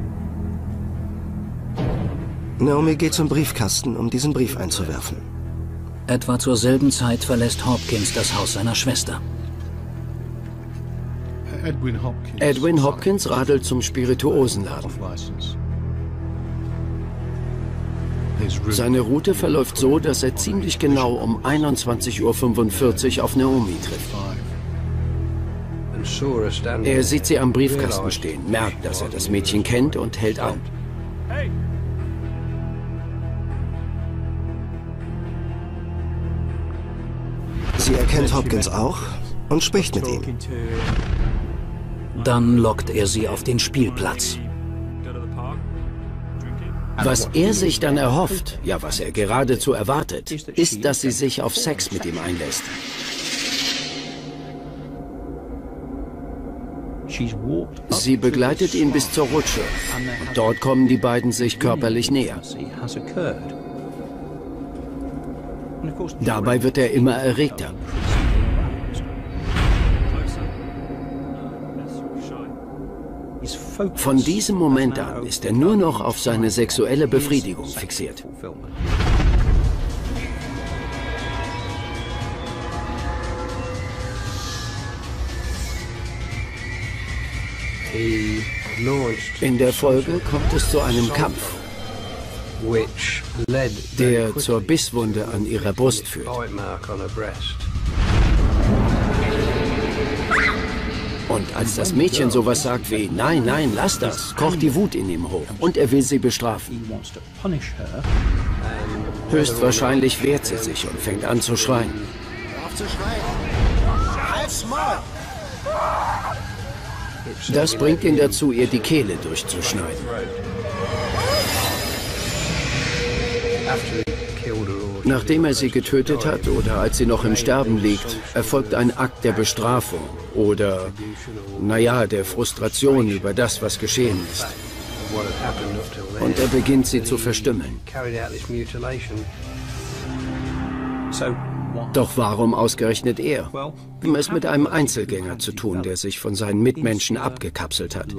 Z: Naomi geht zum Briefkasten, um diesen Brief einzuwerfen.
K: Etwa zur selben Zeit verlässt Hopkins das Haus seiner Schwester.
S: Edwin Hopkins radelt zum Spirituosenladen. Seine Route verläuft so, dass er ziemlich genau um 21.45 Uhr auf Naomi trifft. Er sieht sie am Briefkasten stehen, merkt, dass er das Mädchen kennt und hält an.
Z: Sie erkennt Hopkins auch und spricht mit ihm.
K: Dann lockt er sie auf den Spielplatz.
S: Was er sich dann erhofft, ja was er geradezu erwartet, ist, dass sie sich auf Sex mit ihm einlässt. Sie begleitet ihn bis zur Rutsche und dort kommen die beiden sich körperlich näher. Dabei wird er immer erregter. Von diesem Moment an ist er nur noch auf seine sexuelle Befriedigung fixiert. In der Folge kommt es zu einem Kampf, der zur Bisswunde an ihrer Brust führt. Und als das Mädchen sowas sagt wie, nein, nein, lass das, kocht die Wut in ihm hoch und er will sie bestrafen. Höchstwahrscheinlich wehrt sie sich und fängt an zu schreien. Das bringt ihn dazu, ihr die Kehle durchzuschneiden. Nachdem er sie getötet hat oder als sie noch im Sterben liegt, erfolgt ein Akt der Bestrafung oder, naja, der Frustration über das, was geschehen ist. Und er beginnt sie zu verstümmeln. Doch warum ausgerechnet er? Haben es mit einem Einzelgänger zu tun, der sich von seinen Mitmenschen abgekapselt hat.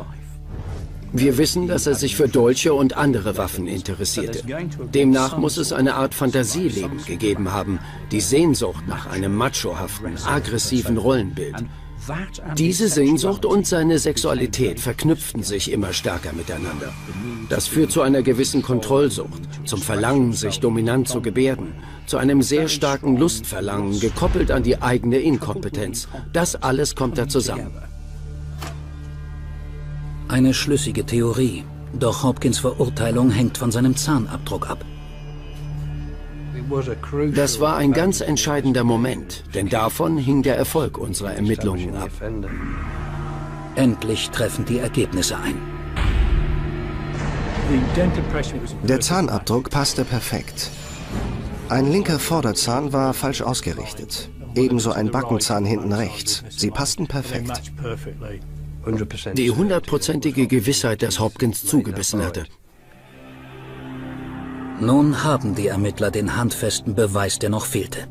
S: Wir wissen, dass er sich für Dolche und andere Waffen interessierte. Demnach muss es eine Art Fantasieleben gegeben haben, die Sehnsucht nach einem machohaften, aggressiven Rollenbild. Diese Sehnsucht und seine Sexualität verknüpften sich immer stärker miteinander. Das führt zu einer gewissen Kontrollsucht, zum Verlangen, sich dominant zu gebärden, zu einem sehr starken Lustverlangen, gekoppelt an die eigene Inkompetenz. Das alles kommt da zusammen.
K: Eine schlüssige Theorie, doch Hopkins Verurteilung hängt von seinem Zahnabdruck ab.
S: Das war ein ganz entscheidender Moment, denn davon hing der Erfolg unserer Ermittlungen ab.
K: Endlich treffen die Ergebnisse ein.
Z: Der Zahnabdruck passte perfekt. Ein linker Vorderzahn war falsch ausgerichtet. Ebenso ein Backenzahn hinten rechts. Sie passten perfekt.
S: Die hundertprozentige Gewissheit, dass Hopkins zugebissen hatte.
K: Nun haben die Ermittler den handfesten Beweis, der noch fehlte.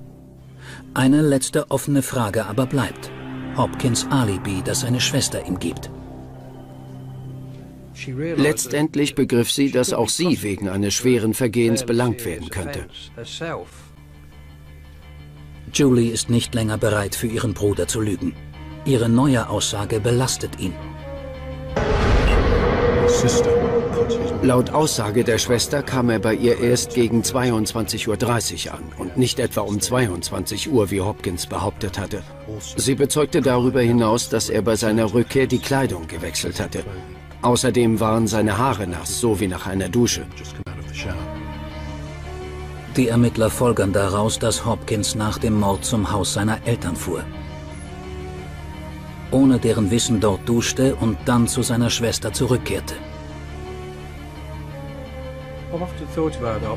K: Eine letzte offene Frage aber bleibt. Hopkins Alibi, das seine Schwester ihm gibt.
S: Letztendlich begriff sie, dass auch sie wegen eines schweren Vergehens belangt werden könnte.
K: Julie ist nicht länger bereit, für ihren Bruder zu lügen. Ihre neue Aussage belastet ihn.
S: Laut Aussage der Schwester kam er bei ihr erst gegen 22.30 Uhr an und nicht etwa um 22 Uhr, wie Hopkins behauptet hatte. Sie bezeugte darüber hinaus, dass er bei seiner Rückkehr die Kleidung gewechselt hatte. Außerdem waren seine Haare nass, so wie nach einer Dusche.
K: Die Ermittler folgern daraus, dass Hopkins nach dem Mord zum Haus seiner Eltern fuhr ohne deren Wissen dort duschte und dann zu seiner Schwester zurückkehrte.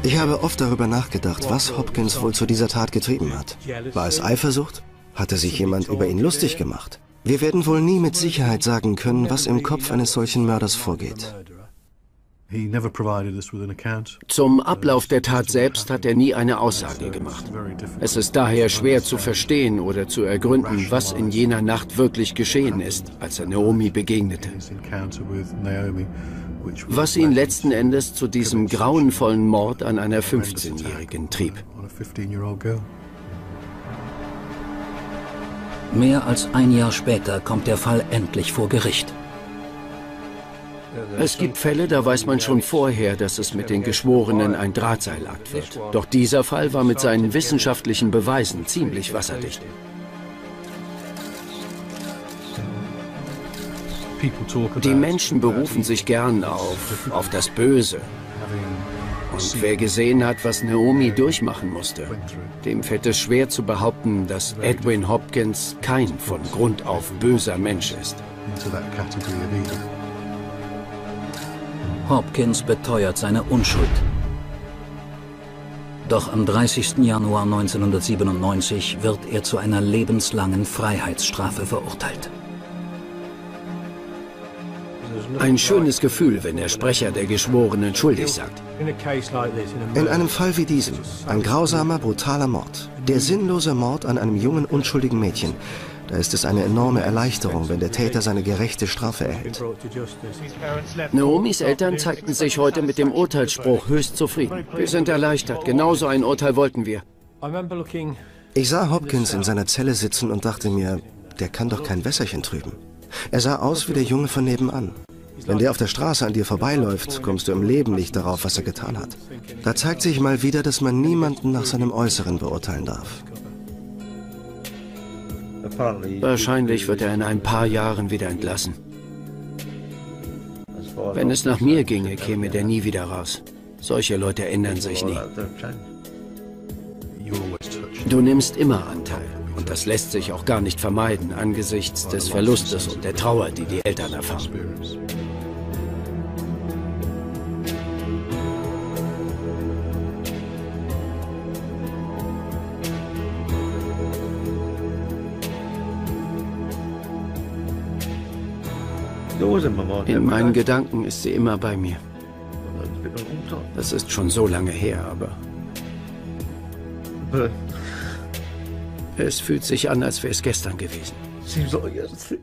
Z: Ich habe oft darüber nachgedacht, was Hopkins wohl zu dieser Tat getrieben hat. War es Eifersucht? Hatte sich jemand über ihn lustig gemacht? Wir werden wohl nie mit Sicherheit sagen können, was im Kopf eines solchen Mörders vorgeht.
S: Zum Ablauf der Tat selbst hat er nie eine Aussage gemacht. Es ist daher schwer zu verstehen oder zu ergründen, was in jener Nacht wirklich geschehen ist, als er Naomi begegnete. was ihn letzten Endes zu diesem grauenvollen Mord an einer 15-Jährigen trieb.
K: Mehr als ein Jahr später kommt der Fall endlich vor Gericht.
S: Es gibt Fälle, da weiß man schon vorher, dass es mit den Geschworenen ein Drahtseilakt wird. Doch dieser Fall war mit seinen wissenschaftlichen Beweisen ziemlich wasserdicht. Die Menschen berufen sich gern auf, auf das Böse. Und wer gesehen hat, was Naomi durchmachen musste, dem fällt es schwer zu behaupten, dass Edwin Hopkins kein von Grund auf böser Mensch ist.
K: Hopkins beteuert seine Unschuld. Doch am 30. Januar 1997 wird er zu einer lebenslangen Freiheitsstrafe verurteilt.
S: Ein schönes Gefühl, wenn der Sprecher der Geschworenen schuldig sagt.
T: In einem Fall wie diesem, ein grausamer, brutaler Mord, der sinnlose Mord an einem jungen, unschuldigen Mädchen, da ist es eine enorme Erleichterung, wenn der Täter seine gerechte Strafe erhält.
S: Naomis Eltern zeigten sich heute mit dem Urteilsspruch höchst zufrieden. Wir sind erleichtert. Genauso ein Urteil wollten wir.
T: Ich sah Hopkins in seiner Zelle sitzen und dachte mir, der kann doch kein Wässerchen trüben. Er sah aus wie der Junge von nebenan. Wenn der auf der Straße an dir vorbeiläuft, kommst du im Leben nicht darauf, was er getan hat. Da zeigt sich mal wieder, dass man niemanden nach seinem Äußeren beurteilen darf.
S: Wahrscheinlich wird er in ein paar Jahren wieder entlassen. Wenn es nach mir ginge, käme der nie wieder raus. Solche Leute ändern sich nie. Du nimmst immer Anteil. Und das lässt sich auch gar nicht vermeiden angesichts des Verlustes und der Trauer, die die Eltern erfahren. In meinen Gedanken ist sie immer bei mir. Das ist schon so lange her, aber... Es fühlt sich an, als wäre es gestern gewesen. Seems like yesterday.